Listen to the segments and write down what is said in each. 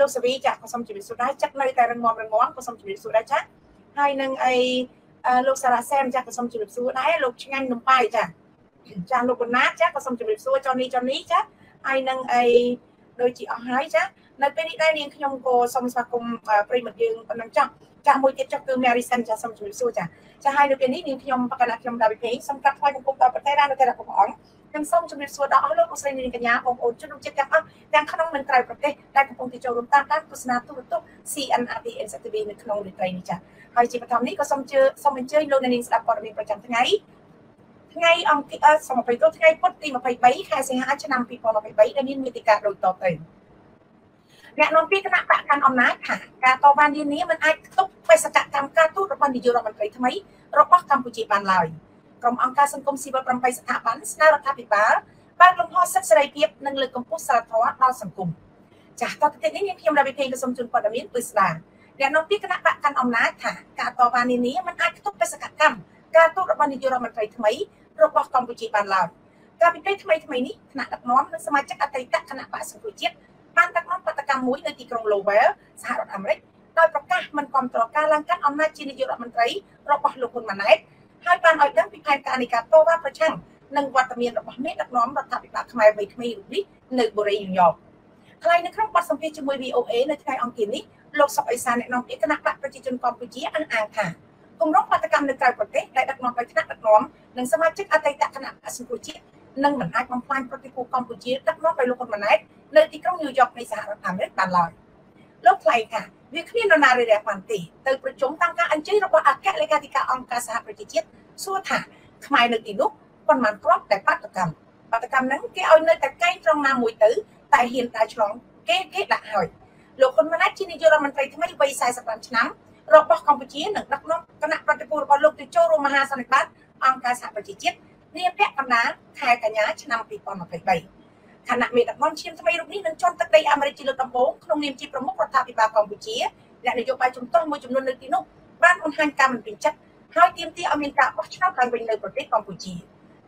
លោកសវីចាក៏សូមជម្រាបសួរដែរចិត្តនៅតែរងមរងមក៏សូមជម្រាបសួរដែរចាហើយនឹងអីលោកសារ៉ាសែមចាក៏សូមជម្រាបសួរដែរលោកឆ្ងាញ់នំបាយចាចាលោកបណ្ណាចាក៏សូមជម្រាបសួរចនេះចនេះចាហើយនឹងអីដូចជាអស់ហើយចានៅពេលនេះដែរនាងខ្ញុំក៏សូមស្វាគមន៍ប្រិមត្តយើងប៉ុណ្ណឹងចាចាមួយទៀតចុះគឺ Mary Sen ចាសូមជម្រាបសួរចាចាហើយនៅពេលនេះនាងខ្ញុំបកណ្ដាខ្ញុំដាវីពេសូមកាត់ថ្លៃបង្គំដល់ប្រទេសដែរនៅតែព្រះអង្គ ខ្ញុំសូមជម្រាបសួរដល់អស់លោកលោកស្រីនាងកញ្ញាបងប្អូនជនរួមជាតិទាំងអស់ទាំងក្នុងនិងក្រៅប្រទេសដែលកំពុងចូលរួមតាមដានទស្សនាទូរទស្សន៍ CNRT NCTV នៅក្នុងរាត្រីនេះចាហើយជាបឋមនេះក៏សូមជឿសូមអញ្ជើញលោកនាងស្ដាប់ព័ត៌មានប្រចាំថ្ងៃថ្ងៃអង្គារសូមអភ័យទោសថ្ងៃពុធទី23ខែសីហាឆ្នាំ2023ដែលមានមេតិកាដូចតទៅអ្នកនាំពាក្យគណៈបកកាន់អំណាចថាការតវ៉ានានាមិនអាចទប់បេសកកម្មការទូតរបស់នាយករដ្ឋមន្ត្រីថ្មីរបស់កម្ពុជាបានឡើយ ក្រុមអង្គការសង្គមស៊ីវិល8ស្ថាប័នស្នើរដ្ឋាភិបាលបើកលំហសិទ្ធិសេរីភាពនិងលើកកម្ពស់សិលធម៌ដល់សង្គមចាស់តទៅទៀតនេះខ្ញុំរាវីភេងក៏សូមជូនព័ត៌មានពិស្ដាអ្នកនាំពាក្យគណៈបកកាន់អំណាចថាការតវ៉ានានាមិនអាចទប់បេសកកម្មការទូតរបស់នាយករដ្ឋមន្ត្រីថ្មីរបស់កម្ពុជាបានឡើយកាលពីពេលថ្មីថ្មីនេះថ្នាក់ដឹកនាំនិងសមាជិកអតីតគណៈបកសង្គ្រោះជាតិបានដឹកនាំបដកម្មមួយនៅទីក្រុង Lowell សហរដ្ឋអាមេរិកដោយប្រកាសមិនគ្រប់គ្រងការឡើងកាន់អំណាចជានាយករដ្ឋមន្ត្រីរបស់លោកហ៊ុនម៉ាណែត ហើយបានឲ្យដឹងពីផែនការនៃការតវ៉ាប្រឆាំងនឹងវត្តមានរបស់មេដឹកនាំរដ្ឋាភិបាលខ្មែរវ័យក្មេងរូបនេះនៅបូរីញូវយ៉កថ្លែងនៅក្នុងបទសម្ភាសន៍ជាមួយ VOA នៅថ្ងៃអង្គារនេះលោកសុកអេសានអ្នកនាំពាក្យគណៈបកប្រជាជនកម្ពុជាអះអាងថាគម្រោងបាតកម្មនៅក្រៅប្រទេសដែលដឹកនាំដោយថ្នាក់ដឹកនាំនិងសមាជិកអតីតគណៈបកសង្គ្រោះជាតិនឹងមិនអាចបំផ្លាញប្រតិភូកម្ពុជាដឹកនាំដោយលោកហ៊ុនម៉ាណែតនៅទីក្រុងញូវយ៉កនៃសហរដ្ឋអាមេរិកបានឡើយ លោកថ្លែងថាវាគ្មាននរណារារះបានទេទៅប្រជុំតាមការអញ្ជើញរបស់អគ្គលេខាធិការអង្គការសហប្រជាជាតិសួរថាខ្មែរនៅទីនោះប៉ុន្មានគ្រាប់តែបាតកម្មបាតកម្មហ្នឹងគេឲ្យនៅតែកែងត្រង់ណាមួយទៅតែហ៊ានតែឆ្លងគេគេដាក់ហើយលោកហ៊ុនម៉ាណែតជានាយករដ្ឋមន្ត្រីថ្មីវ័យ45ឆ្នាំរបស់កម្ពុជានឹងដឹកនាំគណៈប្រតិភូរបស់លោកទៅចូលរួមមហាសន្និបាតអង្គការសហប្រជាជាតិនាពាក់កណ្ដាលខែកញ្ញាឆ្នាំ2023 ខណៈមេដឹកនាំឈាមថ្មីរូបនេះនឹងជន់ទឹកដីអាមេរិកជាលើកដំបូងក្នុងនាមជាប្រមុខរដ្ឋាភិបាលកម្ពុជាអ្នកនយោបាយជំទាស់មួយចំនួននៅទីនោះបានបង្ហាញការមិនពេញចិត្តហើយទាមទារឲ្យមានការបោះឆ្នោតឡើងវិញនៅប្រទេសកម្ពុជា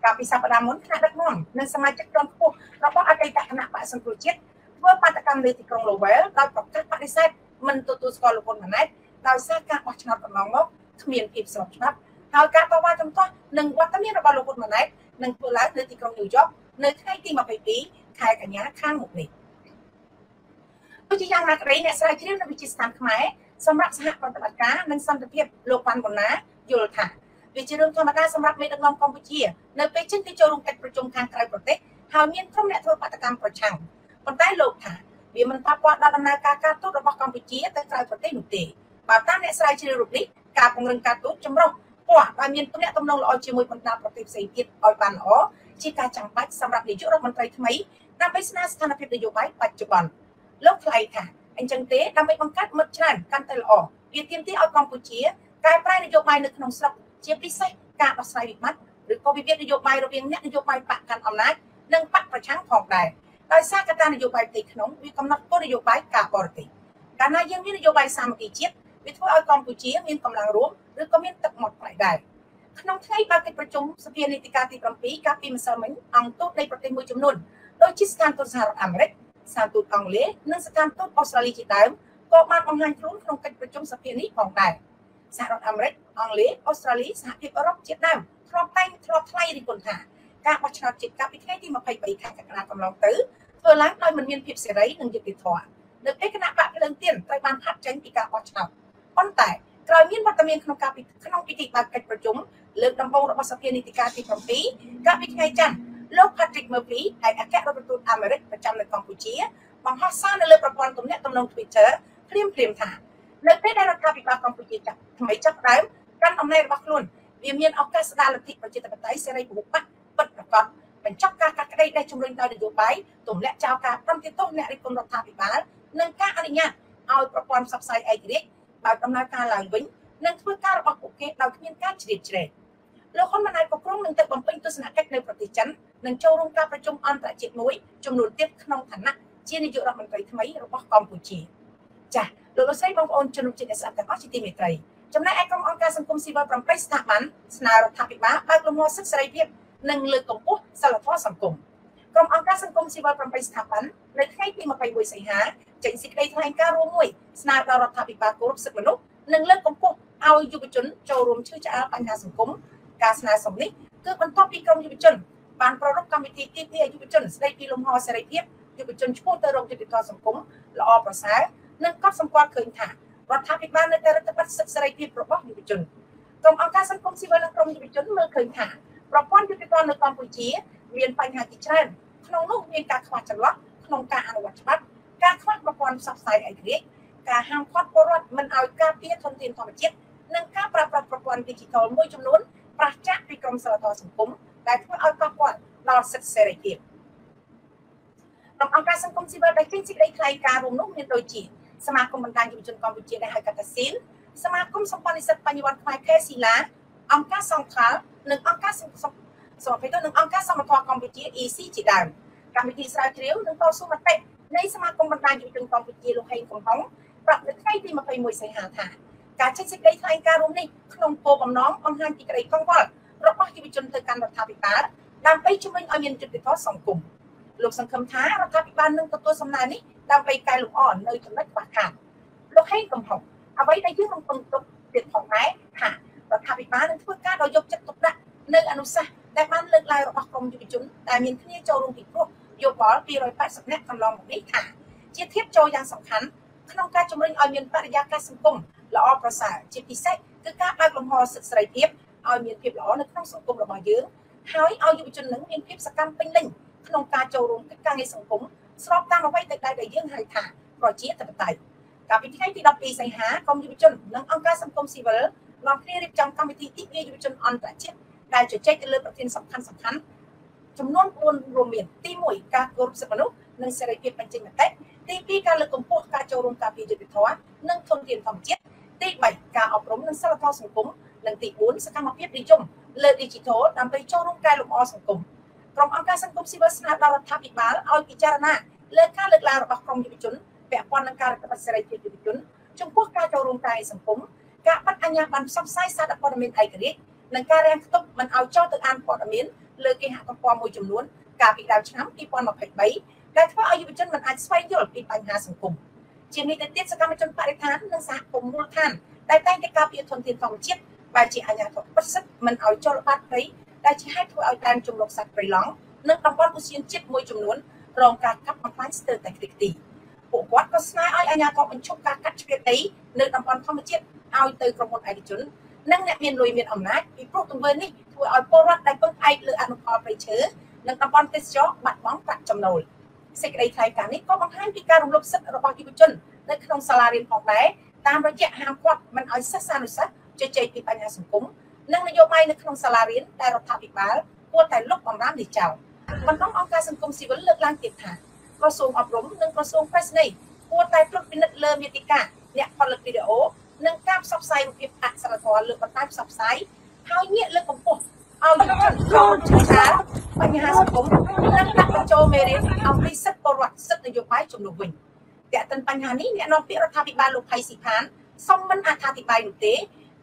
កាលពីសប្តាហ៍មុនថ្នាក់ដឹកនាំនិងសមាជិកជាន់ខ្ពស់របស់អតីតគណៈបកសង្គ្រោះជាតិធ្វើបាតកម្មនៅទីក្រុង Lowell ដោយប្រកាសបដិសេធមិនទទួលស្គាល់លោកហ៊ុនម៉ាណែតដោយសារការបោះឆ្នោតកន្លងមកគ្មានភាពស្របច្បាប់ហើយការតវ៉ាចំទាស់នឹងវត្តមានរបស់លោកហ៊ុនម៉ាណែតនឹងធ្វើឡើងនៅទីក្រុងញូវយ៉កនៅថ្ងៃទី22 ខែកញ្ញាខាងមុខនេះដូចជាយ៉ាងណាក្តីអ្នកស្រាវជ្រាវនៅវិទ្យាស្ថានខ្មែរសម្រាប់សហប្រតិបត្តិការនិងសន្តិភាពលោកវ៉ាន់បូណាយល់ថាវាជារឿងធម្មតាសម្រាប់មេដឹកនាំកម្ពុជានៅពេលចេញទៅចូលរួមកិច្ចប្រជុំខាងក្រៅប្រទេសហើយមានក្រុមអ្នកធ្វើបាតកម្មប្រឆាំងប៉ុន្តែលោកថាវាមិនប៉ះពាល់ដល់ដំណើរការការទូតរបស់កម្ពុជាទៅក្រៅប្រទេសនោះទេបើតាមអ្នកស្រាវជ្រាវរូបនេះការពង្រឹងការទូតចម្រុះពណ៌ដែលមានទំនាក់ទំនងល្អជាមួយបណ្ដាប្រទេសផ្សេងទៀតឲ្យបានល្អជាការចាំបាច់សម្រាប់នាយករដ្ឋមន្ត្រីថ្មី ដើម្បីស្នើស្ថានភាពនយោបាយបច្ចុប្បន្នលោកថ្លែងថាអញ្ចឹងទេដើម្បីបង្កើតមិត្តច្រើនកាន់តែល្អវាទាមទារឲ្យកម្ពុជាកែប្រែនយោបាយនៅក្នុងស្រុកជាពិសេសការដោះស្រាយវិបត្តិឬក៏វិវាទនយោបាយរវាងអ្នកនយោបាយបកកាន់អំណាចនិងបកប្រឆាំងផងដែរដោយសារកត្តានយោបាយផ្ទៃក្នុងវាកំណត់គោលនយោបាយការបរទេសកាលណាយើងមាននយោបាយសាមគ្គីជាតិវាធ្វើឲ្យកម្ពុជាមានកម្លាំងរួមឬក៏មានទឹកមុខផ្នែកដែរក្នុងថ្ងៃបើកកិច្ចប្រជុំសភានីតិកាទី7កាលពីម្សិលមិញអង្គទូតនៃប្រទេសមួយចំនួន ដូចជាស្ថានទូតសហរដ្ឋអាមេរិកស្ថានទូតអង់គ្លេសនិងស្ថានទូតអូស្ត្រាលីជាដើមក៏បានបង្ហាញខ្លួនក្នុងកិច្ចប្រជុំសភានេះផងដែរសហរដ្ឋអាមេរិកអង់គ្លេសអូស្ត្រាលីសហភាពអឺរ៉ុបជាដើមធ្លាប់តែងធ្លាប់ថ្លែងរិះគន់ថាការបោះឆ្នោតជាតិកាលពីថ្ងៃទី23ខែកក្កដាកន្លងទៅធ្វើឡើងដោយមិនមានភាពសេរីនិងយុត្តិធម៌នៅពេលគណៈបកភ្លើងទៀនត្រូវបានផាត់ចេញពីការបោះឆ្នោតប៉ុន្តែក្រោយមានវត្តមានក្នុងការក្នុងពិធីបើកកិច្ចប្រជុំលើកដំបូងរបស់សភានីតិកាទី7កាលពីថ្ងៃច័ន្ទ លោក Patrick Murphy ឯកអគ្គរដ្ឋទូតអាមេរិកប្រចាំនៅកម្ពុជាបង្ហោះសារនៅលើប្រព័ន្ធទំនាក់ទំនង Twitter ភ្លាមភ្លាមថានៅពេលដែលរដ្ឋាភិបាលកម្ពុជាចាប់ថ្មីចាប់ដើមកាន់អំណាចរបស់ខ្លួនវាមានឱកាសស្ដារលទ្ធិប្រជាធិបតេយ្យសេរីពហុបកពិតប្រាកដបញ្ចប់ការកាត់ក្តីដែលជំរុញដោយនយោបាយទម្លាក់ចោលការប្រំទាទោសអ្នករិះគន់រដ្ឋាភិបាលនិងការអនុញ្ញាតឲ្យប្រព័ន្ធផ្សព្វផ្សាយឯករាជ្យបើកដំណើរការឡើងវិញនិងធ្វើការរបស់ពួកគេដោយគ្មានការជ្រៀតជ្រែក លោកហ៊ុនម៉ាណែតក៏គ្រងនឹងទៅបំពេញទស្សនកិច្ចនៅប្រទេសចិននិងចូលរួមការប្រជុំអន្តរជាតិមួយចំនួនទៀតក្នុងឋានៈជានាយករដ្ឋមន្ត្រីថ្មីរបស់កម្ពុជាចា៎លោកលោកស្រីបងប្អូនជនរួមជាតិអ្នកស្ដាប់ទាំងអស់ជាទីមេត្រីចំណែកឯក្រុមអង្គការសង្គមស៊ីវិល8ស្ថាប័នស្នើរដ្ឋាភិបាលបើកលំហសិទ្ធិសេរីភាពនិងលើកកម្ពស់សិលធម៌សង្គមក្រុមអង្គការសង្គមស៊ីវិល8ស្ថាប័ននៅថ្ងៃទី21សីហាចេញសេចក្តីថ្លែងការណ៍រួមមួយស្នើដល់រដ្ឋាភិបាលគោរពសិទ្ធិមនុស្សនិងលើកកម្ពស់ឲ្យយុវជនចូលរួមឈឺឆ្អាលបញ្ហាសង្គម ការស្នើសុំនេះគឺបន្ទាប់ពីក្រមយុវជនបានប្រារព្ធកម្មវិធីទីពីយុវជនស្ដីពីលំហសេរីភាពយុវជនឈ្មោះទៅរកយុត្តិធម៌សង្គមល្អប្រសើរនិងកត់សម្គាល់ឃើញថារដ្ឋាភិបាលនៅតែរដ្ឋបတ်សិទ្ធិសេរីភាពរបស់យុវជនក្រុមអង្គការសង្គមស៊ីវិលនិងក្រុមយុវជនមើលឃើញថាប្រព័ន្ធយុត្តិធម៌នៅកម្ពុជា មានបញ្ហាជាច្រើនក្នុងនោះមានការខ្វះចន្លោះក្នុងការអនុវត្តច្បាប់ការខ្វះប្រព័ន្ធផ្សព្វផ្សាយឯករាជ្យការហាមឃាត់ពលរដ្ឋមិនឲ្យការពារធនធានធម្មជាតិនិងការប្រើប្រាស់ប្រព័ន្ធ Digital មួយចំនួន ប្រឆាំងពីក្រមសីលធម៌សង្គមដែលធ្វើឲ្យប៉ះពាល់ដល់សិទ្ធិសេរីភាពក្រុមអង្គការសង្គមស៊ីវិលដែលចេញសេចក្តីថ្លែងការណ៍រួមនោះមានដូចជាសមាគមបណ្ដាញយុវជនកម្ពុជាដែលហៅកាត់ថាស៊ីនសមាគមសម្ព័ន្ធនិស្សិតបញ្ញវន្តខ្មែរខេស៊ីឡាអង្គការសង្ខាល់និងអង្គការសង្គមសមត្ថភាពនិងអង្គការសមត្ថភាពកម្ពុជា EC ជាដើមកម្មវិធីស្រាវជ្រាវនិងតស៊ូមតិនៃសមាគមបណ្ដាញយុវជនកម្ពុជាលោកហេងកំហុងប្រាប់នៅថ្ងៃទី21សីហាថា ការចេញសេចក្តីថ្លែងការណ៍រួមនេះក្នុងគោលបំណងបង្ហាញពីក្តីកង្វល់របស់យុវជនទៅកាន់រដ្ឋាភិបាលដើម្បីជំរុញឲ្យមានយុត្តិធម៌សង្គមលោកសង្ឃឹមថារដ្ឋាភិបាលនឹងទទួលសំណើនេះដើម្បីកែលម្អនៅចំណុចខ្វះខាតលោកហេងកំហុងអ្វីដែលយើងរំពឹងទុកទៀតផងដែរថារដ្ឋាភិបាលនឹងធ្វើការដោយយកចិត្តទុកដាក់នៅអនុសាសន៍ដែលបានលើកឡើងរបស់ក្រមយុវជនដែលមានគ្នាចូលរួមពិគ្រោះយោបល់280នាក់កន្លងមកនេះថាជាធៀបចូលយ៉ាងសំខាន់ក្នុងការជំរុញឲ្យមានបរិយាកាសសង្គម ល្អប្រសើរជាពិសេសគឺការបើកលំហសិទ្ធិសេរីភាពឲ្យមានភាពល្អនៅក្នុងសង្គមរបស់យើងហើយឲ្យយុវជននឹងមានភាពសកម្មពេញលេញក្នុងការចូលរួមកិច្ចការងារសង្គមស្របតាមអ្វីដែលដែលយើងហៅថាប្រជាធិបតេយ្យកាលពីថ្ងៃទី12សីហាក្រមយុវជននិងអង្គការសង្គមស៊ីវិលនាំគ្នារៀបចំកម្មវិធីទីវាយុវជនអន្តរជាតិដែលជជែកទៅលើប្រធានសំខាន់សំខាន់ចំនួន4រួមមានទី1ការគោរពសិទ្ធិមនុស្សនិងសេរីភាពបញ្ចេញមតិទី2ការលើកកម្ពស់ការចូលរួមការពារយុត្តិធម៌និងធនធានធម្មជាតិ ទី3ការអប់រំនិងសិលធម៌សង្គមនិងទី4សកម្មភាពនិយមលើ Digital ដើម្បីចូលរួមកែលម្អសង្គមក្រុមអង្គការសង្គមស៊ីវិលស្នើដល់រដ្ឋាភិបាលឲ្យពិចារណាលើការលើកឡើងរបស់ក្រមយុវជនពាក់ព័ន្ធនឹងការរដ្ឋបတ်សេរីភាពយុវជនចំពោះការចូលរួមការសង្គមការបាត់អញ្ញាប័ណ្ណផ្សព្វផ្សាយសារព័ត៌មានឯករាជ្យនិងការរាំងខ្ទប់មិនឲ្យចូលទៅអានព័ត៌មានលើគេហទំព័រមួយចំនួនកាលពីដើមឆ្នាំ2023ដែលធ្វើឲ្យយុវជនមិនអាចស្វែងយល់ពីបញ្ហាសង្គម ជានេះទៅទៀតសកម្មជនបរិស្ថាននិងសហគមន៍មូលដ្ឋានដែលតែងតែការពារធនធានធម្មជាតិបែរជាអាជ្ញាធរពិតសិទ្ធមិនឲ្យចូលបាត់ព្រៃដែលជាហេតុធ្វើឲ្យដែនជម្រកសត្វព្រៃឡង់និងតំបន់ឧស្សាហជាតិមួយចំនួនរងការកាប់បំផ្លាញស្ទើរតែខ្ទេចខ្ទីពួកគាត់ក៏ស្នើឲ្យអាជ្ញាធរបញ្ឈប់ការកាត់ជ្រៀតដីនៅតំបន់ធម្មជាតិឲ្យទៅក្រុមហ៊ុនឯកជននិងអ្នកមានលុយមានអំណាចពីព្រោះទង្វើនេះធ្វើឲ្យពលរដ្ឋដែលពឹងផ្អែកលើអនុផលព្រៃឈើនិងតំបន់ទេសចរបាត់បង់ប្រាក់ចំណូល សេចក្តីថ្លែងការណ៍នេះក៏បង្ហាញពីការរំលោភសិទ្ធិរបស់យុវជននៅក្នុងសាលារៀនផងដែរតាមរយៈហាមឃាត់មិនឲ្យសិស្សានុសិស្សជជែកពីបញ្ហាសង្គមនិងនយោបាយនៅក្នុងសាលារៀនដែលរដ្ឋាភិបាលគួរតែលុបបំរាមនេះចោលបណ្ដុំអង្គការសង្គមស៊ីវិលលើកឡើងទៀតថាក្រសួងអប់រំនិងក្រសួងប្រៃសណីគួរតែត្រួតពិនិត្យលើមេតិកាអ្នកផលិតវីដេអូនិងការផ្សព្វផ្សាយរូបភាពអក្សរធម៌លើបណ្ដាញផ្សព្វផ្សាយហើយងាកលើកកម្ពស់ ឲ្យយុវជនចូលជឿថាបញ្ហាសង្គមនិងដាក់បញ្ចូលមេរៀនអំពីសិទ្ធិពលរដ្ឋសិទ្ធិនយោបាយជំនួសវិញតែតិនបញ្ហានេះអ្នកនាំពាក្យរដ្ឋាភិបាលលោកផៃស៊ីផានសុំមិនអត្ថាធិប្បាយនោះទេ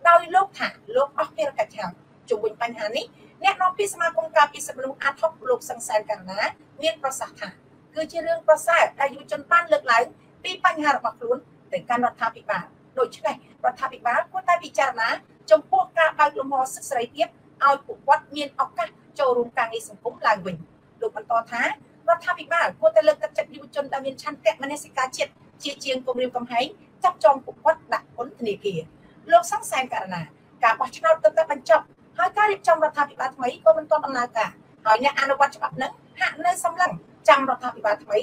ដោយលោកថាលោកអស់ភារកិច្ចហើយជុំវិញបញ្ហានេះអ្នកនាំពាក្យសមាគមការពារសិទ្ធិមនុស្សអាត់ហុកលោកសង្សានករណាមានប្រសាសន៍ថាគឺជារឿងប្រសើរដែលយុវជនបានលើកឡើងពីបញ្ហារបស់ខ្លួនទៅកាន់រដ្ឋាភិបាលដូច្នេះរដ្ឋាភិបាលគួរតែពិចារណាចំពោះការបើកលំហសិទ្ធិសេរីភាព ឲ្យពួកគាត់មានឱកាសចូលរួមការងារសង្គមឡើងវិញលោកបន្តថារដ្ឋាភិបាលគួរតែលើកទឹកចិត្តយុវជនដែលមានឆន្ទៈមនសិការជាតិជាជាងគម្រាមកំហែងចាប់ចងពួកគាត់ដាក់ពន្ធនាគារលោកសង្សានករណាការបោះឆ្នោតទៅតែបញ្ចប់ហើយការរៀបចំរដ្ឋាភិបាលថ្មីក៏មិនទាន់ដំណើរការហើយអ្នកអនុវត្តច្បាប់នឹងហាក់នៅសម្លឹងចាំរដ្ឋាភិបាលថ្មី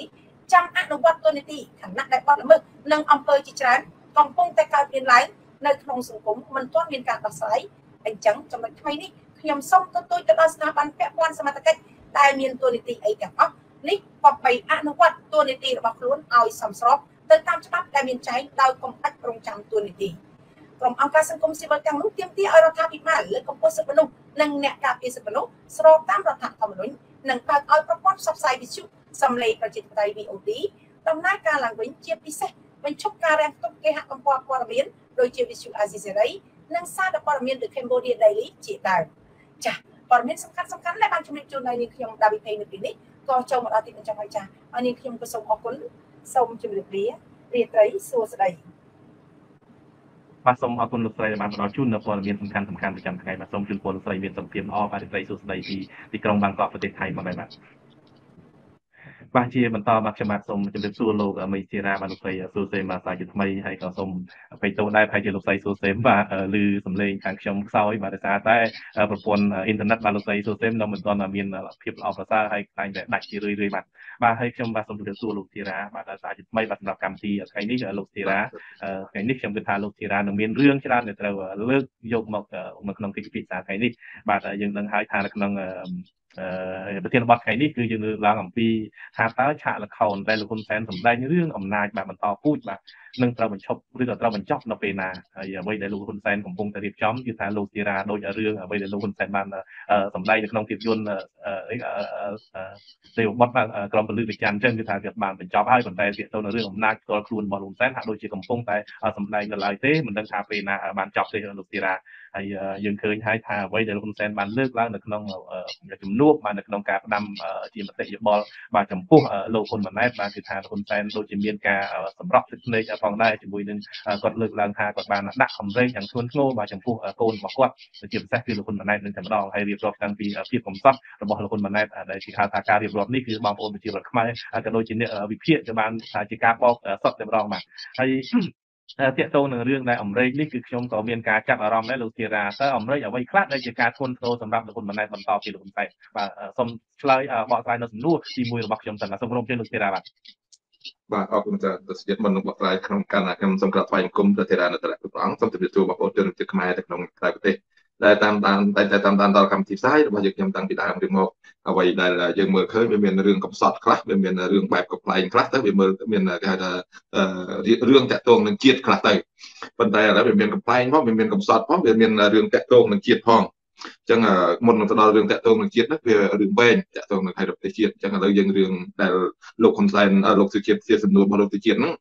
ចាំអនុវត្តទូនីតិខណៈដែលបាត់ល្មើសនិងអំពើជាច្រើនកំពុងតែកើតមានឡើងនៅក្នុងសង្គមមិនទាន់មានការដោះស្រាយអញ្ចឹងចំណុចថ្មីនេះ ខ្ញុំសូមទទូចទៅដល់ស្ថាប័នពាក់ព័ន្ធសមត្ថកិច្ចដែលមានទូនីតិអីទាំងអស់នេះក៏បីអនុវត្តទូនីតិរបស់ខ្លួនឲ្យសមស្របទៅតាមច្បាប់ដែលមានចែងដោយកុំបាច់រងចាំទូនីតិក្រុមអង្គការសង្គមស៊ីវិលទាំងនោះទាមទារឲ្យរដ្ឋាភិបាលលើកកម្ពស់សិទ្ធិមនុស្សនិងអ្នកការពារសិទ្ធិមនុស្សស្របតាមរដ្ឋធម្មនុញ្ញនិងបើកឲ្យប្រព័ន្ធផ្សព្វផ្សាយវិទ្យុសំឡេងប្រជាធិបតេយ្យ VOD ដំណើរការឡើងវិញជាពិសេសបញ្ឈប់ការរាំងទុកគេហទំព័រព័ត៌មានដូចជា Visual Asia Series និងសារព័ត៌មាន The Cambodia Daily ជាដើម ចា៎ព័ត៌មានសំខាន់សំខាន់ដែលបានជម្រាបជូនដល់នាងខ្ញុំដាវីភេនៅពេលនេះក៏ចូលមកដល់ទីបញ្ចប់ហើយចា៎ហើយនាងខ្ញុំក៏សូមអរគុណសូមជម្រាបលារាត្រីសួស្តីបាទសូមអរគុណលោកស្រីដែលបានផ្ដល់ជូននៅព័ត៌មានសំខាន់សំខាន់ប្រចាំថ្ងៃបាទសូមជូនពរលោកស្រីមានសុខភាពល្អបាទរាត្រីសួស្តីពីទីក្រុងបាងកកប្រទេសថៃមកដែរបាទ បាទជាបន្តបាទខ្ញុំបាទសូមជម្រាបសួរលោកមេជារាបាទលោកស្រីសួរសេមបាទសាជាថ្មីហើយក៏សូមអភ័យទោសដែរប្រហែលជាលោកស្រីសួរសេមបាទឮសំឡេងខាងខ្ញុំខ្សោយបាទដោយសារតែប្រព័ន្ធអ៊ីនធឺណិតបាទលោកស្រីសួរសេមនៅមិនទាន់មានភាពល្អប្រសើរហើយតែងតែដាច់ជារឿយៗបាទបាទហើយខ្ញុំបាទសូមជម្រាបសួរលោកធីរាបាទដោយសារជាថ្មីបាទសម្រាប់កម្មវិធីថ្ងៃនេះលោកធីរាថ្ងៃនេះខ្ញុំគិតថាលោកធីរានឹងមានរឿងច្រើនដែលត្រូវលើកយកមកនៅក្នុងកិច្ចពិភាក្សាថ្ងៃនេះបាទយើងដឹងហើយថានៅក្នុង ប្រធានបទថ្ងៃនេះគឺយើងលើកឡើងអំពីថាតើឆាកល្ខោនដែលលោកហ៊ុនសែនសម្ដែងរឿងអំណាចបាទបន្តពូជបាទនឹងត្រូវបញ្ឈប់ឬក៏ត្រូវបញ្ចប់នៅពេលណាហើយអ្វីដែលលោកហ៊ុនសែនកំពុងតែរៀបចំគឺថាលោកទីរាដូចរឿងអ្វីដែលលោកហ៊ុនសែនបានសម្ដែងនៅក្នុងភាពយន្តទេវបុត្រក្រុមពលិវិចារអញ្ចឹងគឺថាវាបានបញ្ចប់ហើយប៉ុន្តែទាក់ទងនឹងរឿងអំណាចផ្ទាល់ខ្លួនរបស់លោកហ៊ុនសែនហាក់ដូចជាកំពុងតែសម្ដែងនៅឡើយទេមិនដឹងថាពេលណាបានចប់ទេលោកទីរា ហើយយើងឃើញហើយថាអ្វីដែលលោកហ៊ុនសែនបានលើកឡើងនៅក្នុងជំនួបបាទនៅក្នុងការផ្ដាំជាមតិយោបល់បាទចំពោះលោកហ៊ុនម៉ាណែតបាទគឺថាលោកហ៊ុនសែនដូចជាមានការសម្រក់ទឹកភ្នែកផងដែរជាមួយនឹងគាត់លើកឡើងថាគាត់បានដាក់កម្រេចយ៉ាងធ្ងន់ធ្ងរបាទចំពោះកូនរបស់គាត់ជាពិសេសគឺលោកហ៊ុនម៉ាណែតនឹងតែម្ដងហើយរៀបរាប់តាំងពីភាពកំសត់របស់លោកហ៊ុនម៉ាណែតដែលគេហៅថាការរៀបរាប់នេះគឺបងប្អូនប្រជាពលរដ្ឋខ្មែរក៏ដូចជាអ្នកវិភាគក៏បានថាជាការបោកសតតែម្ដងបាទហើយ តាកតងនឹងរឿងដែលអមេរិកនេះគឺខ្ញុំក៏មានការចាប់អារម្មណ៍ដែរលោកធីរ៉ាតើអមេរិកអ្វីខ្លះដែលជាការធ្ងន់ធ្ងរសម្រាប់លោកហ៊ុនម៉ាណែតបន្តពីលោកហ៊ុនសែនបាទសូមឆ្លើយបកស្រាយនៅសំណួរទី1របស់ខ្ញុំសិនសូមក្រុមជើងលោកធីរ៉ាបាទបាទអរគុណចា៎ទស្សនិកមុននឹងបកស្រាយក្នុងការខ្ញុំសូមក្រាបថ្វាយបង្គំទៅធីរ៉ានៅត្រែព្រះអង្គសូមជម្រាបសួរបងប្អូនជនជាតិខ្មែរនៅក្នុងក្រៅប្រទេស ដែលតាមដានតែតាមដានដល់កម្មវិធីផ្សាយរបស់យើងខ្ញុំតាំងពីដើមរៀងមកអ្វីដែលយើងមើលឃើញវាមានរឿងកំសត់ខ្លះវាមានរឿងបែបកំ pl ែងខ្លះទៅវាមើលមានគេហៅថារឿងតាក់ទងនឹងជាតិខ្លះទៅប៉ុន្តែឥឡូវវាមានកំ pl ែងផងវាមានកំសត់ផងវាមានរឿងតាក់ទងនឹងជាតិផងអញ្ចឹងមុននឹងទៅដល់រឿងតាក់ទងនឹងជាតិហ្នឹងវារឿងវែងតាក់ទងនឹងខេត្តប្រទេសជាតិអញ្ចឹងឥឡូវយើងរឿងដែលលោកហ៊ុនសែនលោកសុជាតិជាសំណួររបស់លោកសុជាតិហ្នឹង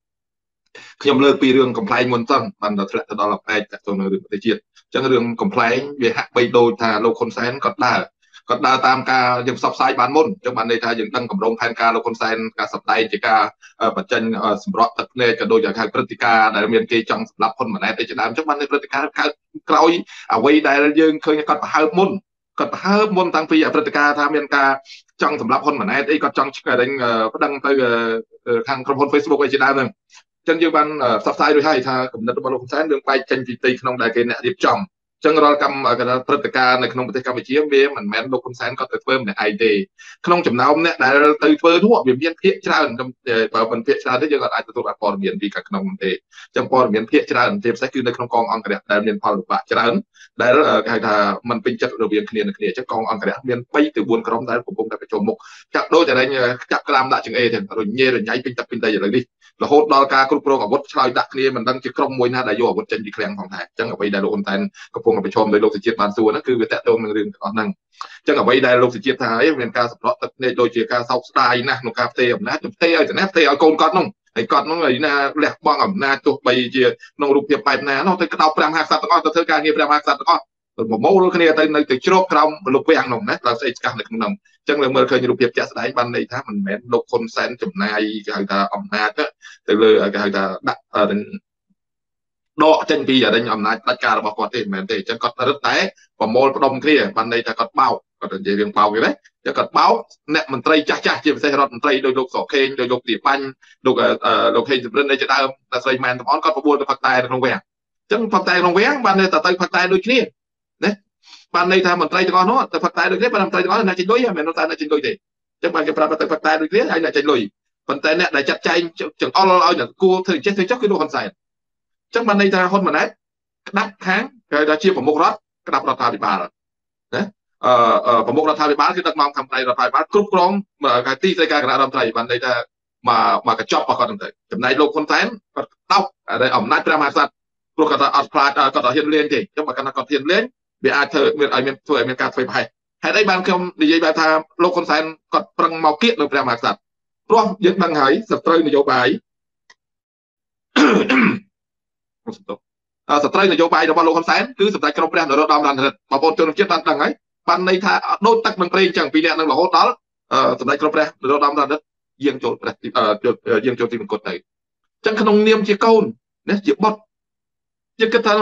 ខ្ញុំលើកពីរឿងកំ pl ែងមុនសិនបានដល់ធ្លាក់ទៅដល់អបែកតាក់ទងនឹងរឿងប្រទេសជាតិអញ្ចឹងរឿងកំ pl ែងវាហាក់បីដូចថាលោកហ៊ុនសែនគាត់ដើរគាត់ដើរតាមការយើងផ្សព្វផ្សាយបានមុនចឹងបានន័យថាយើងដឹងកម្រងផែនការលោកហ៊ុនសែនការសម្ដែងជាការបញ្ចេញសម្រក់ទឹកភ្នែកក៏ដូចជាហៅព្រឹត្តិការណ៍ដែលមានគេចង់សម្លាប់ហ៊ុនម៉ាណែតទៅជាដើមចឹងបាននៅព្រឹត្តិការណ៍កើតក្រោយអ្វីដែលយើងឃើញគាត់ប្រហើបមុនគាត់ប្រហើបមុនតាំងពីព្រឹត្តិការណ៍ថាមានការចង់សម្លាប់ហ៊ុនម៉ាណែតអីគាត់ចង់ឆ្កែរែងប្តឹងទៅខាងក្រុមហ៊ុន Facebook អីជាដើមហ្នឹង ចឹងយើងបានផ្សព្វផ្សាយរួចហើយថាគំនិតរបស់លោកហ៊ុនសែនរឿងបែកចេញពីទីក្នុងដែលគេអ្នករៀបចំ ចឹងរាល់កម្មព្រឹត្តិការណ៍នៅក្នុងប្រទេសកម្ពុជាវាមិនមែនលោកហ៊ុនសែនគាត់ទៅធ្វើម្នាក់ឯងទេក្នុងចំណោមអ្នកដែលទៅធ្វើនោះវាមានភាកច្រើនបើមិនភាកច្រើនទេយើងអាចទទួលបានព័ត៌មានពីខាងក្នុងទេចឹងព័ត៌មានភាកច្រើនជាពិសេសគឺនៅក្នុងកងអង្គរៈដែលមានផលលំបាកច្រើនដែលគេហៅថាมันពេញចិត្តរវាងគ្នានឹងគ្នាចឹងកងអង្គរៈមាន3ទៅ4ក្រុមដែលកំពុងតែប្រជុំមុខចាក់ដូចតែចាប់ក្តាមដាក់ចង្អេទាំងរញ៉េរញ៉ៃពេញទឹកពេញដីឥឡូវនេះរហូតដល់ការគ្រប់គ្រងអាវុធឆ្លើយដាក់គ្នាមិនដឹងជាក្រុមមួយណាដែលយកអាវុធចេញពីឃ្លាំងផងដែរចឹងអ្វីដែលលោកហ៊ុនសែនកំពុងប្រឈមដោយលោកសុជាតិបានសួរហ្នឹងគឺវាតកតងនឹងរឿងទាំងអស់ហ្នឹងអញ្ចឹងអ្វីដែលលោកសុជាតិថាអីមានការសម្រក់ទឹកភ្នែកដូចជាការសោកស្ដាយណាស់ក្នុងការផ្ទេរអំណាចផ្ទេរឲ្យទៅណាផ្ទេរឲ្យកូនគាត់នោះហើយគាត់នោះឯណាលះបង់អំណាចទោះបីជាក្នុងរូបភាពបែបណានោះទៅក្តោប5 50ទាំងអស់ទៅធ្វើការងារ5 50ទាំងអស់ប្រមូលគ្នាទៅនៅទៅជ្រកក្រោមលុបវាំងនោះណាដល់ស្អីស្កាស់នៅក្នុងអញ្ចឹងលើមើលឃើញរូបភាពជាក់ស្ដែងបានន័យថាមិនមែនលោកហ៊ុនសែនចំណាយគេហៅថាអំណាចទៅលើគេហៅថាដាក់ ដកចេញពីអរិញអំណាចផ្ដាច់ការរបស់គាត់ទេមិនមែនទេអញ្ចឹងគាត់រឹតតែប្រមូលផ្ដុំគ្នាបានន័យថាគាត់បោកគាត់និយាយរឿងបោកទេចឹងគាត់បោកអ្នកមន្ត្រីចាស់ចាស់ជាពិសេសរដ្ឋមន្ត្រីដោយលោកសខេងដោយលោកទាបាញ់លោកលោកហេងសំរិនឯជាដើមតែស្រីម៉ែនតំអនគាត់ប្រមូលទៅផឹកតែក្នុងវាំងអញ្ចឹងផឹកតែក្នុងវាំងបានទៅទៅផឹកតែដូចគ្នាណាបានន័យថាមន្ត្រីទាំងអស់នោះទៅផឹកតែដូចគ្នាបានមន្ត្រីទាំងអស់អ្នកចេញលុយមិនមែនតែអ្នកចេញលុយទេអញ្ចឹងបានគេប្រាប់ទៅផឹកតែដូចគ្នាហើយអ្នកចេញលុយប៉ុន្តែអ្នកដែលចាត់ចែងចង្អុលឲ្យអ្នកគួរធ្វើចេះធ្វើចុះគឺលោកហ៊ុនសែន ចឹងបានន័យថាហ៊ុនម៉ាណែតក្តាប់ខាងគេថាជាប្រមុខរដ្ឋក្តាប់រដ្ឋាភិបាលណាអឺប្រមុខរដ្ឋាភិបាលគឺដឹកនាំខាងផ្នែករដ្ឋាភិបាលគ្រប់គ្រងកាទីស្តីការគណៈរដ្ឋមន្ត្រីបានន័យថាមកមកកញ្ចប់របស់គាត់ទៅចំណែកលោកហ៊ុនសែនគាត់តោកអំណាចព្រះមហាក្សត្រព្រោះគាត់ថាអត់ខ្លាចគាត់អត់ហ៊ានលេងទេចឹងបើគាត់ថាគាត់ហ៊ានលេងវាអាចធ្វើមានឲ្យមានធ្វើឲ្យមានការធ្វើប្រហែលហេតុអីបានខ្ញុំនិយាយបែបថាលោកហ៊ុនសែនគាត់ប្រឹងមកគៀកនៅព្រះមហាក្សត្រព្រោះយើងដឹងហើយសត្រូវនយោបាយ សត្រូវនយោបាយរបស់លោកហ៊ុនសែនគឺសម្ដេចក្រមព្រះនរោត្តមរណរដ្ឋបងប្អូនជនជាតិបានដឹងហើយបានន័យថាដូចទឹកនឹងព្រេងចឹងពីអ្នកនឹងរហូតដល់សម្ដេចក្រមព្រះនរោត្តមរណរដ្ឋយាងចូលព្រះយាងចូលទីមង្គតទៅអញ្ចឹងក្នុងនាមជាកូនណាជាបុត្រយើងគិតថា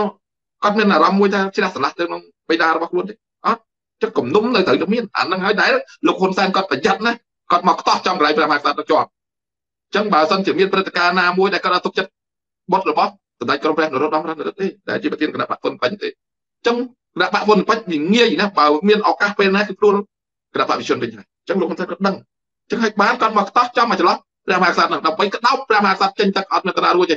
គាត់មានអារម្មណ៍មួយថាជ្រះស្រឡះទៅក្នុងបិតារបស់ខ្លួនទេអត់ចឹងគំនុំនៅត្រូវតែមានអានឹងហើយដែរលោកហ៊ុនសែនគាត់ប្រយ័ត្នណាគាត់មកខ្ទាស់ចំកន្លែងព្រះមហាក្សត្រទៅជាប់អញ្ចឹងបើសិនជាមានព្រឹត្តិការណ៍ណាមួយដែលគាត់អត់ទុកចិត្តបុតរបស់ សម្ដេចក្រមព្រះនរោត្តមរណរដ្ឋទេដែលជាប្រធានគណៈបកហ៊ុនពេញទេអញ្ចឹងគណៈបកហ៊ុនពេញវាងាយណាបើមានឱកាសពេលណាគឺខ្លួនគណៈបកវិជនវិញហើយអញ្ចឹងលោកហ៊ុនសែនគាត់ដឹងអញ្ចឹងហើយបានគាត់មកខ្ទាស់ចំមកច្រឡោះព្រះមហាក្សត្រនឹងដើម្បីក្តោបព្រះមហាក្សត្រចេញទឹកអត់មានតារារួចទេ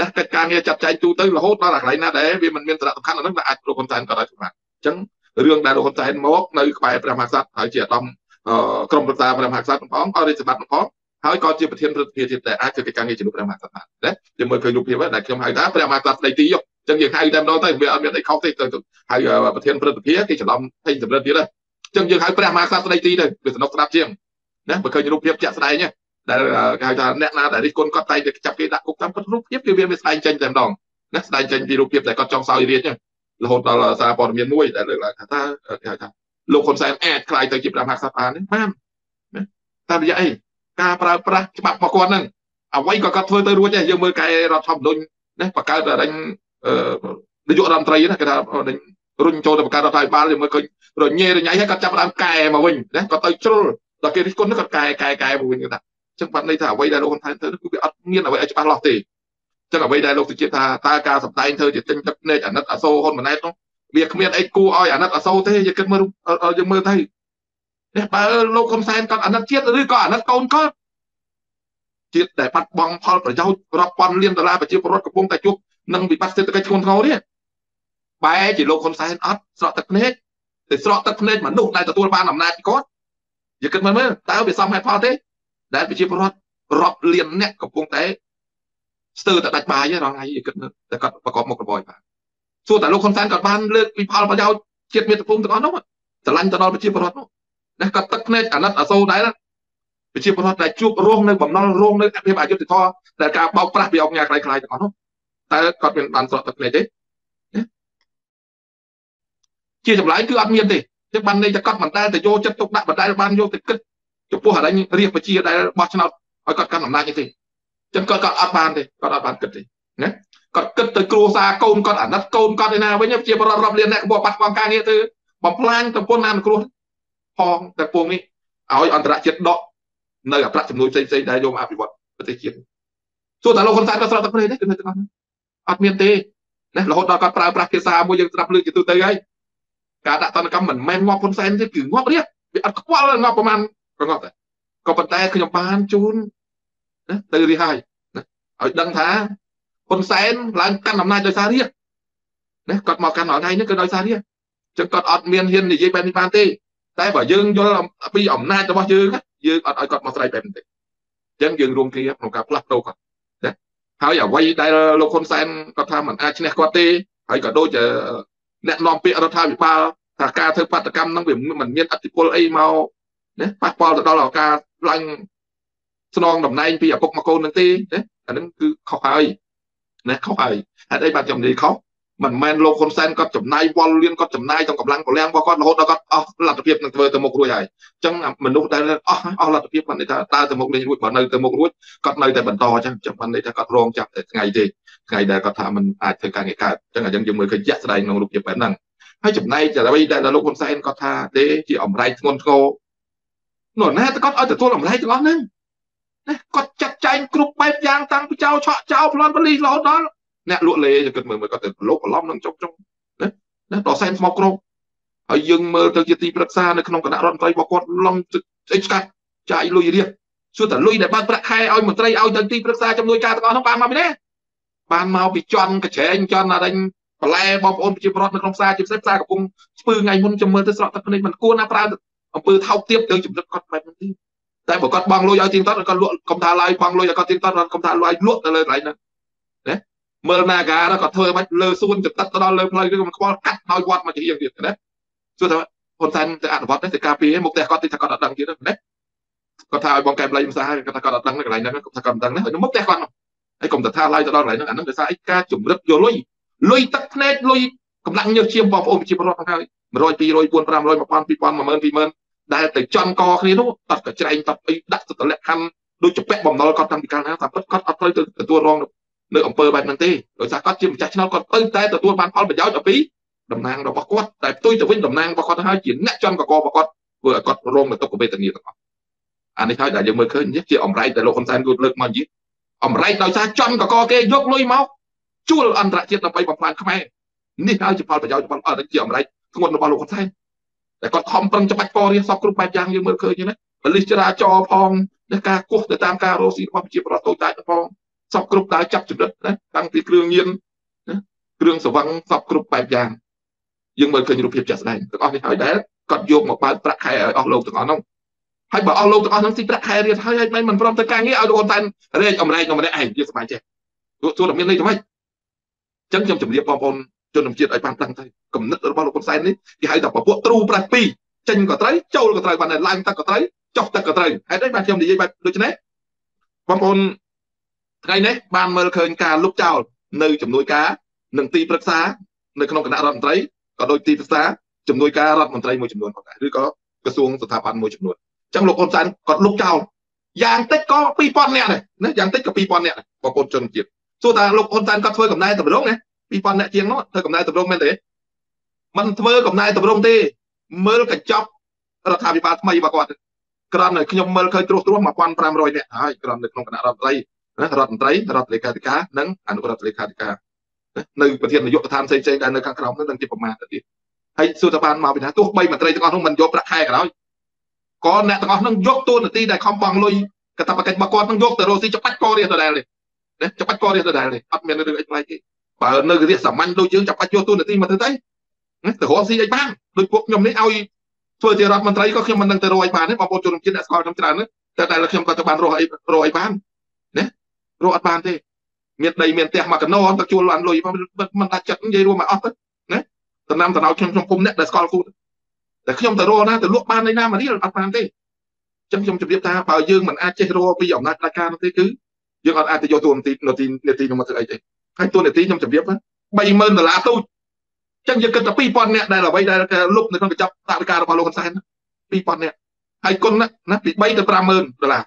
ណាកិច្ចការងារចាត់ចែងទូទៅរហូតដល់កន្លែងណាដែលវាមិនមានសារៈសំខាន់អានោះអាចលោកហ៊ុនសែនក៏អាចសម្រាប់អញ្ចឹងរឿងដែលលោកហ៊ុនសែនមកនៅក្បែរព្រះមហាក្សត្រហើយជាអាដាមក្រុមប្រឹក្សាព្រះមហាក្សត្រផងអរិទ្ធសម្បត្តិផង ហើយក៏ជាប្រធានព្រឹទ្ធសភាទៀតដែលអាចធ្វើកិច្ចការងារជំនួសព្រះមហាក្សត្របានណាយើងមើលឃើញរូបភាពដែលខ្ញុំហៅថាព្រះមហាក្សត្រស្ដីទីយកអញ្ចឹងយើងហៅតែម្ដងទៅវាអត់មានអីខុសទេទៅហើយប្រធានព្រឹទ្ធសភាគេច្រឡំពេញសម្រិតទៀតណាអញ្ចឹងយើងហៅព្រះមហាក្សត្រស្ដីទីទៅវាសំណុកស្ដាប់ជាងណាបើឃើញរូបភាពជាក់ស្ដែងដែលគេហៅថាអ្នកណាដែលរិះគន់គាត់តែទៅចាប់គេដាក់គុកតាមពិតរូបភាពគឺវាមានស្ដែងចេញតែម្ដងណាស្ដែងចេញពីរូបភាពដែលគាត់ចង់សោយរាជហ្នឹងរហូតដល់សារព័ត៌មានមួយដែលលើកឡើងថាតើគេហៅថាលោកហ៊ុនសែនអាចខ្លាយទៅជាព្រះមហាក្សត្របានទេបានតាមរយៈអី ការប្រើប្រាស់ច្បាប់របស់គាត់ហ្នឹងអ្វីក៏គាត់ធ្វើទៅរួចដែរយើងមើលកែរដ្ឋធម្មនុញ្ញណាបង្កើតរញនាយករដ្ឋមន្ត្រីណាគេថារុញចូលទៅបង្កើតរដ្ឋាភិបាលយើងមើលឃើញរញ៉េរញ៉ៃហើយគាត់ចាប់ដើមកែមកវិញណាគាត់ទៅជ្រុលដល់គេរិះគន់គាត់កែកែកែមកវិញគាត់ថាចឹងបាត់ន័យថាអ្វីដែលលោកហ៊ុនសែនធ្វើគឺវាអត់មានអ្វីឲ្យច្បាស់លាស់ទេចឹងអ្វីដែលលោកសុជាតិថាតើការសម្ដែងធ្វើជាទិញទឹកភ្នែកអាណិតអាសូរហ៊ុនម៉ាណែតនោះវាគ្មានអីគួរឲ្យអាណិតអាសូរទេយើងគិតមើលយើងមើលទៅ នេះបើលោកហ៊ុនសែនគាត់អាណិតជាតិឬក៏អាណិតកូនគាត់ជាតិដែលបាត់បង់ផលប្រយោជន៍រាប់ពាន់លានដុល្លារប្រជាពលរដ្ឋកំពុងតែជួបនឹងវិបត្តិសេដ្ឋកិច្ចធ្ងន់ធ្ងរនេះបែរជាលោកហ៊ុនសែនអត់ស្រក់ទឹកភ្នែកតែស្រក់ទឹកភ្នែកមនុស្សដែលទទួលបានអំណាចពីគាត់យើងគិតមើលមើលតើវាសមហេតុផលទេ ដែលប្រជាពលរដ្ឋរាប់លានអ្នកកំពុងតែស្ទើរតែដាច់បាយរងថ្ងៃគិតតែគាត់ប្រកបមុខរបរបានសួរតែលោកហ៊ុនសែនគាត់បានលើកពីផលប្រយោជន៍ជាតិមាតុភូមិទាំងអស់នោះស្រឡាញ់ទៅដល់ប្រជាពលរដ្ឋនោះ ណាគាត់ទឹកភ្នែកអាណិតអាសូរដែរប្រជាពលរដ្ឋដែលជួបរងនៅបំណុលរងនៅអភិបាលអយុធធម៌ដែលការបោកប្រាស់ពីអង្គការខ្លាំងខ្លាយទាំងអស់នោះតើគាត់មានបានស្រកទឹកភ្នែកទេជាចម្លើយគឺអត់មានទេចឹងបានន័យថាគាត់មិនដែលទៅយកចិត្តទុកដាក់មិនដែលបានយកទៅគិតចំពោះអរិញរាជប្រជាដែលបោះឆ្នោតឲ្យគាត់កាន់អំណាចទេចឹងគាត់គាត់អត់បានទេគាត់អត់បានគិតទេណាគាត់គិតទៅគ្រួសារកូនគាត់អាណិតកូនគាត់ឯណាវិញជាបរិបទរាប់លានអ្នកក៏បាត់បង់ការងារទៅបំផ្លាញទៅពុនណានគ្រោះ ផងតែពងនេះឲ្យអន្តរជាតិដកនៅអប្រាក់ចំនួនផ្សេងផ្សេងដែលយកមកអភិវឌ្ឍប្រទេសជាតិទោះតែលោកហ៊ុនសែនក៏ស្រកទឹកភ្នែកដែរគឺនៅទាំងអស់អត់មានទេណារហូតដល់គាត់ប្រើប្រាស់ភាសាមួយយើងស្ដាប់លើជាទូទៅហើយការដាក់តនកម្មមិនមែនងាប់ហ៊ុនសែនទេគឺងាប់រៀបវាអត់ខ្វល់ងាប់ប្រហែលក៏ងាប់ដែរក៏ប៉ុន្តែខ្ញុំបានជូនណាទៅរីហើយណាឲ្យដឹងថាហ៊ុនសែនឡើងកាន់អំណាចដោយសាររាជណាគាត់មកកាន់ថ្ងៃនេះគឺដោយសាររាជចឹងគាត់អត់មានហ៊ាននិយាយបែបនេះបានទេ តែបើយើងយល់ពីអំណាចរបស់យើងយើងអត់ឲ្យគាត់មកស្រ័យបែបនេះទេចឹងយើងរួមគ្នាក្នុងការផ្លាស់ប្ដូរគាត់ណាហើយអ្វីដែលលោកហ៊ុនសែនគាត់ថាមិនអាចឈ្នះគាត់ទេហើយក៏ដូចអ្នកនាំពាក្យរដ្ឋាភិបាលថាការធ្វើបាតកម្មហ្នឹងវាមិនមានអធិបុលអីមកណាប៉ះពាល់ទៅដល់ការឡើងស្នងតំណែងពីឪពុកមកកូននឹងទេណាអាហ្នឹងគឺខុសហើយណាខុសហើយហេតុអីបានខ្ញុំនិយាយខុស មិនមែនលោកហ៊ុនសែនគាត់ចំណាយវល់លៀនគាត់ចំណាយទាំងកម្លាំងពលំរបស់គាត់រហូតដល់គាត់អស់លទ្ធភាពនឹងធ្វើទៅមុខរួចហើយអញ្ចឹងមនុស្សដែលអស់អស់លទ្ធភាពគាត់និយាយថាដើរទៅមុខនេះរួចបើនៅទៅមុខរួចគាត់នៅតែបន្តអញ្ចឹងចាំបានន័យថាគាត់រងចាប់តែថ្ងៃទេថ្ងៃដែលគាត់ថាมันអាចធ្វើការងារកើតអញ្ចឹងអញ្ចឹងយើងមើលឃើញជាក់ស្ដែងក្នុងរូបភាពបែបហ្នឹងហើយចំណែកអ្វីដែលលោកហ៊ុនសែនគាត់ថាទេជាអំរែកធ្ងន់ធ្ងរនោះណាគាត់ឲ្យទទួលអំរែកទាំងអស់ហ្នឹងណាគាត់ចាត់ចែងគ្រប់បែបយ៉ាងតាំងពីចៅឆក់ចៅប្លន់បលីរហូតដល់ អ្នកលក់លេគិតមើលមើលគាត់ទៅលោកប្រឡំនឹងចុកចុងណាណាដល់សែនស្មកក្រុងហើយយើងមើលទៅជាទីប្រឹក្សានៅក្នុងគណៈរដ្ឋមន្ត្រីរបស់គាត់ឡងអីស្កាត់ចាយលុយរៀបសួរតែលុយដែលបានប្រាក់ខែឲ្យមន្ត្រីឲ្យទៅទីប្រឹក្សាជំនួយការទាំងអស់នោះបានមកពីណាបានមកពីជន់កញ្ឆែងជន់អរិញបន្លែបងប្អូនប្រជាពលរដ្ឋនៅក្នុងផ្សារជាពិសេសផ្សារកំពុងស្ពឺថ្ងៃមុនចាំមើលទៅស្រក់ទឹកភ្នែកមិនគួរណាប្រើអំពើថោកទាបទៅជំរិតគាត់បែបនេះទេតែបើគាត់បងលុយឲ្យទៀងទាត់គាត់លក់កុំថាឡាយបងលុយឲ្យគាត់ទៀងទាត់គាត់កុំថាឡាយលក់ទៅលើកន្លែងហ្នឹងណា មើលនាការគាត់ធ្វើបាច់លើសួនចទឹកទៅដល់លើផ្លូវគឺមិនខ្វល់កាត់ដោយវត្តមកជាយើងទៀតណាសួរថាហ៊ុនសែនទៅអនុវត្តទៅការពារមុខផ្ទះគាត់ទីថាគាត់អត់ដឹងទៀតណាគាត់ថាឲ្យបងកែបលៃភាសាគាត់ថាគាត់អត់ដឹងកន្លែងហ្នឹងគាត់ថាគាត់មិនដឹងណាមុខផ្ទះគាត់ហើយកុំទៅថាឡាយទៅដល់កន្លែងហ្នឹងអាហ្នឹងដោយសារអីការជំរិតយកលុយលុយទឹកភ្នែកលុយកម្លាំងញើសជាបងប្អូនប្រជាពលរដ្ឋហ្នឹងហើយ100 200 400 500 1000 2000 10000 20000ដែលទៅចំកគ្នានោះតត់កច្រែងតត់អីដាក់ទៅលក្ខខណ្ឌដូចជាពាក់បំណុលគាត់តាំងពីកាលណាតែពិតគាត់អត់ត្រូវទៅទទួលរង នៅអង្គើបែបហ្នឹងទេដោយសារគាត់ជាម្ចាស់ឆ្នោតគាត់ទៅតែទទួលបានផលប្រយោជន៍អំពីតំណាងរបស់គាត់តែផ្ទុយទៅវិញតំណាងរបស់គាត់ហើយជាអ្នកចន់កករបស់គាត់ធ្វើឲ្យគាត់រងនៅទុក្ខវេទនាទាំងអស់អានេះហើយដែលយើងមើលឃើញជាអំរែកដែលលោកហ៊ុនសែនគូលើកមកនិយាយអំរែកដោយសារចន់កកគេយកលុយមកជួលអន្តរជាតិដើម្បីបំផ្លាញខ្មែរនេះហើយជាផលប្រយោជន៍របស់អត់ជាអំរែកធ្ងន់របស់លោកហ៊ុនសែនតែគាត់ខំប្រឹងច្បាច់ករៀសពគ្រប់បែបយ៉ាងយើងមើលឃើញណាបលិសចរាចរផងនៃការគោះទៅតាមការរស់ស៊ីរបស់ប្រជាពលរដ្ឋតូចតាចផង សពគ្រប់ដើរចាប់ចំណិតណាតាំងពីគ្រឿងញៀនណាគ្រឿងសវឹងសពគ្រប់បែបយ៉ាងយើងមើលឃើញរូបភាពជាក់ស្ដែងទាំងអស់នេះហើយដែលគាត់យកមកបើកប្រាក់ខែឲ្យអស់លោកទាំងអស់នោះហើយបើអស់លោកទាំងអស់នោះទីប្រាក់ខែរៀនហើយហើយមិនព្រមទៅការងារឲ្យលោកអូនតែនរែកអំរែកនៅម្នាក់ឯងយើងសប្បាយចេះទោះតែមានន័យទៅម៉េចអញ្ចឹងខ្ញុំជម្រាបបងប្អូនជនជាតិឲ្យបានដឹងទៅគំនិតរបស់លោកហ៊ុនសែននេះគេហៅថាពពួកទ្រូប្រាស់ពីរចេញក៏ត្រូវចូលក៏ត្រូវបានឡើងទឹកក៏ត្រូវចុះទឹកក៏ត្រូវហេតុអីបានខ្ញុំនិយាយបែបដូចនេះបងប្អូន ថ្ងៃនេះបានមើលឃើញការលុបចោលនៅជំនួយការនិងទីប្រឹក្សានៅក្នុងគណៈរដ្ឋមន្ត្រីក៏ដូចទីប្រឹក្សាជំនួយការរដ្ឋមន្ត្រីមួយចំនួនផងដែរឬក៏ក្រសួងស្ថាប័នមួយចំនួនអញ្ចឹងលោកហ៊ុនសែនគាត់លុបចោលយ៉ាងតិចក៏2000នាក់ដែរណាយ៉ាងតិចក៏2000នាក់ដែរបងប្អូនជនជាតិសួរថាលោកហ៊ុនសែនគាត់ធ្វើកំណែតម្រង់ណា2000នាក់ជាងនោះធ្វើកំណែតម្រង់មែនទេมันធ្វើកំណែតម្រង់ទេមើលកញ្ចប់រដ្ឋាភិបាលថ្មីរបស់គាត់ក្រំនៅខ្ញុំមើលឃើញត្រួសត្រាស1500នាក់ហើយក្រំនៅក្នុងគណៈរដ្ឋមន្ត្រី ណារដ្ឋមន្ត្រីរដ្ឋលេខាធិការនិងអនុរដ្ឋលេខាធិការនៅប្រធាននាយកដ្ឋានផ្សេងៗដែលនៅខាងក្រោមនោះនឹងជាប្រមាណទៅទៀតហើយសួរថាបានមកពីណាទោះបីមន្ត្រីទាំងអស់នោះមិនយកប្រាក់ខែក៏ដោយក៏អ្នកទាំងអស់នោះយកតួនាទីដែលខំបងលុយកតបកិច្ចរបស់គាត់នឹងយកទៅរកស៊ីច្បាច់ករៀសដដែលទេណាច្បាច់ករៀសដដែលទេអត់មានរឿងអីប្លែកទេបើនៅរាជសាមញ្ញដូចយើងចាប់បាច់យកតួនាទីមកទៅទៅទៅរកស៊ីអីបានដូចពួកខ្ញុំនេះឲ្យធ្វើជារដ្ឋមន្ត្រីក៏ខ្ញុំមិននឹងទៅរកអីបានទេបងប្អូនជនជាតិអ្នកស្គាល់ខ្ញុំច្រើនណាស់តែតែខ្ញុំក៏ទៅបានរកអីរកអីបានណា រកអត់បានទេមានដីមានផ្ទះមកកណោទៅជួលបានលុយមិនដាច់ចិត្តនិយាយរួមមកអស់ទៅណាតំណាំតំណោខ្ញុំខ្ញុំគុំអ្នកដែលស្គាល់គូតែខ្ញុំទៅរកណាទៅលក់បាននៅណាមកនេះអត់បានទេចឹងខ្ញុំជម្រាបថាបើយើងមិនអាចចេះរកពីអំណាចផ្ដាច់ការនោះទេគឺយើងអត់អាចទៅយកតួនាទីនាទីនាទីនោះមកធ្វើអីទេហើយតួនាទីខ្ញុំជម្រាប30000ដុល្លារទូចចឹងយើងគិតថា2000នាក់ដែលអ្វីដែលលុបនៅក្នុងកញ្ចប់តាវិការរបស់លោកហ៊ុនសែន2000នាក់ហើយគុណណាពី3ទៅ50000ដុល្លារ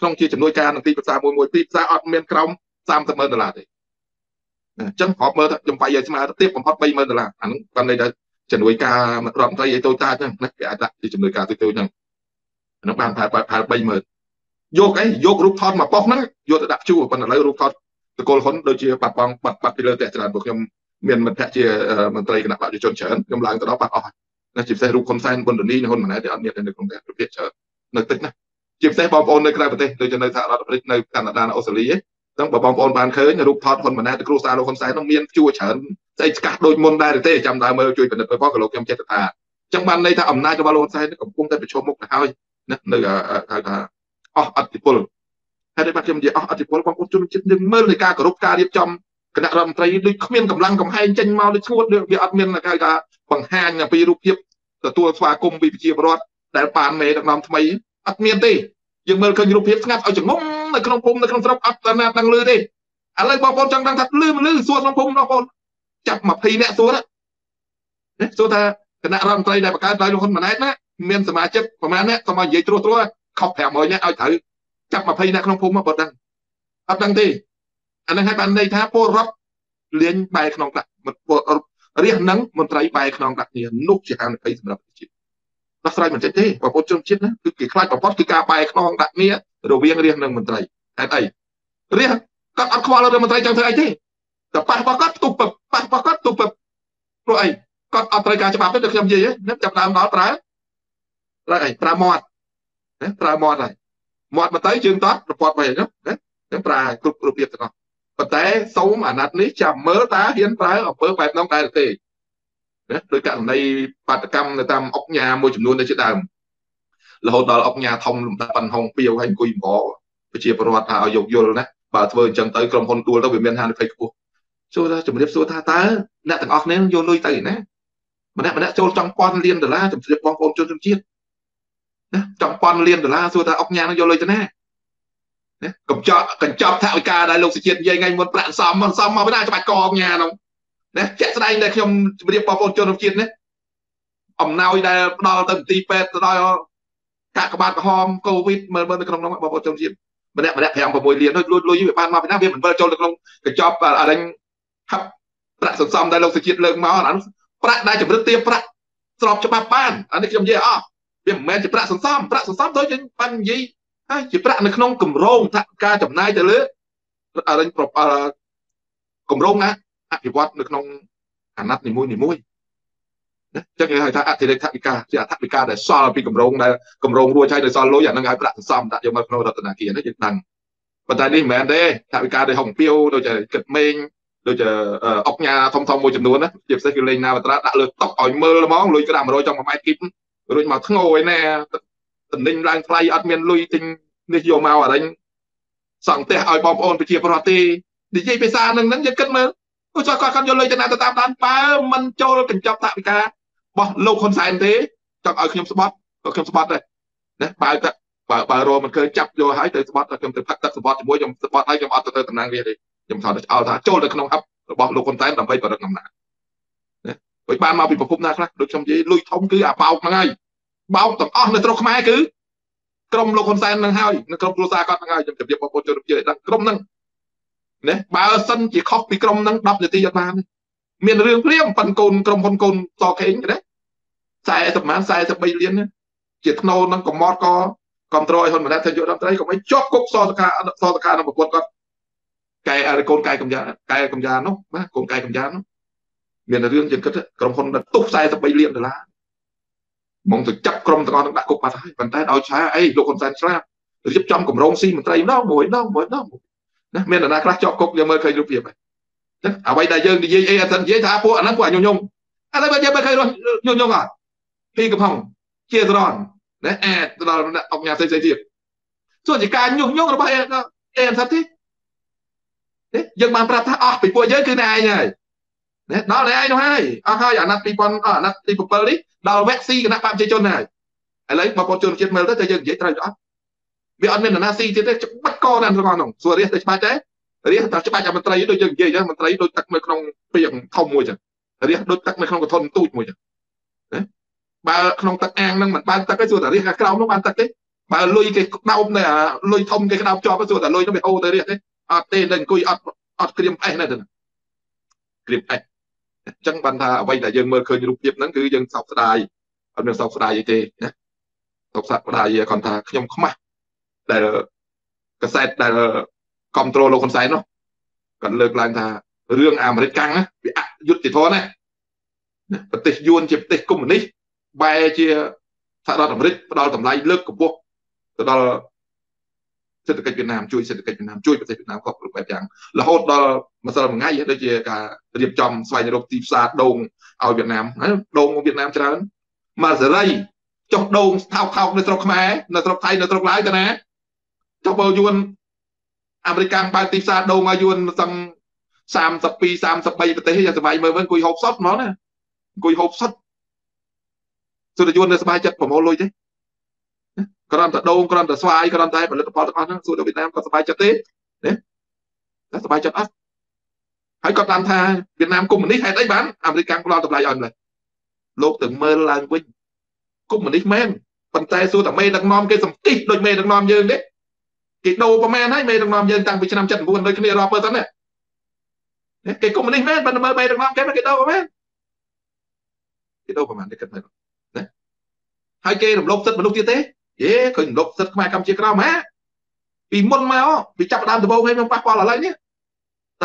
ក្នុងជាចំនួនការនឹងទីផ្សារមួយមួយទីផ្សារអត់មានក្រោម300,000ដុល្លារទេអញ្ចឹងប្រហែលមើលខ្ញុំបាយឲ្យស្មើទៅទៀតបំផុត30000ដុល្លារអាហ្នឹងគាត់ន័យថាចំនួនការរដ្ឋមន្ត្រីអីតូចតាចហ្នឹងណាគេអាចដាក់ជាចំនួនការទូទៅហ្នឹងអាហ្នឹងបានប្រហែលប្រហែល30000យកអីយករូបថតមកប៉ុសហ្នឹងយកទៅដាក់ជួប៉ុន្តែឥឡូវរូបថតតកូលហ៊ុនដូចជាបាត់បង់បាត់បាត់ពីលើតែច្រើនពួកខ្ញុំមានមិត្តភក្តិជាមន្ត្រីគណៈបព្វជិជនច្រើនខ្ញុំឡើងទៅដល់បាត់អស់ណាជាពិសេសរូបហ៊ុនសែនប៊ុនរនីនិងហ៊ុនម៉ាណែតដែលអត់មាននៅក្នុងប្រទេសច្រើននៅតិចណា ជាពិសេសបងប្អូននៅក្រៅប្រទេសដូចជានៅសហរដ្ឋអាមេរិកនៅកាណាដានៅអូស្ត្រាលីហ្នឹងបើបងប្អូនបានឃើញរូបថតហ៊ុនម៉ាណែតគ្រួសារលោកហ៊ុនសែននោះមានជួច្រើនស្អីឆ្កាស់ដូចមុនដែរទេចាំដើរមើលជួយពិនិត្យទៅផងក៏លោកខ្ញុំចេះថាអញ្ចឹងបានន័យថាអំណាចរបស់លោកហ៊ុនសែនកំពុងតែប្រឈមមុខទៅហើយណានៅហៅថាអស់អធិពលហើយបាទខ្ញុំនិយាយអស់អធិពលបងប្អូនជនជាតិយើងមើលនៃការគោរពការរៀបចំគណៈរដ្ឋមន្ត្រីដូចគ្មានកម្លាំងកំហែងចេញមកដូចឈួតវាអត់មានគេថាបង្ហាញអំពីរូបភាពទទួលស្វាគមន៍ពីប្រជាពលរដ្ឋដែលបានមេដឹកនាំថ្មី អត់មានទេយើងមើលឃើញរូបភាពស្ងាត់ឲ្យចងំនៅក្នុងភូមិនៅក្នុងស្រុកអត់ណាដឹងលឺទេឥឡូវបងប្អូនចង់ដឹងថាលឺមិនលឺសួរក្នុងភូមិបងប្អូនចាប់20នាក់សួរណាសួរថាគណៈរដ្ឋមន្ត្រីដែលបង្កើតដោយលោកហ៊ុនម៉ាណែតណាមានសមាជិកប្រហែលអ្នកសូមឲ្យនិយាយត្រួសត្រាខុស500នាក់ឲ្យត្រូវចាប់20នាក់ក្នុងភូមិមកបើដឹងអត់ដឹងទេអានឹងឲ្យបានន័យថាពលរដ្ឋលៀងបែកក្នុងដាក់ពលរះនឹងមន្ត្រីបែកក្នុងដាក់គ្នានោះជាហានិភ័យសម្រាប់ប្រជាជាតិ ដោះស្រាយមិនចេញទេបងប្អូនជនជាតិណាគឺគេខ្លាចបំផុតគឺការបែកក្នុងដាក់គ្នារវាងរះនឹងមន្ត្រីហេតុអីរះគាត់អត់ខ្វល់រឿងមន្ត្រីចង់ធ្វើអីទេតែប៉ះរបស់គាត់ទុបប៉ះរបស់គាត់ទុបព្រោះអីគាត់អត់ត្រូវការច្បាប់ទេដូចខ្ញុំនិយាយហ្នឹងចាប់ដើមដល់ប្រើប្រើអីប្រើមាត់ណាប្រើមាត់ហើយមាត់មកទៅជើងតត់ប្រព័ន្ធបែបហ្នឹងណាប្រើគ្រប់គ្រប់ភាពទាំងអស់ប៉ុន្តែសូមអាណត្តិនេះចាំមើលតើហ៊ានប្រើអំពើបែបនោះដែរទេ ណាដោយករណីបាតកម្មនៅតាមអុកញ៉ាមួយចំនួនទៅជាដើមរហូតដល់អុកញ៉ាធំលំដាប់ប៉ាន់ហុងពីវហើយអង្គុយបកប្រជាពលរដ្ឋថាឲ្យយោគយល់ណាបើធ្វើអញ្ចឹងទៅក្រុមហ៊ុនដួលទៅវាមានហានិភ័យខ្ពស់សួរថាជំរាបសួរថាតើអ្នកទាំងអស់គ្នាយកលុយទៅណាម្នាក់ម្នាក់ចូលចង់ពាន់លានដុល្លារជំរាបបងប្អូនជនជាតិណាចង់ពាន់លានដុល្លារសួរថាអុកញ៉ានឹងយកលុយទៅណាណាកញ្ចក់កញ្ចប់ថវិកាដែលលោកសុជាតិនិយាយថ្ងៃមុនប្រាក់សំមិនសំមកបណ្ដាច្បាច់កអុកញ៉ានោះ ណាជាក់ស្ដែងដែលខ្ញុំជម្រាបបងប្អូនជនជាតិណាអំណោយដែលផ្ដល់ទៅទីពេទ្យទៅដល់កាកបាទក្រហមកូវីដមើលមើលនៅក្នុងនោះបងប្អូនជនជាតិម្នាក់ម្នាក់5 6លានដូចលួចលុយវាបានមកពីណាវាមិនវិលចូលទៅក្នុងកញ្ចប់អរិញហាប់ប្រាក់សន្សំដែលលោកសុជាតិលើកមកអានោះប្រាក់ដែលចម្រិតទាប្រាក់ស្របច្បាប់បានអានេះខ្ញុំនិយាយអស់វាមិនមែនជាប្រាក់សន្សំប្រាក់សន្សំដូចយើងបាននិយាយហើយជាប្រាក់នៅក្នុងគម្រោងថាការចំណាយទៅលើអរិញប្រគម្រោងណា អភិវឌ្ឍនៅក្នុងអាណត្តិនីមួយនីមួយណាចឹងគេហៅថាអតិរិកថវិកាជាអធិវិកាដែលសល់ពីគម្រោងដែលគម្រោងរួចហើយដោយសល់លុយអានឹងឲ្យប្រាក់សន្សំដាក់យកមកក្នុងរដ្ឋាភិបាលនេះយើងដឹងប៉ុន្តែនេះមិនមែនទេថវិកាដែលហុងពីវដូចជាគិតមេងដូចអុកញ៉ាធំធំមួយចំនួនណាជាពិសេសគឺលេងណាវត្រាដាក់លើតុឲ្យមើលហ្មងលុយក្រាម100ចង់1ម៉ែត្រគីបរួចមកធ្ងោឯណាតំណែងឡើងថ្លៃអត់មានលុយទិញនេះយកមកអរិញសង់ផ្ទះឲ្យបងប្អូនប្រជាពលរដ្ឋទេនិយាយភាសានឹងហ្នឹងយើងគិតមើល ព្រោះចោះគាត់គាត់យកលុយទៅណាទៅតាមដានបើមិនចូលកញ្ចប់ថវិការបស់លោកហ៊ុនសែនទេចង់ឲ្យខ្ញុំស្បត់ក៏ខ្ញុំស្បត់ដែរណាបើតែបើបើរមិនឃើញចាប់យកហើយទៅស្បត់ខ្ញុំទៅផឹកទឹកស្បត់ជាមួយខ្ញុំស្បត់ហើយខ្ញុំអត់ទៅទៅតំណែងវាទេខ្ញុំថតឲ្យថាចូលទៅក្នុងហឹបរបស់លោកហ៊ុនសែនដើម្បីបរិទ្ធអំណាចណាដូចបានមកពីប្រភពណាខ្លះដូចខ្ញុំនិយាយលុយធំគឺអាបោកហ្នឹងហើយបោកទាំងអស់នៅត្រកខ្មែរគឺក្រុមលោកហ៊ុនសែននឹងហើយនៅក្រុមគ្រួសារគាត់ហ្នឹងហើយខ្ញុំជម្រាបបងប្អូនជនជាតិដឹងក្រុមហ្នឹង ណាបើសិនជាខុសពីក្រុមហ្នឹង10នាទីអត់បានមានរឿងព្រាមប៉ិនកូនក្រុមហ៊ុនកូនសខេងណា40ប្រហែល43លានជាធ្នូនឹងកំមត់ក៏គ្រប់គ្រងឲ្យហ៊ុនម៉ាណែតធ្វើយុរដ្ឋមន្ត្រីក៏មិនជាប់គុកសសកាសសកានឹងប្រពន្ធគាត់កែកូនកែកំយ៉ាកែកំយ៉ានោះបាទកូនកែកំយ៉ានោះមានរឿងយើងគិតក្រុមហ៊ុនទុះ43លានដុល្លារមកទៅចាប់ក្រុមទាំងអស់នឹងដាក់គុកបាត់ហើយប៉ុន្តែដោយឆាអីលោកហ៊ុនសែនស្រាប់រៀបចំគម្រោងស៊ីមន្ត្រីម្ដងមួយដងមួយដង ណាមានអ្នកណាខ្លះជាប់គុកយើងមើលឃើញរូបភាពហើយចឹងអ្វីដែលយើងនិយាយអីអត់និយាយថាពួកអាហ្នឹងពួកញញងឥឡូវបើយើងមើលឃើញញញងអត់ពីកំហុងជាត្រន់ណាអាទៅដល់អង្គការផ្សេងៗទៀតសួរជាការញុះញង់របស់អេអេអត់ទេទេយើងបានប្រាប់ថាអស់ពីពួកយើងគឺនែឯងហើយណាដល់នែឯងនោះហើយអស់ហើយអាណត្តិ2000អាណត្តិទី7នេះដល់វគ្គស៊ីគណៈបព្វជិជនហើយឥឡូវបងប្អូនជនជាតិមើលទៅតែយើងនិយាយត្រូវអត់ វាអត់មាននរណាស៊ីទៀតទេច្បាច់កណាស់ទាំងអស់នោះសួររះទៅច្បាច់ទេរះតែច្បាច់អាមន្ត្រីដូចយើងនិយាយចឹងមន្ត្រីដូចទឹកនៅក្នុងពីងធំមួយចឹងរះដូចទឹកនៅក្នុងកធនទូចមួយចឹងណាបើក្នុងទឹកអាងហ្នឹងមិនបានទឹកទេសួរតែរះខាងក្រោមនោះបានទឹកទេបើលុយគេក្តោបនៅលុយធំគេក្តោបជាប់សួរតែលុយនោះវាហូរទៅរះទេអត់ទេនៅអង្គុយអត់អត់ក្រៀមផ្អេសនៅទៅក្រៀមផ្អេសអញ្ចឹងបានថាអ្វីដែលយើងមើលឃើញរូបភាពហ្នឹងគឺយើងសោកស្ដាយអត់មានសោកស្ដាយអីទេណាសោកស្ដាយគាត់ថាខ្ញុំខ្មាស់ ដែលកសែតដែលគ្រប់គ្រងលោកហ៊ុនសែននោះគាត់លើកឡើងថារឿងអាមេរិកកាំងណាវាអយុត្តិធម៌ណាប្រទេសយួនជាប្រទេសកុម្មុយនីសបែរជាសហរដ្ឋអាមេរិកផ្ដល់តម្លៃលើកកម្ពស់ទៅដល់សេដ្ឋកិច្ចវៀតណាមជួយសេដ្ឋកិច្ចវៀតណាមជួយប្រទេសវៀតណាមគ្រប់បែបយ៉ាងរហូតដល់ម្សិលមួយថ្ងៃដូចជាការរៀបចំស្វែងរកទីផ្សារដូងឲ្យវៀតណាមហើយដូងវៀតណាមច្រើនមកសេរីចុះដូងថោកថោកនៅស្រុកខ្មែរនៅស្រុកថៃនៅស្រុកឡាវទៅណា ចុះបើយួនអាមេរិកបើកទីផ្សារដូងឲ្យយួនសឹង32 33ប្រទេសយ៉ាងសម័យមើលវិញអង្គុយហូបសុតហ្មងណាអង្គុយហូបសុតសុទ្ធយួននៅស្បាយចិត្តប្រមូលលុយទេគ្រាន់តែដូងគ្រាន់តែស្វាយគ្រាន់តែផលិតផលទាំងអស់ហ្នឹងសួរទៅវៀតណាមគាត់សប្បាយចិត្តទេណាតែសប្បាយចិត្តអត់ហើយគាត់តាមថាវៀតណាមកុម្មុយនីសហេតុអីបានអាមេរិកផ្ដល់តម្លៃឲ្យម្លេះលោកទៅមើលឡើងវិញកុម្មុយនីសមែនប៉ុន្តែសួរតែមេដឹកនាំគេសំទិះដូចមេដឹកនាំយើងទេ គេដូរប្រមាណហើយមេដឹកនាំយើងតាំងពីឆ្នាំ79ដូចគ្នារាប់មើលទៅណាគេកុម្មុយនីសមែនប៉ុន្តែមើលមេដឹកនាំគេគេដូរប្រមាណគេដូរប្រមាណគេគិតមើលណាហើយគេរំលោភសិទ្ធិមនុស្សទៀតទេយេឃើញរំលោភសិទ្ធិខ្មែរកម្ពុជាក្រោមហ่าពីមុនមកពីចាប់ដើមដំបូងហើយខ្ញុំប៉ះពាល់ឥឡូវនេះ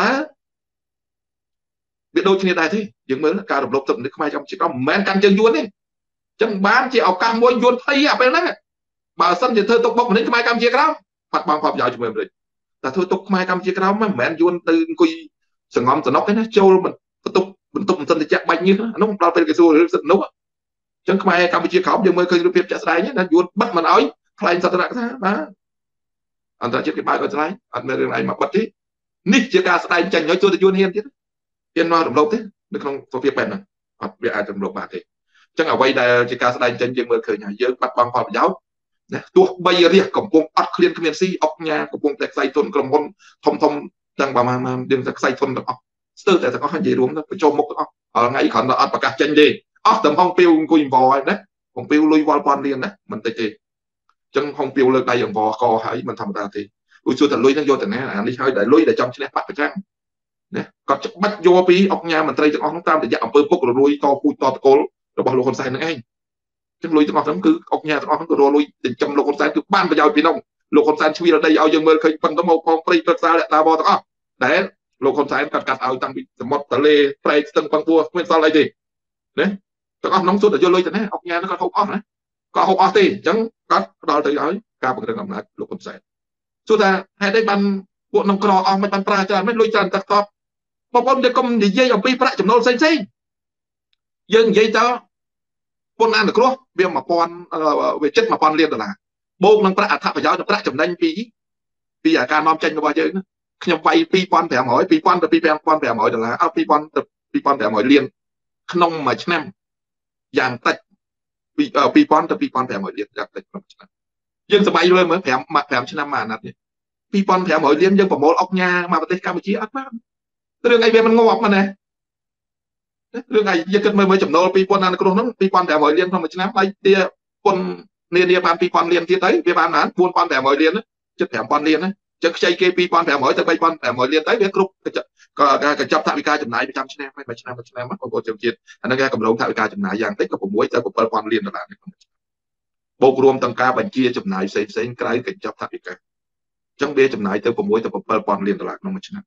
តើវាដូចគ្នាដែរទេយើងមើលការរំលោភសិទ្ធិមនុស្សខ្មែរកម្ពុជាក្រោមមិនមែនកាន់ជើងយួនទេចឹងបានជាឱកាសមួយយួនភ័យអាពេលហ្នឹងបើសិនជាធ្វើទុកបុកម្នេញខ្មែរកម្ពុជាក្រោម បាត់បង់ផលប្រយោជន៍ជាមួយអាមេរិកតែធ្វើទុកខ្មែរកម្ពុជាក្រោមមិនមែនយួនទៅអង្គុយសងំសំណុកទេណាចូលបន្ទប់បន្ទប់មិនសិនតិចបាច់ញើសអានោះដល់ពេលគេសួររឿងសិទ្ធិនោះចឹងខ្មែរកម្ពុជាក្រោមយើងមើលឃើញរូបភាពចាក់ស្ដែងណាយួនបិទមិនអោយខ្លែងសត្វរកថាបាទអន្តរជាតិគេបើកឲ្យស្ដែងអត់មានរឿងអីមកបិទទេនេះជាការស្ដែងចាញ់ឲ្យជួយទៅយួនហ៊ានទៀតហ៊ានមករំលោភទេនៅក្នុងសុភាបែបហ្នឹងអត់វាអាចរំលោភបានទេអញ្ចឹងអ្វីដែលជាការស្ដែងចេញយើងមើលឃើញហើយយើងបាត់បង់ផលប្រយោជន៍ ណាទោះបីរះកំពុងអត់ឃ្លានគ្មានស៊ីអុកញ៉ាកំពុងតែខ្សែទុនក្រុមហ៊ុនធំធំទាំងប្រហែលយើងតែខ្សែទុនទាំងអស់ស្ទើរតែទាំងអស់និយាយរួមទៅប្រជុំមុខទាំងអស់ថ្ងៃគ្រាន់តែអត់ប្រកាសចេញទេអស់តែហុងពីវអង្គុយអង្វរហើយណាហុងពីវលុយវល់ពាន់លានណាមិនតិចទេអញ្ចឹងហុងពីវលើកដៃអង្វរកហើយមិនធម្មតាទេឧសួរតែលុយហ្នឹងយកទៅណាអានេះហើយដែលលុយដែលចង់ឈ្នះបកប្រចាំណាគាត់ច្បាច់យកពីអង្គញាមន្ត្រីទាំងអស់ហ្នឹងតាមរយៈអង្គើពុករលួយតពូជតតកុលរបស់លោកហ៊ុនសែនហ្នឹងឯង ចឹងលុយទាំងអស់ហ្នឹងគឺអង្គញាទាំងអស់ហ្នឹងគឺរលួយចិញ្ចឹមលោកហ៊ុនសែនគឺបានប្រយោជន៍ពីនោះលោកហ៊ុនសែនឈ្វាលដីឲ្យយើងមើលឃើញប៉ុន្តែមកផងព្រៃព្រឹក្សាលក្ខតាវទាំងអស់ដែលលោកហ៊ុនសែនកាត់កាត់ឲ្យតាំងពីសមុទ្រទលេព្រែកស្ទឹងបឹងពួរគ្មានសល់អីទេណាទាំងអស់ក្នុងសុទ្ធតែយកលុយទៅណាអង្គញាហ្នឹងគាត់ហូបអស់ណាគាត់ហូបអស់ទេអញ្ចឹងគាត់ផ្ដល់ទៅឲ្យការបង្រឹងអំណាចលោកហ៊ុនសែនសួរថាហេតុអីបានពួកនឹងក្រអស់មិនបានប្រាច្រើនមិនលុយច្រើនតែតបបងប្អូនយើងកុំនិយាយអំពីប្រាក់ចំណូលផ្សេងផ្សេងយើងនិយាយតើ ពន្ធអនុគ្រោះវា1000វាចិត្ត1000លានដុល្លារបូកនឹងប្រាក់អត្ថប្រយោជន៍ប្រាក់ចំណេញពីពីការនាំចេញរបស់យើងខ្ញុំវាយ2500 2000ទៅ2500ដុល្លារអត់2000ទៅ2500លានក្នុងមួយឆ្នាំយ៉ាងតិច2000ទៅ2500លានយ៉ាងតិចក្នុងឆ្នាំយើងសប្បាយលើមើល5 5ឆ្នាំមួយអាណត្តិនេះ2500លានយើងប្រមូលអុកញ៉ាមកប្រទេសកម្ពុជាអត់បានរឿងអីវាមិនងាប់មកណា រឿងអីយើងគិតមើលមើលចំណូល2000អនុគ្រោះហ្នឹង2500លានក្នុងមួយឆ្នាំហើយទាពន្ធនានាបាន2000លានទៀតទៅវាបានបាន4500លានជិត5000លានណាចឹងខ្ចីគេ2500ទៅ3500លានទៅវាគ្រប់ក៏ការកញ្ចប់ថវិកាចំណាយប្រចាំឆ្នាំមួយឆ្នាំមួយឆ្នាំបងប្អូនជនជាតិអានឹងគេកម្រងថវិកាចំណាយយ៉ាងតិចក៏6ទៅ7000លានដុល្លារក្នុងឆ្នាំបូករួមទាំងការបញ្ជាចំណាយផ្សេងផ្សេងក្រៅកញ្ចប់ថវិកាចឹងវាចំណាយទៅ6ទៅ7000លានដុល្លារក្នុងមួយឆ្នាំ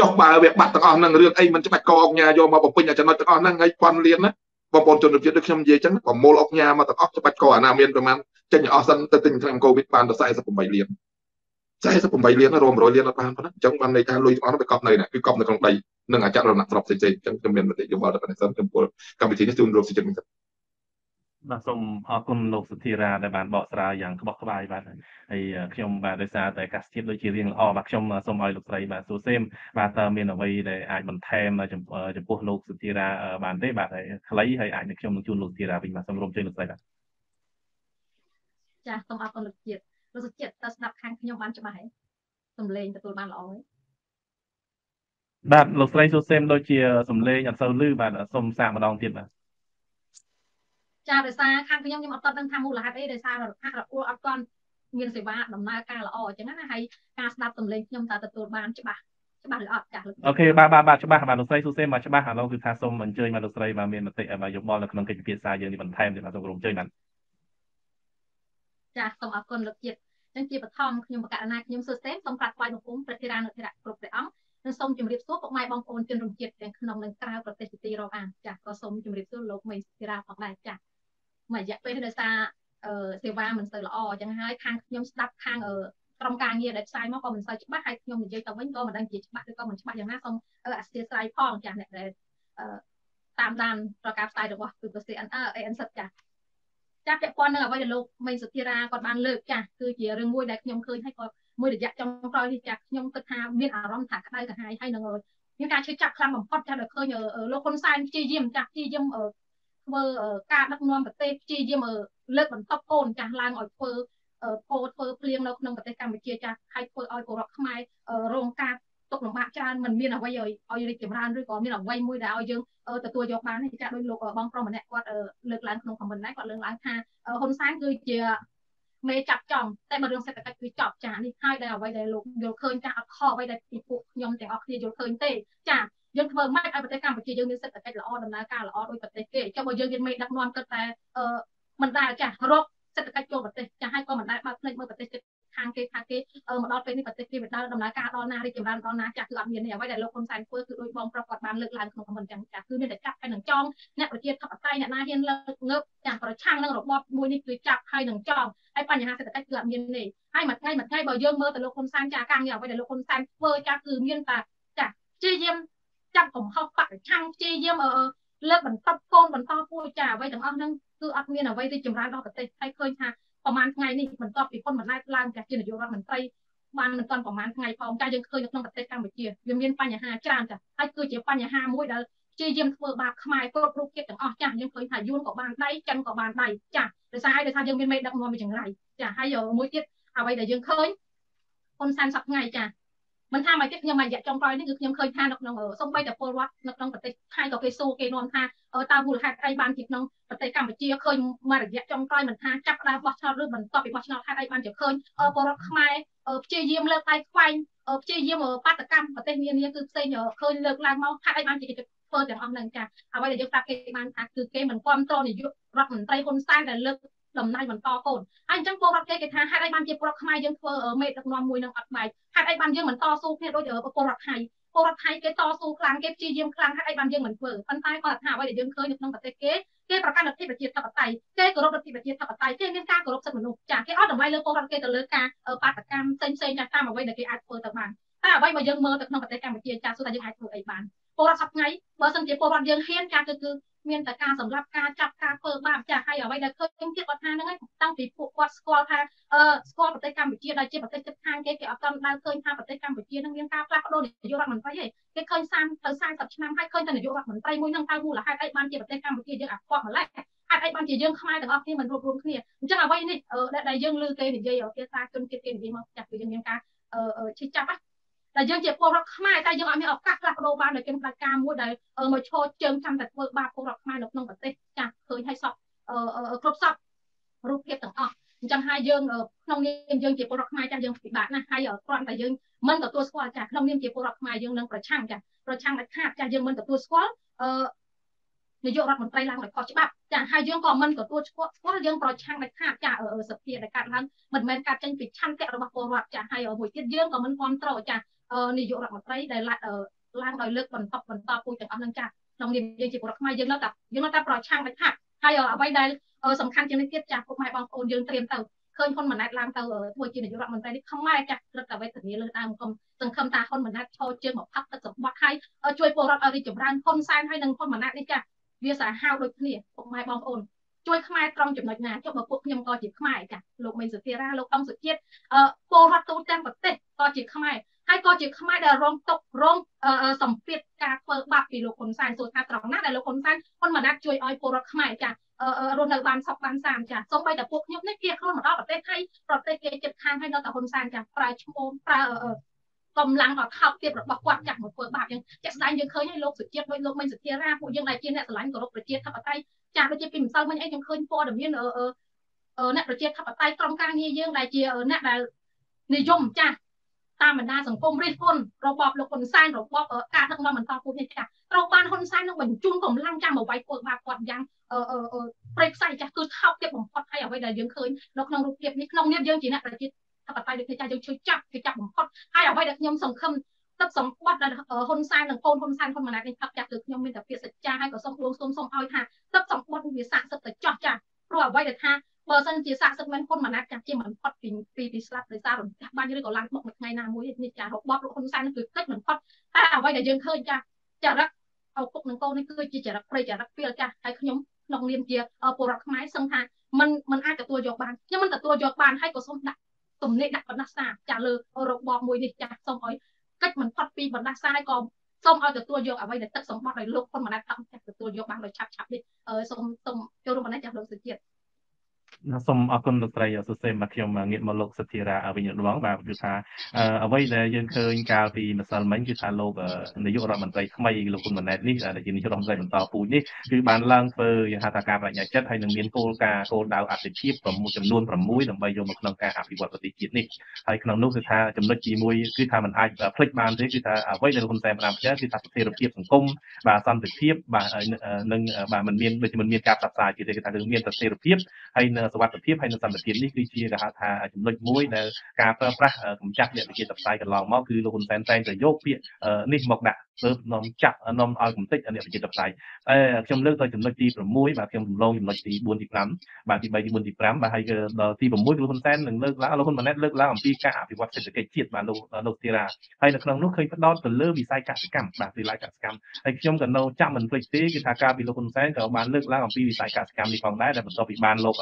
ចុះបើវាបាត់ទាំងអស់ហ្នឹងរឿងអីមិនច្បាច់កអុកញ៉ាយកមកបំពេញចំណុចទាំងអស់ហ្នឹងហើយប៉ុនលានណាបងប្អូនជនជាតិដូចខ្ញុំនិយាយចឹងប្រមូលអុកញ៉ាមកទាំងអស់ច្បាច់កអាណាមានប្រហែលចេញអស់សិនទៅទិញឆ្នាំកូវីដបានទៅ48លាន48លានរួម100លានអត់បានប៉ុណ្ណាអញ្ចឹងបានន័យថាលុយទាំងអស់ទៅកប់នៅណាគឺកប់នៅក្នុងដីនិងអចលនៈស្របផ្សេងៗអញ្ចឹងខ្ញុំមានមតិយោបល់ទៅប៉ុណ្ណេះសិនចំពោះកម្មវិធីនេះជូនលោកសិទ្ធិមិត្ត បាទសូមអរគុណលោកសុធិរាដែលបានបកស្រាយយ៉ាងក្បោះក្បាយបាទហើយខ្ញុំបាទដោយសារតែកាសធាតុដូចជារៀងល្អបាទខ្ញុំសូមឲ្យលោកស្រីបាទសួរសេមបាទតើមានអ្វីដែលអាចបន្ថែមចំពោះលោកសុធិរាបានទេបាទហើយខ្លីហើយអាចនឹងខ្ញុំនឹងជូនលោកសុធិរាវិញបាទសូមរួមជើញលោកស្រីបាទចាសូមអរគុណលោកជាតិលោកសុជាតិតើស្ដាប់ខាងខ្ញុំបានច្បាស់ហើយសំឡេងទទួលបានល្អហើយបាទលោកស្រីសួរសេមដូចជាសំឡេងអត់សូវលឺបាទសូមសាកម្ដងទៀតបាទ ចាដោយសារខាងខ្ញុំខ្ញុំអត់តដឹងថាមូលហេតុអីដោយសារអរអួលអត់ទាន់មានសេវាដំណើរការល្អអញ្ចឹងណាហើយការស្ដាប់សំឡេងខ្ញុំតើទទួលបានច្បាស់ច្បាស់ឬអត់ចាស់អូខេបាទបាទបាទច្បាស់បាទលោកស្រីស៊ូសេមកច្បាស់ឥឡូវគឺថាសូមអញ្ជើញបាទលោកស្រីបាទមានមតិបាទយោបល់នៅក្នុងកិច្ចពិភាក្សាយើងនេះបន្ថែមទៀតបាទសូមរំជើញបាទចាសូមអរគុណលោកជាតិចឹងជាបឋមខ្ញុំបកករណាខ្ញុំស៊ូសេមសូមក្រាបថ្វាយបង្គំព្រះធិរានុធិរៈគ្រប់ព្រះអង្គនិងសូមជម្រាបសួរពុកម៉ែបងប្អូនជនរួមជាតិទាំងក្នុងនិងក្រៅប្រទេសជាទីរាប់អានចាក៏សូមជម្រាបសួរលោកមេស្ទីរ៉ាផងដែរចា មួយរយៈពេលដោយសារសេវាមិនសូវល្អអញ្ចឹងហើយខាងខ្ញុំស្ដាប់ខាងក្រុមការងារដែលផ្សាយមកក៏មិនសូវច្បាស់ហើយខ្ញុំនិយាយទៅវិញក៏មិនដឹងជាច្បាស់ឬក៏មិនច្បាស់យ៉ាងណាសូមអធិស្ឋានផងចាអ្នកដែលតាមដានប្រការផ្សាយរបស់ទូទៅ CNR AN សិតចាចាពាក់ព័ន្ធនឹងអ្វីដែលលោកមេសុធិរាគាត់បានលើកចាគឺជារឿងមួយដែលខ្ញុំឃើញហើយក៏មួយរយៈចុងក្រោយនេះចាខ្ញុំគិតថាមានអារម្មណ៍ថាក្តៅក្រហាយហើយនឹងមានការឈឺចាប់ខ្លាំងបំផុតចាដែលឃើញលោកហ៊ុនសែនព្យាយាមចាព្យាយាម ធ្វើការដឹកនាំប្រទេសព្យាយាមលើកបន្តកូនចាស់ឡើងឲ្យធ្វើពោធ្វើភ្លៀងនៅក្នុងប្រទេសកម្ពុជាចាស់ហើយធ្វើឲ្យពលរដ្ឋខ្មែររងការទុកលំបាកច្រើនមិនមានអ្វីឲ្យឲ្យរីកចម្រើនឬក៏មានអ្វីមួយដែលឲ្យយើងទទួលយកបានទេចាដូចលោកបងប្រុសម្នាក់គាត់លើកឡើងក្នុងខមមិនដែរគាត់លើកឡើងថាហ៊ុនសែនគឺជាមេចាប់ចំតែបើរឿងសេដ្ឋកិច្ចគឺចប់ចានេះហើយដែលអ្វីដែលលោកយល់ឃើញចាអត់ខអ្វីដែលពីពួកខ្ញុំទាំងអស់គ្នាយល់ឃើញទេចា យើងធ្វើម៉េចឲ្យប្រទេសកម្ពុជាយើងមានសេដ្ឋកិច្ចល្អដំណើរការល្អដូចប្រទេសគេចុះបើយើងមានមេដឹកនាំគិតតែអឺមិនដែលចារកសេដ្ឋកិច្ចចូលប្រទេសចាស់ហើយក៏មិនដែលបើកភ្នែកមើលប្រទេសចិត្តខាងគេខាងគេមកដល់ពេលនេះប្រទេសគេវាដើរដំណើរការដល់ណារីកចម្រើនដល់ណាចាស់គឺអត់មានទេអ្វីដែលលោកហ៊ុនសែនធ្វើគឺដូចបងប្រុសគាត់បានលើកឡើងក្នុងខមមិនចឹងចាស់គឺមានតែចាប់ហើយនឹងចងអ្នកប្រជាធិបតេយ្យអ្នកណាហ៊ានលើកងើបចាស់ប្រឆាំងនឹងរបបមួយនេះគឺចាប់ហើយនឹងចងហើយបញ្ហាសេដ្ឋកិច្ចគឺអត់មានទេហើយមួយថ្ងៃមួយថ្ងៃបើយើងមើលទៅលោកហ៊ុនសែនចាស់ការងារអ្វីដែលលោកហ៊ុនសែនធ្វើចាស់គឺមានតែចាស់ព្យាយាម ចាប់កំហុសបរិឆាំងព្យាយាមលើកបន្តកូនបន្តពូជចាអ្វីទាំងអស់ហ្នឹងគឺអត់មានអ្វីរីកចម្រើនដល់ប្រទេសហើយឃើញថាប្រហែលថ្ងៃនេះបន្ទាប់ពីហ៊ុនម៉ាណែតឡើងជានាយករដ្ឋមន្ត្រីបានមិនទាន់ប្រហែលថ្ងៃផងចាយើងឃើញនៅក្នុងប្រទេសកម្ពុជាវាមានបញ្ហាច្រើនចាហើយគឺជាបញ្ហាមួយដែលជាយាមធ្វើបាបខ្មែរគ្រប់រូបជាតិទាំងអស់ចាយើងឃើញថាយួនក៏បានដៃចិនក៏បានដៃចាដោយសារឲ្យដោយសារយើងមានមេដឹកនាំមួយចង្រៃចាហើយមួយទៀតអ្វីដែលយើងឃើញហ៊ុនសែនសប្ថ្ងៃចា មិនថាមកទៀតខ្ញុំរយៈចុងក្រោយនេះគឺខ្ញុំឃើញថានៅក្នុងសូម្បីតែពលរដ្ឋនៅក្នុងប្រទេសថៃក៏គេសួរគេនាំថាតើមូលហេតុអីបានជាក្នុងប្រទេសកម្ពុជាឃើញមករយៈចុងក្រោយមិនថាចាប់ដើមបោះឆ្នោតឬបន្ទាប់ពីបោះឆ្នោតហេតុអីបានជាឃើញពលរដ្ឋខ្មែរព្យាយាមលើកដៃខ្វែងព្យាយាមបាតកម្មប្រទេសនានាគឺផ្សេងឃើញលើកឡើងមកហេតុអីបានជាធ្វើទាំងអស់ហ្នឹងចាអ្វីដែលយើងប្រាប់គេបានថាគឺគេមិនគ្រប់គ្រងនាយករដ្ឋមន្ត្រីហ៊ុនសែនដែលលើក ដំណើរបន្តកូនហើយអញ្ចឹងពលរដ្ឋគេគេថាហេតុអីបានជាពលរដ្ឋខ្មែរយើងធ្វើមេដឹកនាំមួយនឹងអត់បែកហេតុអីបានយើងមិនតស៊ូគ្នាដូចពលរដ្ឋថៃពលរដ្ឋថៃគេតស៊ូខ្លាំងគេព្យាយាមខ្លាំងហេតុអីបានយើងមិនធ្វើប៉ុន្តែគាត់ថាអ្វីដែលយើងឃើញនៅក្នុងប្រទេសគេគេប្រកាន់លទ្ធិប្រជាធិបតេយ្យគេគោរពលទ្ធិប្រជាធិបតេយ្យគេមានការគោរពសិទ្ធិមនុស្សចាគេអត់តម្លៃលើពលរដ្ឋគេទៅលើការបាតកម្មផ្សេងផ្សេងចាតាមអ្វីដែលគេអាចធ្វើទៅបានតែអ្វីបើយើងមើលទៅក្នុងប្រទេសកម្ពុជាចាសួរថាយើងអាចធ្វើអីបានពលរដ្ឋសប្តាហ៍ថ្ងៃបើសិនជាពលរដ្ឋយើងហ៊ានចាគឺគឺ មានតែការសម្រាប់ការចាប់ការធ្វើបាបចាស់ហើយអ្វីដែលឃើញខ្ញុំទៀតគាត់ថាហ្នឹងហើយតាំងពីពួកគាត់ស្គាល់ថាអឺស្គាល់ប្រទេសកម្ពុជាដែលជាប្រទេសជិតខាងគេគេអត់ទាន់ដើរឃើញថាប្រទេសកម្ពុជានឹងមានការផ្លាស់ប្ដូរនាយករដ្ឋមន្ត្រីទេគេឃើញ30ទៅ40ឆ្នាំហើយឃើញតែនាយករដ្ឋមន្ត្រីមួយហ្នឹងតើមូលហេតុអីបានជាប្រទេសកម្ពុជាយើងអាខ្វក់ម្ល៉េះហេតុអីបានជាយើងខ្មែរទាំងអស់គ្នាមិនរួបរวมគ្នាអញ្ចឹងអ្វីនេះដែលយើងលើគេនិយាយភាសាជនជាតិគេនិយាយមកចាស់គឺយើងមានការឈឺចាប់ណា តែយើងជាពលរដ្ឋខ្មែរតែយើងអត់មានឱកាសផ្លាស់ប្ដូរបានដោយគេផ្ដាច់ការមួយដែលមកឈរជើងចាំតែធ្វើបាបពលរដ្ឋខ្មែរនៅក្នុងប្រទេសចាស់ឃើញឲ្យសពគ្រប់សពរូបភាពទាំងអស់អញ្ចឹងហើយយើងក្នុងនាមយើងជាពលរដ្ឋខ្មែរចាស់យើងពិបាកណាស់ហើយគ្រាន់តែយើងមិនទទួលស្គាល់ចាស់ក្នុងនាមជាពលរដ្ឋខ្មែរយើងនឹងប្រឆាំងចាស់ប្រឆាំងដាច់ខាតចាស់យើងមិនទទួលស្គាល់អឺនាយករដ្ឋមន្ត្រីឡើងដោយខុសច្បាប់ចាហើយយើងក៏មិនទទួលស្គាល់យើងប្រឆាំងដាច់ខាតចាសភាដែលកាត់ឡើងមិនមែនកាត់ចេញពីឆន្ទៈរបស់ពលរដ្ឋចាហើយមួយទៀតយើងក៏មិនគ្រប់គ្រងចា នាយករដ្ឋមន្ត្រីដែលឡើងដោយលើកបន្តបន្តពូជទាំងអស់នឹងចាស់ក្នុងនាមយើងជាពលរដ្ឋខ្មែរយើងនៅតែយើងនៅតែប្រឆាំងដាច់ខាតហើយអ្វីដែលសំខាន់ជាងនេះទៀតចាស់ពុកម៉ែបងប្អូនយើងត្រៀមទៅឃើញហ៊ុនម៉ាណែតឡើងទៅធ្វើជានាយករដ្ឋមន្ត្រីនេះខ្មែរចាស់រឹតតែវេទនាលើដើមគុំសង្ឃឹមថាហ៊ុនម៉ាណែតឈរជើងមកផាត់ទឹកសម្បត្តិហើយជួយពលរដ្ឋឲ្យរីកចម្រើនហ៊ុនសែនហើយនិងហ៊ុនម៉ាណែតនេះចាស់វាសាហាវដូចគ្នាពុកម៉ែបងប្អូនជួយខ្មែរត្រង់ចំណុចណាចុះបើពួកខ្ញុំក៏ជាខ្មែរចាលោកមេសុធារាលោកអង្គសុជាតិពលរដ្ឋទូទាំងប្រទេសក៏ជាខ្មែរ ហើយក៏ជាខ្មែរដែលរងទុករងសម្ពាធការធ្វើបាបពីលោកហ៊ុនសែនសួរថាត្រង់ណាដែលលោកហ៊ុនសែនហ៊ុនម៉ាណែតជួយឲ្យពលរដ្ឋខ្មែរចារស់នៅបានសុខបានសាន្តចាសូម្បីតែពួកខ្ញុំនេះជាខ្លួនមកដល់ប្រទេសថៃប្រទេសគេជិតខាងហើយនៅតែហ៊ុនសែនចាប្រើឈ្មោះប្រើកម្លាំងដ៏ថោកទាបរបស់គាត់ចាស់មកធ្វើបាបយើងជាក់ស្ដែងយើងឃើញហើយលោកសុជាតិដោយលោកមេសុធារាពួកយើងដែលជាអ្នកស្រឡាញ់គោរពប្រជាធិបតេយ្យចាស់ដូចជាពីម្សិលមិញអីខ្ញុំឃើញព័ត៌មានអ្នកប្រជាធិបតេយ្យក្រុមការងារយើងដែលជាអ្នកដែលនិយមចាស់ តាមបណ្ដាសង្គមរិះគន់របបលោកហ៊ុនសែនរបបការដឹកនាំបន្តពូជនេះចាស់ត្រូវបានហ៊ុនសែននឹងបញ្ជូនកម្លាំងចាំមកវាយធ្វើបាបគាត់យ៉ាងព្រៃផ្សៃចាស់គឺថោកទាបបំផុតហើយអ្វីដែលយើងឃើញនៅក្នុងរូបភាពនេះក្នុងនាមយើងជាអ្នកប្រជាធិបតេយ្យដូចគ្នាចាស់យើងជួយចាប់ជួយចាប់បំផុតហើយអ្វីដែលខ្ញុំសង្ឃឹមទឹកសម្បត្តិដែលហ៊ុនសែននិងកូនហ៊ុនសែនហ៊ុនម៉ាណែតនេះផឹកចាស់គឺខ្ញុំមានតែពាក្យសច្ចាហើយក៏សូមដួងសូមសូមឲ្យថាទឹកសម្បត្តិវាស័ក្តិសិទ្ធិទៅចោះចាស់ ព្រោះអ្វីដែលថាបើសិនជាស័ក្តិសិទ្ធិមែនហ៊ុនម៉ាណែតចាស់ជាមិនផុតពីពីពីស្លាប់ដោយសាររំចាស់បាញ់ឬក៏ឡើងមុខមួយថ្ងៃណាមួយនេះចាស់របបលោកហ៊ុនសែនគឺកិច្ចមិនផុតតែអ្វីដែលយើងឃើញចាស់ចរិតឪពុកនិងកូននេះគឺជាចរិតព្រៃចរិតពីចាស់ហើយខ្ញុំក្នុងនាមជាពលរដ្ឋខ្មែរសឹងថាมันมันអាចទទួលយកបានខ្ញុំមិនទទួលយកបានហើយក៏សូមដាក់ទំនេរដាក់បណ្ដាសាចាស់លើរបបមួយនេះចាស់សូមឲ្យកិច្ចមិនផុតពីបណ្ដាសាហើយក៏ សូមឲ្យទទួលយកអ្វីដែលទឹកសម្បត្តិឲ្យលោកហ៊ុនម៉ាណែតតាមចាស់ទទួលយកបានដោយឆាប់ឆាប់នេះសូមសូមចូលរួមបណ្ដាចាស់លោកសុជាតិ សូមអរគុណលោកស្រីសុសេមបាទខ្ញុំងាកមកលោកសុធារាវិញម្ដងបាទគឺថាអ្វីដែលយើងឃើញកាលពីម្សិលមិញគឺថាលោកនាយករដ្ឋមន្ត្រីថ្មីលោកហ៊ុនម៉ាណែតនេះដែលជានាយករដ្ឋមន្ត្រីបន្តពូជនេះគឺបានឡើងធ្វើយ៉ាងហៅថាការបញ្ញាចិត្តហើយនឹងមានគោលការណ៍គោលដៅអតិភិប6ចំនួន6ដើម្បីយកមកក្នុងការអភិវឌ្ឍប្រទេសជាតិនេះហើយក្នុងនោះគឺថាចំណុចទី1គឺថាมันអាចភ្លេចបានទេគឺថាអ្វីដែលលោកហ៊ុនសែនបានផ្ញើគឺថាស្ថិរភាពសង្គមបាទសន្តិភាពបាទនឹងបាទมันមានដូចជាมันមានការផ្សព្វផ្សាយទៀតទេគឺថាគឺមានស្ថិរភាពហើយនៅ សុវត្ថិភាពហើយនិងសន្តិភាពនេះគឺជាគេហៅថាចំណុចមួយដែលការប្រើប្រាស់កម្ចាត់អ្នកវិជាតផ្សាយកន្លងមកគឺលោកហ៊ុនសែនតែងតែយកពាក្យនេះមកដាក់ធ្វើនាំចាក់នាំឲ្យកំតិចអ្នកវិជាតផ្សាយតែខ្ញុំលើកទៅចំណុចទី6បាទខ្ញុំរំលងចំណុចទី4ទី5បាទទី3ទី4ទី5បាទហើយដល់ទី6លោកហ៊ុនសែននឹងលើកឡើងលោកហ៊ុនម៉ាណែតលើកឡើងអំពីការអភិវឌ្ឍសេដ្ឋកិច្ចជាតិបាទលោកលោកទីរ៉ាហើយនៅក្នុងនោះឃើញផ្ដោតទៅលើវិស័យកសិកម្មបាទវិស័យកសិកម្មហើយខ្ញុំក៏នៅចាំមិនភ្លេចទេគឺថាការពីលោកហ៊ុនសែនក៏បានលើកឡើងអំពីវិស័យកសិកម្មនេះផងដែរដែលបន្ទាប់ពីបានលោក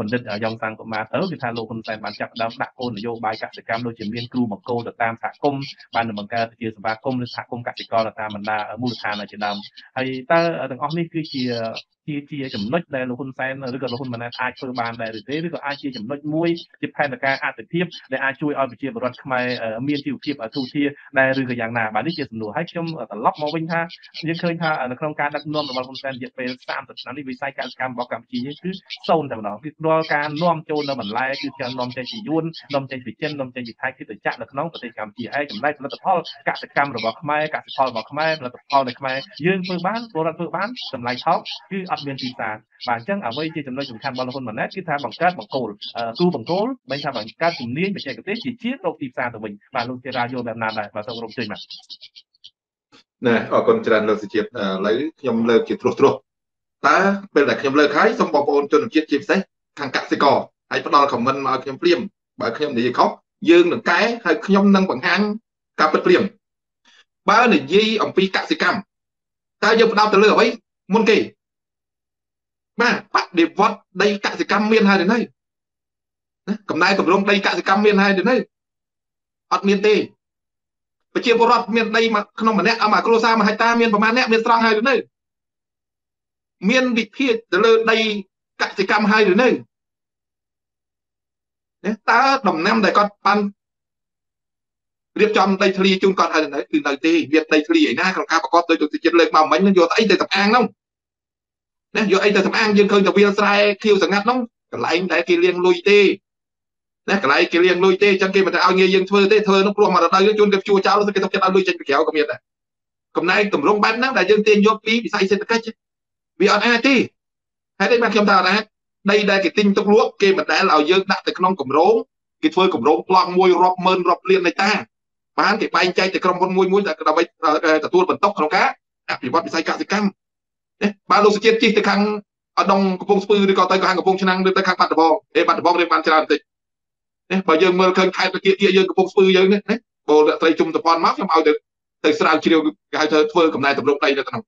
បណ្ឌិតយ៉ងសាំងកុមារទៅគឺថាលោកហ៊ុនសែនបានចាប់ផ្ដើមដាក់គោលនយោបាយកសិកម្មដូចជាមានគ្រូបង្គោលទៅតាមសហគមន៍បានបង្កើតជាសមាគមឬសហគមន៍កសិករទៅតាមបណ្ដាមូលដ្ឋានជាដើមហើយតើទាំងអស់នេះគឺជា ជាជាចំណុចដែលលោកហ៊ុនសែនឬក៏លោកហ៊ុនម៉ាណែតអាចធ្វើបានដែរឬទេឬក៏អាចជាចំណុចមួយជាផែនការអតិភិបដែលអាចជួយឲ្យប្រជាពលរដ្ឋខ្មែរមានជីវភាពទូធាដែរឬក៏យ៉ាងណាបាទនេះជាសំណួរហើយខ្ញុំត្រឡប់មកវិញថាយើងឃើញថានៅក្នុងការដឹកនាំរបស់ហ៊ុនសែនរយៈពេល30ឆ្នាំនេះវិស័យកសិកម្មរបស់កម្ពុជាយើងគឺសូន្យតែម្ដងគឺរាល់ការនាំចូលនៅបន្លែគឺច្រើននាំចេញពីយួននាំចេញពីចិននាំចេញពីថៃគឺទៅចាក់នៅក្នុងប្រទេសកម្ពុជាហើយចំណែកផលិតផលកសិកម្មរបស់ខ្មែរកសិផលរបស់ខ្មែរផលិតផលនៅខ្មែរយើងធ្វើបានពលរដ្ឋធ្វើបានតម្លៃថោកគឺអត់មានទីផ្សារបាទអញ្ចឹងអ្វីជាចំណុចសំខាន់របស់លោកហ៊ុនម៉ាណែតគឺថាបង្កើតបង្គោលគូបង្គោលមិនថាបង្កើតជំនាញបច្ចេកទេសជាជារកទីផ្សារទៅវិញបាទលោកជារាយល់បែបណាដែរបាទសូមរំជើញបាទណែអរគុណច្រើនលោកសុជាតិឥឡូវខ្ញុំលើកជាត្រួសត្រាសតើពេលដែលខ្ញុំលើកហើយសូមបងប្អូនជនជាតិជាពិសេសខាងកសិករហើយផ្ដល់ខមមិនមកឲ្យខ្ញុំព្រាមបើខ្ញុំនិយាយខុសយើងនឹងកែហើយខ្ញុំនឹងបង្ហាញការពិតព្រាមបើនិយាយអំពីកសិកម្មតើយើងផ្ដោតទៅលើអ្វីមុនគេ បាទបដិវត្តដីកសិកម្មមានហើយឬនៅណាកំណែតម្រង់ដីកសិកម្មមានហើយឬនៅអត់មានទេប្រជាពលរដ្ឋមានដីក្នុងម្នាក់មួយគ្រួសារមួយហិកតាមានប្រមាណអ្នកមានស្រង់ហើយឬនៅមានវិភាគទៅលើដីកសិកម្មហើយឬនៅតើដំណាំដែលគាត់បានរៀបចំដីធ្លីជូនគាត់ហើយនៅគឺនៅទេមានដីធ្លីឯណាក្នុងការប្រកបដោយទុតិយចិត្តលើកមកមិញនឹងយកអីទៅសម្អាងនោះ ណាយកអីទៅសម្អាងយើងឃើញតែវាលស្រែខៀវសង្កាត់នោះកន្លែងដែលគេលៀងលុយទេណាកន្លែងគេលៀងលុយទេអញ្ចឹងគេមិនទៅឲ្យងាយយើងធ្វើទេធ្វើនោះព្រោះមករដូវជូនគេជួចោលគេទុកចិត្តឲ្យលុយចេញពីក្រៅក៏មានដែរកំណែតម្រង់បែបហ្នឹងដែលយើងទាញយកពីវិស័យសេដ្ឋកិច្ចវាអត់អាចទេហើយនេះបានខ្ញុំថាអត់អាចដីដែលគេទិញទុកលក់គេមិនដែលឲ្យយើងដាក់ទៅក្នុងគម្រោងគេធ្វើគម្រោងប្លង់មួយរាប់ម៉ឺនរាប់លាននៃតាបានគេបែងចែកទៅក្រុមហ៊ុនមួយមួយដើម្បីទទួលបន្ទុកក្នុងការអភិវឌ្ឍវិស័យកសិកម្ម ណាបើលោកសុជាតិជិះទៅខាងអដងកំពង់ស្ពឺឬក៏ទៅខាងកំពង់ឆ្នាំងឬទៅខាងបាត់ដំបងអេបាត់ដំបងរៀបបានច្រើនបន្តិចណាបើយើងមើលឃើញខេត្តវិជាទាយើងកំពង់ស្ពឺយើងនេះណាបើអ្នកត្រីជុំតពន់មកខ្ញុំឲ្យទៅទៅស្រាវជ្រាវគេហៅថាធ្វើកំណែតម្រង់ដីនៅក្នុង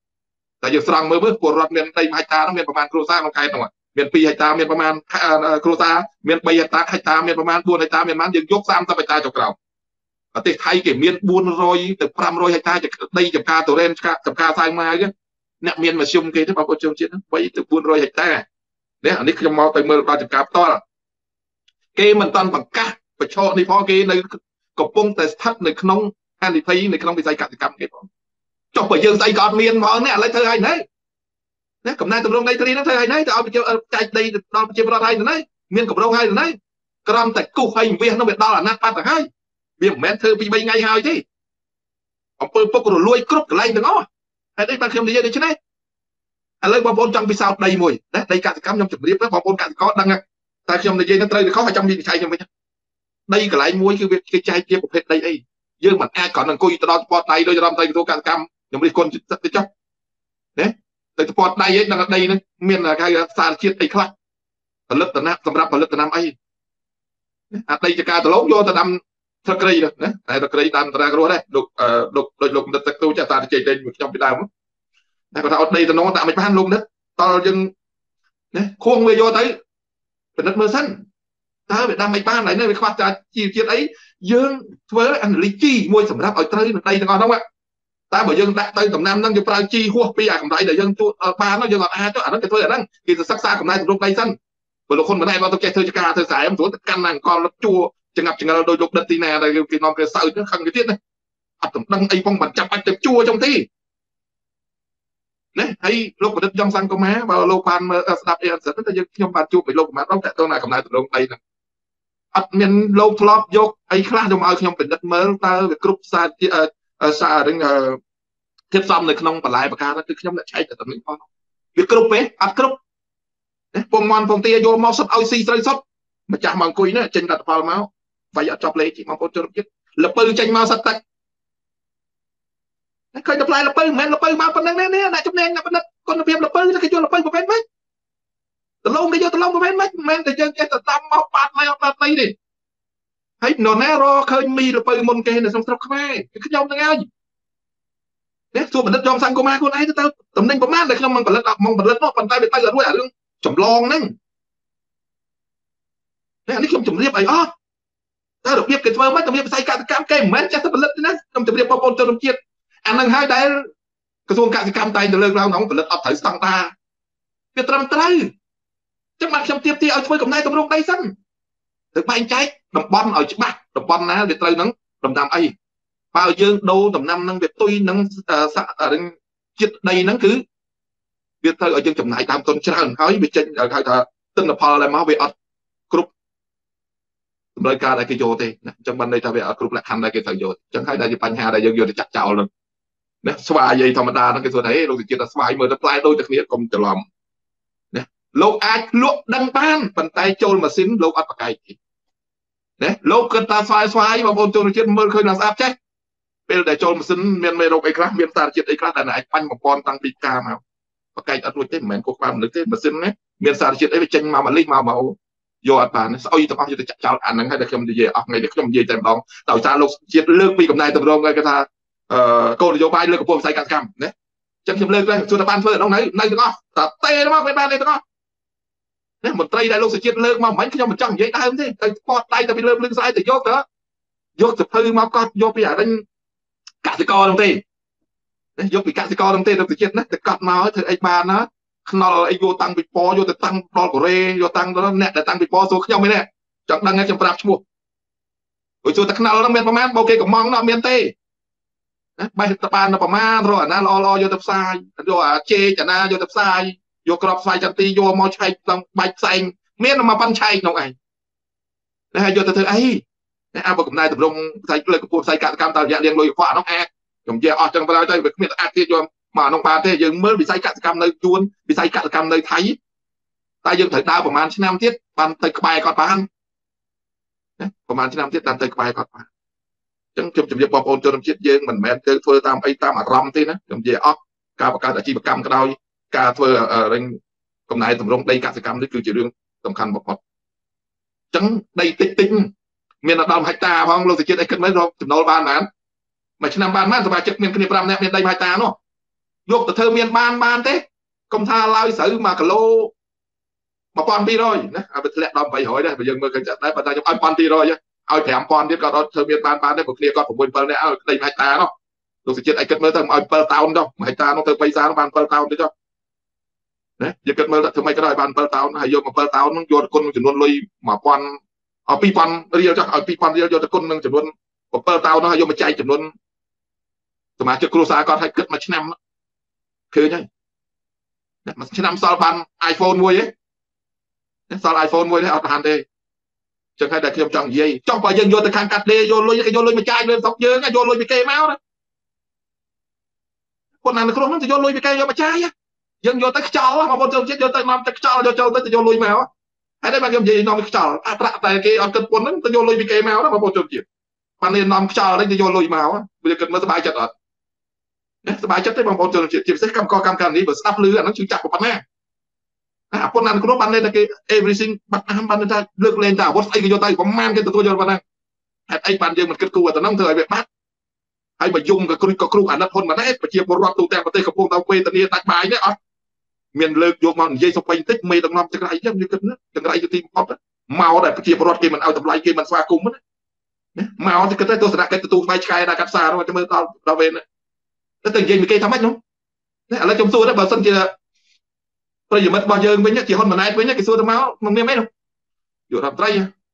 តែយើងស្រង់មើលមើលពលរដ្ឋមានដី1ហិកតានោះមានប្រមាណគ្រួសារក្នុងខេត្តនោះមាន2ហិកតាមានប្រមាណគ្រួសារមាន3ហិកតាហិកតាមានប្រមាណ4ហិកតាមានប្រមាណយើងយក30ហិកតាចុះក្រោមប្រទេសថៃគេមាន400ទៅ500ហិកតាដីចំការតូរ៉េនចំការសាវម៉ាវ អ្នកមានមធ្យមគេទេបងប្អូនជនជាតិ3ទៅ400ហិកតានេះអានេះខ្ញុំមកទៅមើលដល់ចំការផ្ទាល់គេមិនតាន់បង្កាសបច្ឆោនេះផងគេនៅកំពុងតែស្ថិតនៅក្នុងហានិភ័យនៅក្នុងវិស័យកសិកម្មគេផងចុះបើយើងស្អីក៏អត់មានមកនេះឥឡូវធ្វើឲ្យណែណាកំណែតម្រង់ដីធ្លីហ្នឹងធ្វើឲ្យណែទៅឲ្យប្រជាចែកដីដល់ប្រជាពលរដ្ឋឲ្យណែមានកម្រងឲ្យណែក្រំតែគូសឲ្យវាសនោះវាដល់អាណត្តិបាត់ទៅហើយវាមិនមែនធ្វើពី3ថ្ងៃហើយទេអំពើពុករលួយគ្រប់កន្លែងទាំងអស់ ហើយនេះបានខ្ញុំនិយាយដូច្នេះឥឡូវបងប្អូនចង់ពិសោធន៍ដីមួយណាដីកសិកម្មខ្ញុំជម្រាបបងប្អូនកសិករដឹងតែខ្ញុំនិយាយទៅត្រូវទៅខុសហើយចង់និយាយខ្ញុំវិញដីកន្លែងមួយគឺវាគេចែកជាប្រភេទដីអីយើងមិនអាចគ្រាន់តែអង្គុយទៅដល់ស្ពតដៃដោយរដ្ឋមន្ត្រីក្រសួងកសិកម្មខ្ញុំរិះគន់ទៅចុះណាទៅស្ពតដៃឯងដល់ដីហ្នឹងមានគេហៅសារជាតិអីខ្លះផលិតតំសម្រាប់ផលិតតំអីអាដីចការដលងយកទៅដាំ ស្លឹកគ្រៃណាតែស្លឹកគ្រៃដាំតារាគ្រោះដែរលោកលោកដូចលោកនិតទឹកទូចាសារជ័យលេងខ្ញុំពីដើមតែគាត់ថាអត់ដីតំណងតែមិនបានលោកនិតតល់យើងណាខួងវាយកទៅពិនិត្យមើលសិនតើវាដាំមិនបានហើយនៅវាខ្វះចាជីវជាតិអីយើងធ្វើអាណាលីជីមួយសម្រាប់ឲ្យត្រូវនឹងដីទាំងអស់ហ្នឹងតែបើយើងដាក់ទៅដំណាំហ្នឹងយើងប្រើជីហួសពីអាកម្រៃដែលយើងទួបានយើងអត់អាចទៅអាហ្នឹងគេធ្វើអាហ្នឹងគេទៅសិក្សាកម្រៃទម្រង់ដីសិនបើលោកហ៊ុនម៉ាណែតមកទៅចេះធ្វើចការធ្វើស្រែមិនស្រួលទៅកាន់ណាអង្គលជួ ចងាប់ចងល់ដោយលោកដិតទីណាដែលគេនាំគេសើចខឹងគេទៀតណាអត់ដំណឹងអីផងមិនចាំបាច់ទៅជួចុងទេណាហើយលោកបណ្ឌិតយ៉ងសង្គមាបើលោកបានមើលស្ដាប់អីអត់សិនតែយើងខ្ញុំបានជួបពីលោកកម្មាដល់តើតើណាកំណែតម្រង់ដីហ្នឹងអត់មានលោកធ្លាប់យកអីខ្លះយកមកឲ្យខ្ញុំពិនិត្យមើលតើវាគ្រប់សារសាររឹងធៀបសំនៅក្នុងបន្លែបកាគឺខ្ញុំអ្នកឆែកតែតំណែងផងវាគ្រប់ទេអត់គ្រប់ពងមន់ពងទាយកមកសុទ្ធឲ្យស៊ីស្រូវសុទ្ធម្ចាស់មកអង្គុយនេះចេញលទ្ធផលមក វាយអត់ចប់លេខមកបងប្អូនជនជាតិលពៅចេញមកសិតតែឃើញតែផ្លែលពៅមិនមែនលពៅមកប៉ុណ្ណឹងទេនេះអ្នកចំណេញអ្នកបណ្ឌិតគុណភាពលពៅគេយកលពៅប្រភេទម៉េចដលងគេយកដលងប្រភេទម៉េចមិនមែនតែយើងចេះតែដាំមកបាត់ហើយអត់បាត់អីទេហើយនរណារកឃើញមីលពៅមុនគេនៅក្នុងស្រុកខ្មែរគឺខ្ញុំនឹងហើយនេះសួរបណ្ឌិតយងសង្គមខ្លួនឯងទៅតំណែងប្រមាណដែលខ្ញុំមិនផលិតមកផលិតមកប៉ុន្តែវាទៅអត់រួចអារឿងចម្លងហ្នឹងតែនេះខ្ញុំជម្រាបអីអស់ តែរបៀបគេធ្វើមិនរបៀបវិស័យកសិកម្មគេមិនមែនចេះតែផលិតទេណាខ្ញុំជម្រាបបងប្អូនជនជាតិអានឹងហើយដែលក្រសួងកសិកម្មតែងទៅលើកឡើងក្នុងផលិតអត់ត្រូវស្តង់ដារវាត្រឹមត្រូវចឹងបានខ្ញុំទៀមទាឲ្យធ្វើកំណែតម្រង់ដីសិនទៅបែងចែកតំបន់ឲ្យច្បាស់តំបន់ណាវាត្រូវនឹងដំណាំអីបើយើងដូរដំណាំនឹងវាទុយនឹងរឿងចិត្តដីហ្នឹងគឺវាត្រូវឲ្យយើងចំណាយតាមទុនច្រើនហើយវាចេញហៅថាទិន្នផលដែលមកវាអត់គ្រប់ តម្រូវការដែលគេយកទេណាអញ្ចឹងបានន័យថាវាអត់គ្រប់លក្ខខណ្ឌដែលគេត្រូវយកអញ្ចឹងហើយដែលជាបញ្ហាដែលយើងយកទៅចាក់ចោលហ្នឹងណាស្វាយធម្មតាហ្នឹងគេសួរថាហេលោកសុជាតិថាស្វាយមើលទៅផ្លែដូចតែគ្នាកុំច្រឡំណាលោកអាចលក់ដឹងបានប៉ុន្តែចូលម៉ាស៊ីនលោកអត់ប្រកែកទេណាលោកគិតថាស្វាយស្វាយបងប្អូនចូលជាតិមើលឃើញថាស្អាតចេះពេលដែលចូលម៉ាស៊ីនមានមេរោគអីខ្លះមានសារជាតិអីខ្លះដែលអាចបាញ់បំពន់តាំងពីផ្កាមកប្រកែកអត់រួចទេមិនមែនគោះក្បាលមនុស្សទេម៉ាស៊ីននេះមានសារជាតិអីវាចេញមកមកលីសមកមក យកអត់បានស្អុយទាំងអស់យកទៅចាក់ចោលអាហ្នឹងហើយដែលខ្ញុំនិយាយអស់ថ្ងៃនេះខ្ញុំនិយាយតែម្ដងដោយសារលោកជាតិលើកពីកំណែតម្រង់គេថាអឺគោលនយោបាយលើកកម្ពស់វិស័យកសិកម្មណាចឹងខ្ញុំលើកឡើងសួរថាបានធ្វើដល់នៅនៅទាំងអស់តែទេមកមិនបានទេទាំងអស់ណាមន្ត្រីដែលលោកសុជាតិលើកមកមិនខ្ញុំមិនចង់និយាយដើមទេទៅពតដៃទៅពីលើលឹងស្អែកទៅយកទៅយកទៅភៅមកកត់យកពីអារិញកសិករនោះទេយកពីកសិករនោះទេលោកសុជាតិណាទៅកត់មកធ្វើអីបានណា ខ្នល់អីយកតាំងពីពយកទៅតាំងដល់កូរ៉េយកតាំងដល់អ្នកដែលតាំងពីពសួរខ្ញុំឯនេះចង់ដឹងខ្ញុំប្រាប់ឈ្មោះព្រោះជួតែខ្នល់ហ្នឹងមានប្រមាណបោកគេកំងនោះមានទេណាបេះតបានប្រមាណរកអាណាល្អល្អយកទៅផ្សាយយកអាជេកអាណាយកទៅផ្សាយយកក្របផ្សាយចន្ទីយកមកឆែកដល់បាច់ផ្សេងមានមកប៉ាន់ឆែកក្នុងឯងតែយកទៅធ្វើអីតែអបកំណែតម្រង់ផ្សាយលើកពស់ផ្សាយកសកម្មតាមរយៈលៀងលុយខ្វក់នោះអាចខ្ញុំនិយាយអស់ចឹងបើទៅវាគ្មានអាចទៀតយក មកក្នុងបានទេយើងមើលវិស័យកសកម្មនៅជួនវិស័យកសកម្មនៅថៃតែយើងត្រូវដើរប្រហែលឆ្នាំទៀតបានទៅក្បែរគាត់បានណាប្រហែលឆ្នាំទៀតបានទៅក្បែរគាត់បានអញ្ចឹងខ្ញុំជម្រាបបងប្អូនជនជាតិយើងមិនមែនទៅធ្វើតាមអីតាមអារម្មណ៍ទេណាខ្ញុំនិយាយអស់ការបង្កើតអាជីវកម្មក៏ដោយការធ្វើរែងកំណែតម្រង់ដីកសិកម្មនេះគឺជារឿងសំខាន់បំផុតអញ្ចឹងដីតិចតិចមានដល់ហិកតាផងលោកសេចក្ដីគិតមើលរកចំណូលបានបានមួយឆ្នាំបានបានសមាជិកមានគ្នា5នាក់មានដី1ហិកតានោះ យកទៅធ្វើមានបានបានទេកុំថាឡើយស្រូវ1គីឡូ1200ណាអាវាធ្លាក់ដល់800ដែរបើយើងមើលឃើញចាក់ដែរបើតែខ្ញុំឲ្យ1200ឲ្យ5000ទៀតក៏ដល់ធ្វើមានបានបានដែរព្រោះគ្នាគាត់6 7នាក់ឲ្យដី1ហិកតានោះលោកសុជាតិឲ្យគិតមើលទៅឲ្យ7តោនចុះ1ហិកតានោះទៅ3សានបាន7តោនទៅចុះណាយើងគិតមើលធ្វើម៉េចក៏ដោយបាន7តោនហើយយក7តោននោះយកគុណចំនួនលុយ1000អ2000រៀលចុះឲ្យ2000រៀលយកទៅគុណនឹងចំនួន7តោននោះហើយយកមកចែកចំនួនសមាជិកគ្រួសារគាត់ឲ្យគិតមួយឆ្នាំ ឃើញហើយមួយឆ្នាំសល់បាន iPhone មួយឯងសល់ iPhone មួយទេអត់បានទេចឹងហើយតែខ្ញុំចង់និយាយចង់បើយើងយកទៅខាងកាត់ដេយកលុយគេយកលុយមកចាយលើស្រុកយើងយកលុយពីគេមកណាប៉ុន្តែនៅក្នុងនោះទៅយកលុយពីគេយកមកចាយយើងយកទៅខ្ចោលបងប្អូនចូលជាតិយកទៅនាំទៅខ្ចោលយកចូលទៅទៅយកលុយមកហើយតែបើខ្ញុំនិយាយនាំទៅខ្ចោលអាប្រាក់តែគេអត់គិតពុនហ្នឹងទៅយកលុយពីគេមកណាបងប្អូនចូលជាតិបាននេះនាំខ្ចោលនេះទៅយកលុយមកវាគិតមើលសុបាយចិត្តអត់ ណាសុបាយចិត្តទេបងប្អូនជនជាតិជាពិសេសកម្មករកម្មការនេះបើស្ដាប់ឮអាហ្នឹងជឿចាក់ប៉ុណ្ណាអាប៉ុណ្ណាក្នុងបានតែគេ everything បាត់អាមបានថាលើកលែងតែអាវុធស្អីក៏យកទៅប្រមាណគេទទួលយកប៉ុណ្ណាហេតុអីបានយើងមិនគិតគូរទៅហ្នឹងធ្វើឲ្យវាបាត់ហើយបើយំក៏គ្រុចក៏គ្រូអាណិតហ៊ុនម៉ាណែតប្រជាពលរដ្ឋទូទាំងប្រទេសកំពុងតែវេទនាដាច់បាយនេះអត់មានលើកយកមកនិយាយសុបិញតិចមេដឹកនាំចង្រៃចឹងយើងគិតណាចង្រៃជាទីបំផុតមកតែប្រជាពលរដ្ឋគេមិនឲ្យតម្លៃគេមិនស្វាគមន៍ណាមកទៅគិតទៅទស្សនកិច្ចទទួលស្បែកឆ្កែដល់កាត់ផ្សារទៅមើលដល់ដល់វេនទៅ ទៅនិយាយពីគេថាម៉េចនោះឥឡូវខ្ញុំសួរទៅបើសិនជាប្រិយមិត្តរបស់យើងវិញជាហ៊ុនម៉ាណែតវិញគេសួរទៅមកមិនមានអីនោះយករដ្ឋមន្ត្រី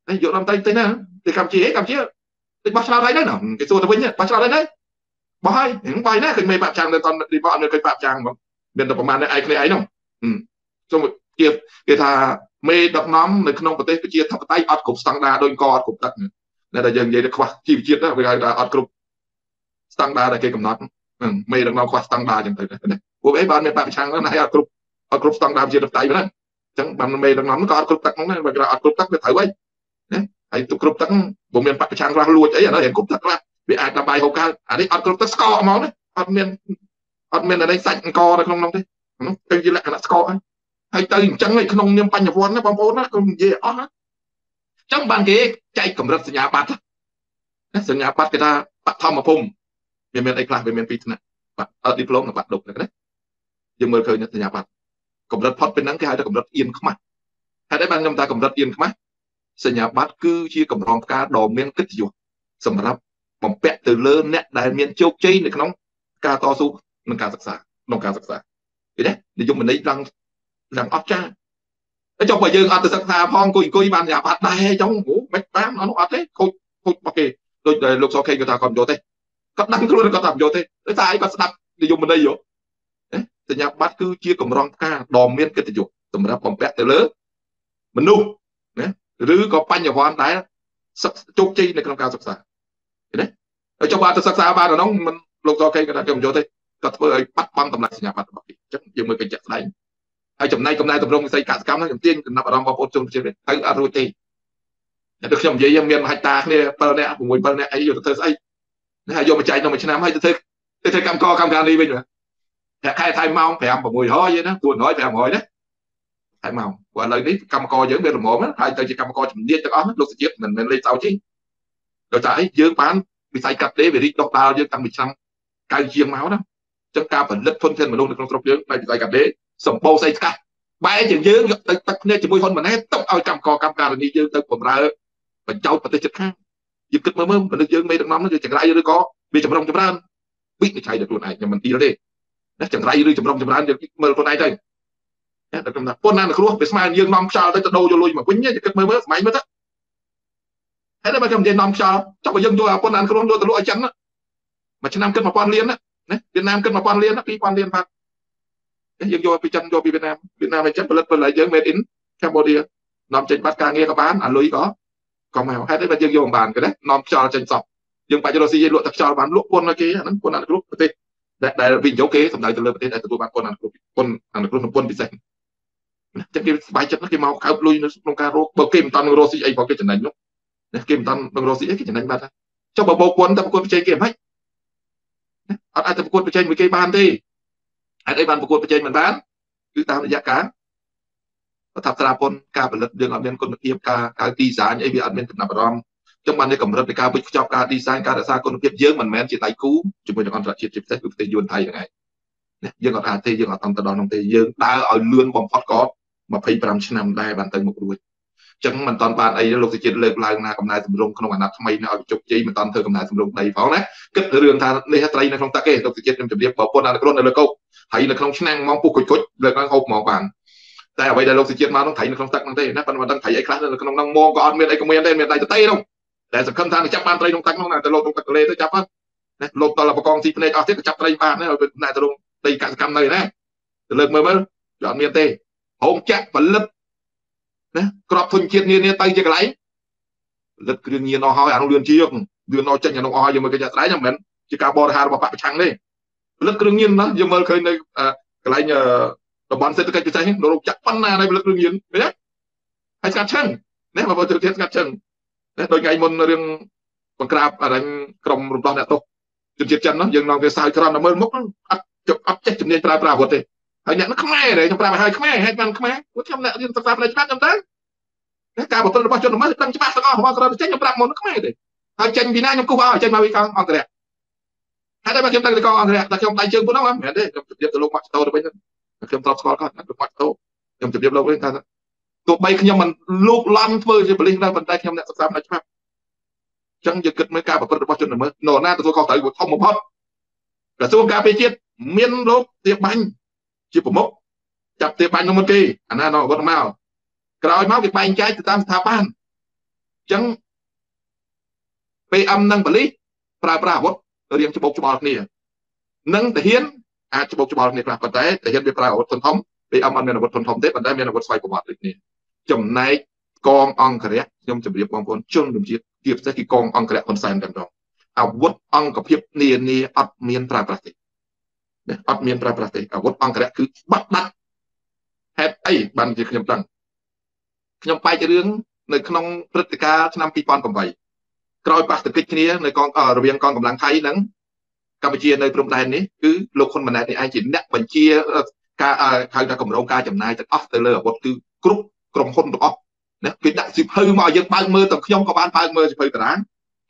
ហើយយករដ្ឋមន្ត្រីទៅណាទៅកម្ពុជាកម្ពុជាទៅបោះឆ្នោតហើយហ្នឹងគេសួរទៅវិញបោះឆ្នោតហើយបោះហើយហ្នឹងបាយណាឃើញមេបាក់ចាំងនៅតនរីបអត់មានឃើញបាក់ចាំងហ្មងមានតែប្រហែលឯងគ្នាឯងហ្នឹងសូមគេគេថាមេដឹកនាំនៅក្នុងប្រទេសប្រជាធិបតេយ្យអត់គ្រប់ស្តង់ដារដូចកអត់គ្រប់ទឹកតែតែយើងនិយាយទៅខ្វះជីវជាតិណាវាហៅថាអត់គ្រប់ស្តង់ដារដែលគេកំណត់ ហ្នឹងមេដឹកនាំខ្វះស្តង់ដារចឹងទៅពួកអីបានមានបកប្រឆាំងហ្នឹងហើយអត់គ្រប់អត់គ្រប់ស្តង់ដារជាតបតៃហ្នឹងអញ្ចឹងបានមេដឹកនាំហ្នឹងក៏អត់គ្រប់ទឹកហ្នឹងដែរបើគេអត់គ្រប់ទឹកវាត្រូវហីណាហើយទៅគ្រប់ទឹកពុំមានបកប្រឆាំងខ្លះលួចអីអាហ្នឹងគ្រប់ទឹកខ្លះវាអាចដល់បាយហូបកើតអានេះអត់គ្រប់ទឹកស្កកហ្មងណាអត់មានអត់មានអីសាច់អង្គនៅក្នុងនោះទេទៅជាលក្ខណៈស្កកហើយហើយទៅអញ្ចឹងឯក្នុងនាមបញ្ញវន្តណាបងប្អូនណាខ្ញុំនិយាយអស់ណាអញ្ចឹងបានគេចែកកម្រិតសញ្ញាបត្រសញ្ញាបត្រគេថាបឋមភូមិ វាមានអីខ្លះវាមានពីរថ្នាក់បាត់ឌីប្លូមនិងបាត់ឌុបណាយើងមើលឃើញសញ្ញាបត្រកម្រិតផុតពីហ្នឹងគេហៅថាកម្រិតអៀនខ្មាស់ហេតុអីបានខ្ញុំថាកម្រិតអៀនខ្មាស់សញ្ញាបត្រគឺជាកម្រងផ្កាដ៏មានកិត្តិយសសម្រាប់បំពាក់ទៅលើអ្នកដែលមានជោគជ័យនៅក្នុងការតស៊ូក្នុងការសិក្សាក្នុងការសិក្សាឃើញទេនិយមន័យឡើងយ៉ាងអស្ចារ្យហើយចុះបើយើងអត់ទៅសិក្សាផងអង្គុយអង្គុយបានយ៉ាប់អត់ដែរចុងមិនបានអត់អត់ទេខូចខូចរបស់គេដូចលោកសខេគាត់ថាគាត់យកទេ គាត់ដឹងខ្លួនគាត់ថាយកទេដោយសារអីគាត់ស្ដាប់និយមន័យយកសញ្ញាបត្រគឺជាកម្រងផ្កាដ៏មានកិត្តិយសសម្រាប់បំពាក់ទៅលើមនុស្សណាឬក៏បញ្ញវន្តដែលជោគជ័យនៅក្នុងការសិក្សាឃើញទេហើយចុះបើទៅសិក្សាបានក្នុងមិនលោកសខេគាត់ថាខ្ញុំយកទេគាត់ធ្វើឲ្យបាត់បង់តម្លៃសញ្ញាបត្ររបស់គេអញ្ចឹងយើងមើលកញ្ចក់ស្ដែងហើយចំណែកកំណែតម្រង់វិស័យកសកម្មហ្នឹងខ្ញុំទាញចំណាប់អារម្មណ៍បងប្អូនជនជាតិនេះហើយអត់រួចទេតែដូចខ្ញុំនិយាយមានមហិច្ឆតាគ្នា7នាក់6 7នាក់អីយកទៅធ្វើស្អី ណាយកមកចែកក្នុងមួយឆ្នាំហើយទៅធ្វើទៅធ្វើកម្មករកម្មការនេះវិញប្រាក់ខែថៃម៉ោង5 600យណា400 500ណាថៃម៉ោងព្រោះឥឡូវនេះកម្មករយើងវាល្មមហើយទៅជាកម្មករជំនាញទាំងអស់លោកសុជាតិមិនមែនលេខសោទេដោយតែអីយើងបានវិស័យកាត់ដេរវារីកដុះដាលយើងតាំងពីឆ្នាំ90ជាងមកណាចឹងការផលិតធនធានមនុស្សនៅក្នុងស្រុកយើងផ្នែកវិស័យកាត់ដេរសម្បូរស្អីស្កាត់បែរជាយើងយកទៅទឹកគ្នាជាមួយហ៊ុនម៉ាណែតទុកឲ្យកម្មករកម្មការនីយើងទៅបម្រើបញ្ចោតប្រទេសជិតខាង យើងគិតមើលមើលមនុស្សយើងមេដឹកនាំនោះគឺចង្រៃឬក៏វាចម្រុងចម្រើនវិនិច្ឆ័យដល់ខ្លួនឯងខ្ញុំមិនទីទេណាចង្រៃឬចម្រុងចម្រើនយើងមើលខ្លួនឯងទៅណាដល់ខ្ញុំថាប៉ុណ្ណាគ្រោះវាស្មើយើងនាំខ្យល់ទៅទៅដូរយកលុយមកវិញយើងគិតមើលមើលស្មៃមើលទៅហើយដល់បើខ្ញុំនិយាយនាំខ្យល់ចុះបើយើងយកប៉ុណ្ណាគ្រោះយកទៅលក់ឲ្យចិនមួយឆ្នាំគិត1000លានណាវៀតណាមគិត1000លាន2000លានបាទយើងយកពីចិនយកពីវៀតណាមវៀតណាមអញ្ចឹងផលិតផលយើង made in Cambodia នាំចេញបាត់ការងារក៏បានអាលុយក៏ ក៏មកហេតុអីបើយើងយកមិនបានក៏ដែរនាំខ្យល់ចេញសពយើងបាច់រស់ស៊ីលក់តែខ្យល់បានលក់ពន្ធឲ្យគេអាហ្នឹងពន្ធអនុគ្រោះប្រទេសដែលវិនិយោគគេសម្ដៅទៅលើប្រទេសដែលទទួលបានពន្ធអនុគ្រោះពន្ធអនុគ្រោះពន្ធពិសេសចឹងគេស្បាយចិត្តគេមកកោបលុយនៅក្នុងការរកបើគេមិនតាន់នឹងរស់ស៊ីអីបើគេចំណេញនោះគេមិនតាន់នឹងរស់ស៊ីអីគេចំណេញបាត់ចុះបើបោកពន្ធតែប្រកួតប្រជែងគេមិនអត់អាចទៅប្រកួតប្រជែងមួយគេបានទេហេតុអីបានប្រកួតប្រជែងមិនបានគឺតាមរយៈការ ថាត្រាពន្ធការផលិតយើងអត់មានគុណភាពការការ design អីវាអត់មានចំណាប់អារម្មណ៍ចឹងបាននេះកម្រិតនៃការវិខ្ចប់ការ design ការរក្សាគុណភាពយើងមិនមែនជាដៃគូជាមួយនឹងអន្តរជាតិជាពិសេសគឺប្រទេសយួនថៃហ្នឹងឯងយើងអត់អាចទេយើងអត់តាមទៅដល់នោះទេយើងដើរឲ្យលឿនបំផុតក៏25ឆ្នាំដែរបានទៅមុខរួចចឹងមិនតាន់បានអីលោកសេចក្ដីលើកឡើងណាកំណែតម្រង់ក្នុងអាណត្តិថ្មីនេះឲ្យជោគជ័យមិនតាន់ធ្វើកំណែតម្រង់ដីផងណាគិតរឿងថានេះត្រីនៅក្នុងទឹកទេលោកសេចក្ដីខ្ញុំជម្រាបបងប្អូនអនុគ្រោះនៅលើកោកហើយនៅក្នុងឆ្នាំងមកពុះគុជគុជលើកឡើងហូបមកបាន តែអ្វីដែលលោកសេចក្ដីមកនោះត្រីនៅក្នុងទឹកហ្នឹងទេណាប៉ុន្តែមិនដឹងត្រីអីខ្លះនៅក្នុងហ្នឹងមកក៏អត់មានអីក៏មានដែរមានតែតេនោះតែសង្ឃឹមថានឹងចាប់បានត្រីក្នុងទឹកនោះណាទៅលោកក្នុងទឹកទន្លេទៅចាប់ណាលោកតលបកងស៊ីភ្នែកអស់ទៀតក៏ចាប់ត្រីបានដែរឲ្យណាទៅរងដីកសកម្មនៅណាទៅលើកមើលមើលវាអត់មានទេហោងចាក់ផលិតណាក្របធុញជាតិនានាទៅជាកន្លែងផលិតគ្រឿងញៀនអស់ហើយអានោះលឿនជាងលឿនអស់ចេញអានោះអស់ហើយយើងមើលគេចាក់ស្ដែងមិនមែនជាការបរិហាររបស់បពប្រឆាំងទេផលិតគ្រឿងញៀនណាយើងមើលឃើញនៅកន្លែង តំបន់សេដ្ឋកិច្ចពិសេសនៅរោគចាក់ប៉ុណ្ណានៃផលិតគ្រឿងញៀនឃើញទេហើយស្កាត់ឆឹងណាបើទៅទៀតស្កាត់ឆឹងណាដូចថ្ងៃមុនរឿងបង្ក្រាបអរិញក្រុមរំដោះអ្នកទោសជនជាតិចិននោះយើងនាំគេសើចក្រំដល់មើលមុខអត់អត់ចេះជំនាញប្រើប្រាស់អាវុធទេហើយអ្នកនោះខ្មែរទេខ្ញុំប្រាប់ឲ្យហើយខ្មែរហេតុបានខ្មែរពួកខ្ញុំអ្នករៀនសិក្សាផ្នែកច្បាប់ខ្ញុំទៅការប្រព្រឹត្តរបស់ជនល្មើសដឹងច្បាស់ទាំងអស់របស់ក្រៅចេញខ្ញុំប្រាប់មុនខ្មែរទេហើយចេញពីណាខ្ញុំគូសឲ្យចេញមកពីកងអង្គរៈហើយតែខ្ញុំដឹងពីកងអង្គរៈតែខ្ញុំដៃជើងពួកនោះមិនមែនទេខ្ញុំជម្រាបទៅលោកម៉ាក់តូទៅវិញ ខ្ញុំត្រូវស្គាល់គាត់លោកម៉ាក់តូខ្ញុំជម្រាបលោកវិញថាទោះបីខ្ញុំមិនលោកឡន់ធ្វើជាបលិសដែរប៉ុន្តែខ្ញុំអ្នកសិក្សាផ្នែកច្បាប់ចឹងយើងគិតមើលការប្រព្រឹត្តរបស់ជនល្មើសនរណាទទួលខុសត្រូវធំបំផុតក្រសួងការពារជាតិមានលោកទៀបបាញ់ជាប្រមុខចាប់ទាបាញ់នោះមុនគេអាណានអវត្តមកក្រោយមកគេបែងចែកទៅតាមស្ថាប័នអញ្ចឹង PM និងបលិសប្រើប្រាស់អាវុធរៀងច្បុកច្បល់គ្នា និងទាហាន អាចច្បុកច្បល់គ្នាខ្លះប៉ុន្តែទាហានវាប្រើអាវុធធំធំ PM អត់មានអាវុធធំធំទេប៉ុន្តែមានអាវុធស្វ័យប្រវត្តិដូចគ្នាចំណែកកងអង្គរៈខ្ញុំជម្រាបបងប្អូនជនរំជាតិជាពិសេសគឺកងអង្គរៈហ៊ុនសែនតែម្ដងអាវុធអង្គភាពនានាអត់មានប្រើប្រាស់ទេអត់មានប្រើប្រាស់ទេអាវុធអង្គរៈគឺបាត់ដាច់ហេតុអីបានជាខ្ញុំដឹងខ្ញុំបែករឿងនៅក្នុងព្រឹត្តិការណ៍ឆ្នាំ2008ក្រោយប៉ះទង្គិចគ្នានៅកងរវាងកងកម្លាំងថៃនិង កម្ពុជានៅព្រំដែននេះគឺលោកហ៊ុនម៉ាណែតនេះឯងជាអ្នកបញ្ជាការហៅថាកម្រងការចំណាយទាំងអស់ទៅលើអាវុធគឺគ្រប់ក្រុមហ៊ុនទាំងអស់ណាគេដាក់សិភៅមកយើងបើកមើលទាំងខ្ញុំក៏បានបើកមើលសិភៅតារាង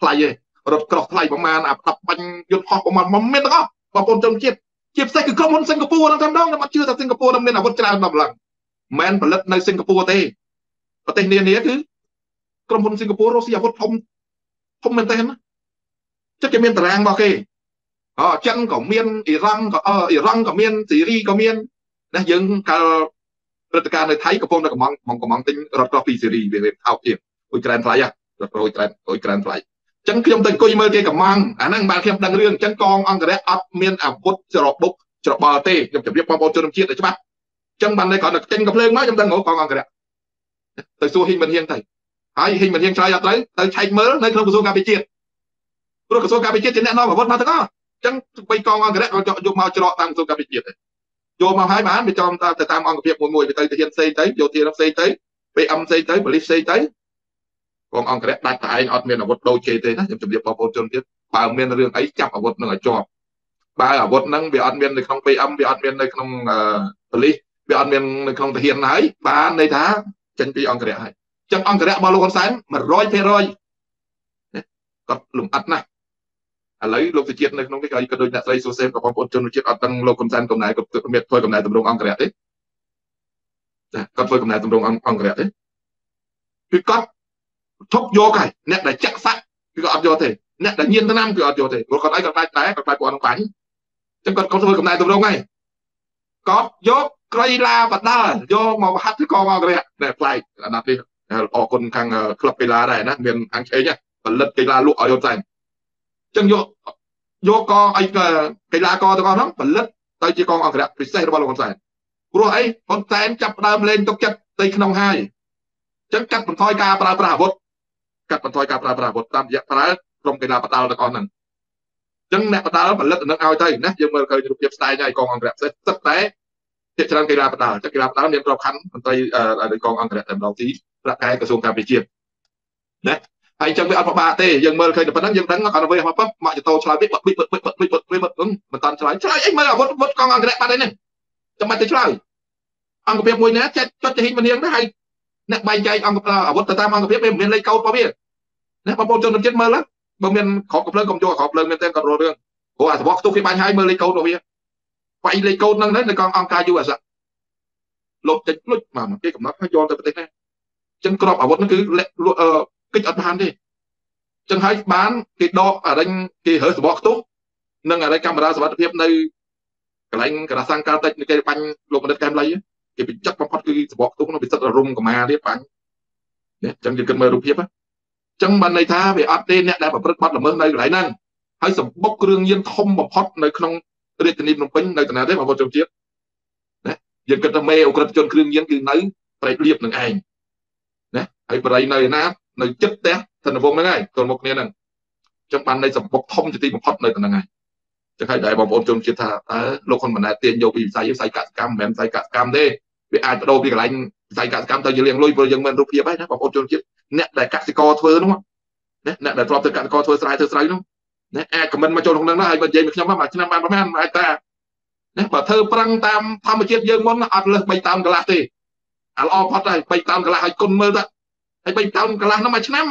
ថ្លៃទេរត់ក្រោះថ្លៃប្រមាណអា10បាញ់យន្តហោះប្រមាណមិនមានទាំងអស់បងប្អូនជនជាតិជាពិសេសគឺក្រុមហ៊ុនសិង្ហបុរីហ្នឹងតែម្ដងខ្ញុំអត់ជឿថាសិង្ហបុរីនឹងមានអាវុធច្រើនដល់ម្លឹងមិនមែនផលិតនៅសិង្ហបុរីទេប្រទេសនានាគឺក្រុមហ៊ុនសិង្ហបុរីរកស៊ីអាវុធធំធំមែនតើចិត្តគេមានតារាងរបស់គេ អចិនក៏មានអ៊ីរ៉ង់ក៏អ៊ីរ៉ង់ក៏មានស៊ីរីក៏មានណាយើងកាលព្រឹត្តិការណ៍នៅថៃកំពុងតែកំងកំងទិញរថក្រោះពីសេរីវាថោកទៀតអ៊ុយក្រែនថ្លៃហ៎រថក្រោះអ៊ុយក្រែនអ៊ុយក្រែនថ្លៃអញ្ចឹងខ្ញុំទៅអង្គុយមើលគេកំងអាហ្នឹងបានខ្ញុំដឹងរឿងអញ្ចឹងកងអង្គរៈអត់មានអាវុធច្របុកច្របល់ទេខ្ញុំជម្រាបបងប្អូនជនជាតិឲ្យច្បាស់អញ្ចឹងបានតែគាត់ចេញកំភ្លើងមកខ្ញុំដឹងកងអង្គរៈទៅសួរហ៊ីងមិនហៀងទៅហើយហ៊ីងមិនហៀងឆ្លើយអត់ត្រូវទៅឆែកមើលនៅក្នុងក្រសួងការពារជាតិព្រោះក្រសួងការពារជាតិជាអ្នកនាំអាវុធមកទាំងអស់អញ្ចឹងបីកងអង្គរៈគាត់យកមកច្រកតាមក្រសួងការពារជាតិយកមកហើយបានវាចំទៅតាមអង្គភាពមួយមួយទៅទៅហ៊ានផ្សេងទៅយោធាផ្សេងទៅ PM ផ្សេងទៅប៉ូលីសផ្សេងទៅកងអង្គរៈដាច់តែឯងអត់មានអាវុធដូចគេទេណាខ្ញុំជម្រាបបងប្អូនជនទៀតបើមានរឿងអីចាប់អាវុធនឹងឲ្យជាប់បើអាវុធហ្នឹងវាអត់មាននៅក្នុង PM វាអត់មាននៅក្នុងប៉ូលីសវាអត់មាននៅក្នុងទាហានហើយបានន័យថាចេញពីអង្គរៈហើយចឹងអង្គរៈរបស់លោកហ៊ុនសែន100%គាត់លំអិតណាស់ ឥឡូវលោកសុជាតិនៅក្នុងនេះក៏ក៏ដូចអ្នកស្រីសុសេមក៏បងប្អូនជនជាតិអត់ដឹងលោកហ៊ុនសែនកំណែក៏មានធ្វើកំណែតម្រង់អង្គរៈទេចាគាត់ធ្វើកំណែតម្រង់អង្គរៈទេគឺគាត់ឈប់យកហើយអ្នកដែលចាក់សាក់គឺគាត់អត់យកទេអ្នកដែលញៀនឆ្នាំគឺអត់យកទេព្រោះគាត់អីគាត់ដាច់ដែរគាត់ខ្លាចពួកអត់នឹងបាញ់អញ្ចឹងគាត់គាត់ធ្វើកំណែតម្រង់ហើយគាត់យកក្រៃឡាបដាល់យកមកហាត់ទៅកងអង្គរៈតែផ្លែកអាណត្តិនេះអរគុណខាងក្លឹបកីឡាដែរណាមានខាងឆ្អេងផលិតកីឡាលក់ឲ្យហ៊ុនសែនអញ្ចឹងយកយកកងអីកីឡាករទាំងអស់ហ្នឹងផលិតទៅជាកងអង្គរៈពិសេសរបស់លោកហ៊ុនសែនព្រោះអីហ៊ុនសែនចាប់ដើមលេងទុកចិត្តទៅក្នុងហើយអញ្ចឹងកាត់បន្ថយការប្រើប្រាស់អាវុធកាត់បន្ថយការប្រើប្រាស់អាវុធតាមរយៈប្រើក្រុមកីឡាបដាល់ទាំងអស់ហ្នឹងអញ្ចឹងអ្នកបដាល់ផលិតទៅនឹងឲ្យទៅណាយើងមើលឃើញរូបភាពស្ដែងហើយកងអង្គរៈផ្សេងទឹកតែភាគច្រើនកីឡាបដាល់ចឹងកីឡាបដាល់មានក្របខ័ណ្ឌមន្ត្រីកងអង្គរៈតែម្ដងទីប្រាក់ខែក្រសួងការពារជាតិណា ហើយចឹងវាអត់ពិបាកទេយើងមើលឃើញតែប៉ុណ្ណឹងយើងដឹងគាត់ទៅវិញមកប៉មកចតោឆ្លើយបិបបិបបិបបិបបិបបិបមិនតាន់ឆ្លើយឆ្លើយអីមើលអាវុធវុធកងអង្គរៈបាត់ហើយហ្នឹងចាំបាច់ទៅឆ្លើយអង្គភាពមួយណាចិត្តចុចទៅហ៊ីងមនាងដែរហើយអ្នកបែងចែកអង្គអាវុធទៅតាមអង្គភាពវាមិនមានលេខកោតរបស់វាណាបងប្អូនជនជាតិមើលបើមានក្របកំភ្លើងកុំយកក្របភ្លើងមែនទេគាត់រលរឿងព្រោះអាសបកខ្ទុះគេបាញ់ហើយមើលលេខកោតរបស់វាវាយលេខកោតហ្នឹងនៅកងអង្គការ US លោកតិចលុចមកគេកំណត់ឲ្យយកទៅប្រទេសណាចឹងក្របអាវុធហ្នឹងគឺ កិច្ចអត់បានទេចឹងហើយបានគេដកអរិញគេរើសបកខ្ទុះនិងអរិញកាមេរ៉ាសវត្ថិភាពនៅកន្លែងករាសាំងកាលតិចគេបាញ់លោកបណ្ឌិតកែមលីគេបញ្ចុកបំផុតគឺសបកខ្ទុះនោះវាសិតរុំកម្មាទៀតបាញ់នេះចឹងយើងគិតមើលរូបភាពចឹងបានន័យថាវាអត់ទេអ្នកដែលប្រព្រឹត្តបទល្មើសនៅកន្លែងហ្នឹងហើយសម្បុកគ្រឿងញៀនធំបំផុតនៅក្នុងរាជធានីភ្នំពេញនៅតាណាទេបងប្អូនជនជាតិណាយើងគិតថាមេអ ுக ្រិតជនគ្រឿងញៀនគឺនៅប្រែកលៀបនឹងឯងណាហើយបរិយនៅឯណា នៅចិត្តផ្ទះធនវងហ្នឹងហើយទល់មុខគ្នាហ្នឹងចឹងបាននៃសម្បុកធំជាទីបំផុតនៅក្នុងហ្នឹងហើយចឹងហើយដែរបងប្អូនជនជាតិថាតើលោកហ៊ុនម៉ាណែតទាញយកពីវិស័យវិស័យកសកម្មមិនមែនវិស័យកសកម្មទេវាអាចបដូរពីកន្លែងវិស័យកសកម្មទៅជាលៀងលុយព្រោះយើងមានរូបភាពហើយណាបងប្អូនជនជាតិអ្នកដែលកសិករធ្វើនោះណាអ្នកដែលធ្លាប់ទៅកសិករធ្វើស្រែធ្វើស្រូវនោះណាអាចខមមិនមកចូលក្នុងហ្នឹងណាហើយបើនិយាយមកខ្ញុំមួយឆ្នាំបានប្រហែលអាចថាណាបើធ្វើប្រឹងតាមធម្មជាតិយើងមុនអត់លើស3តាមកន្លះទេអាល្អផុតហើយ3តាមកន្លះឲ្យគុណមើលទៅ ហើយ3តាមកន្លះហ្នឹងមួយឆ្នាំ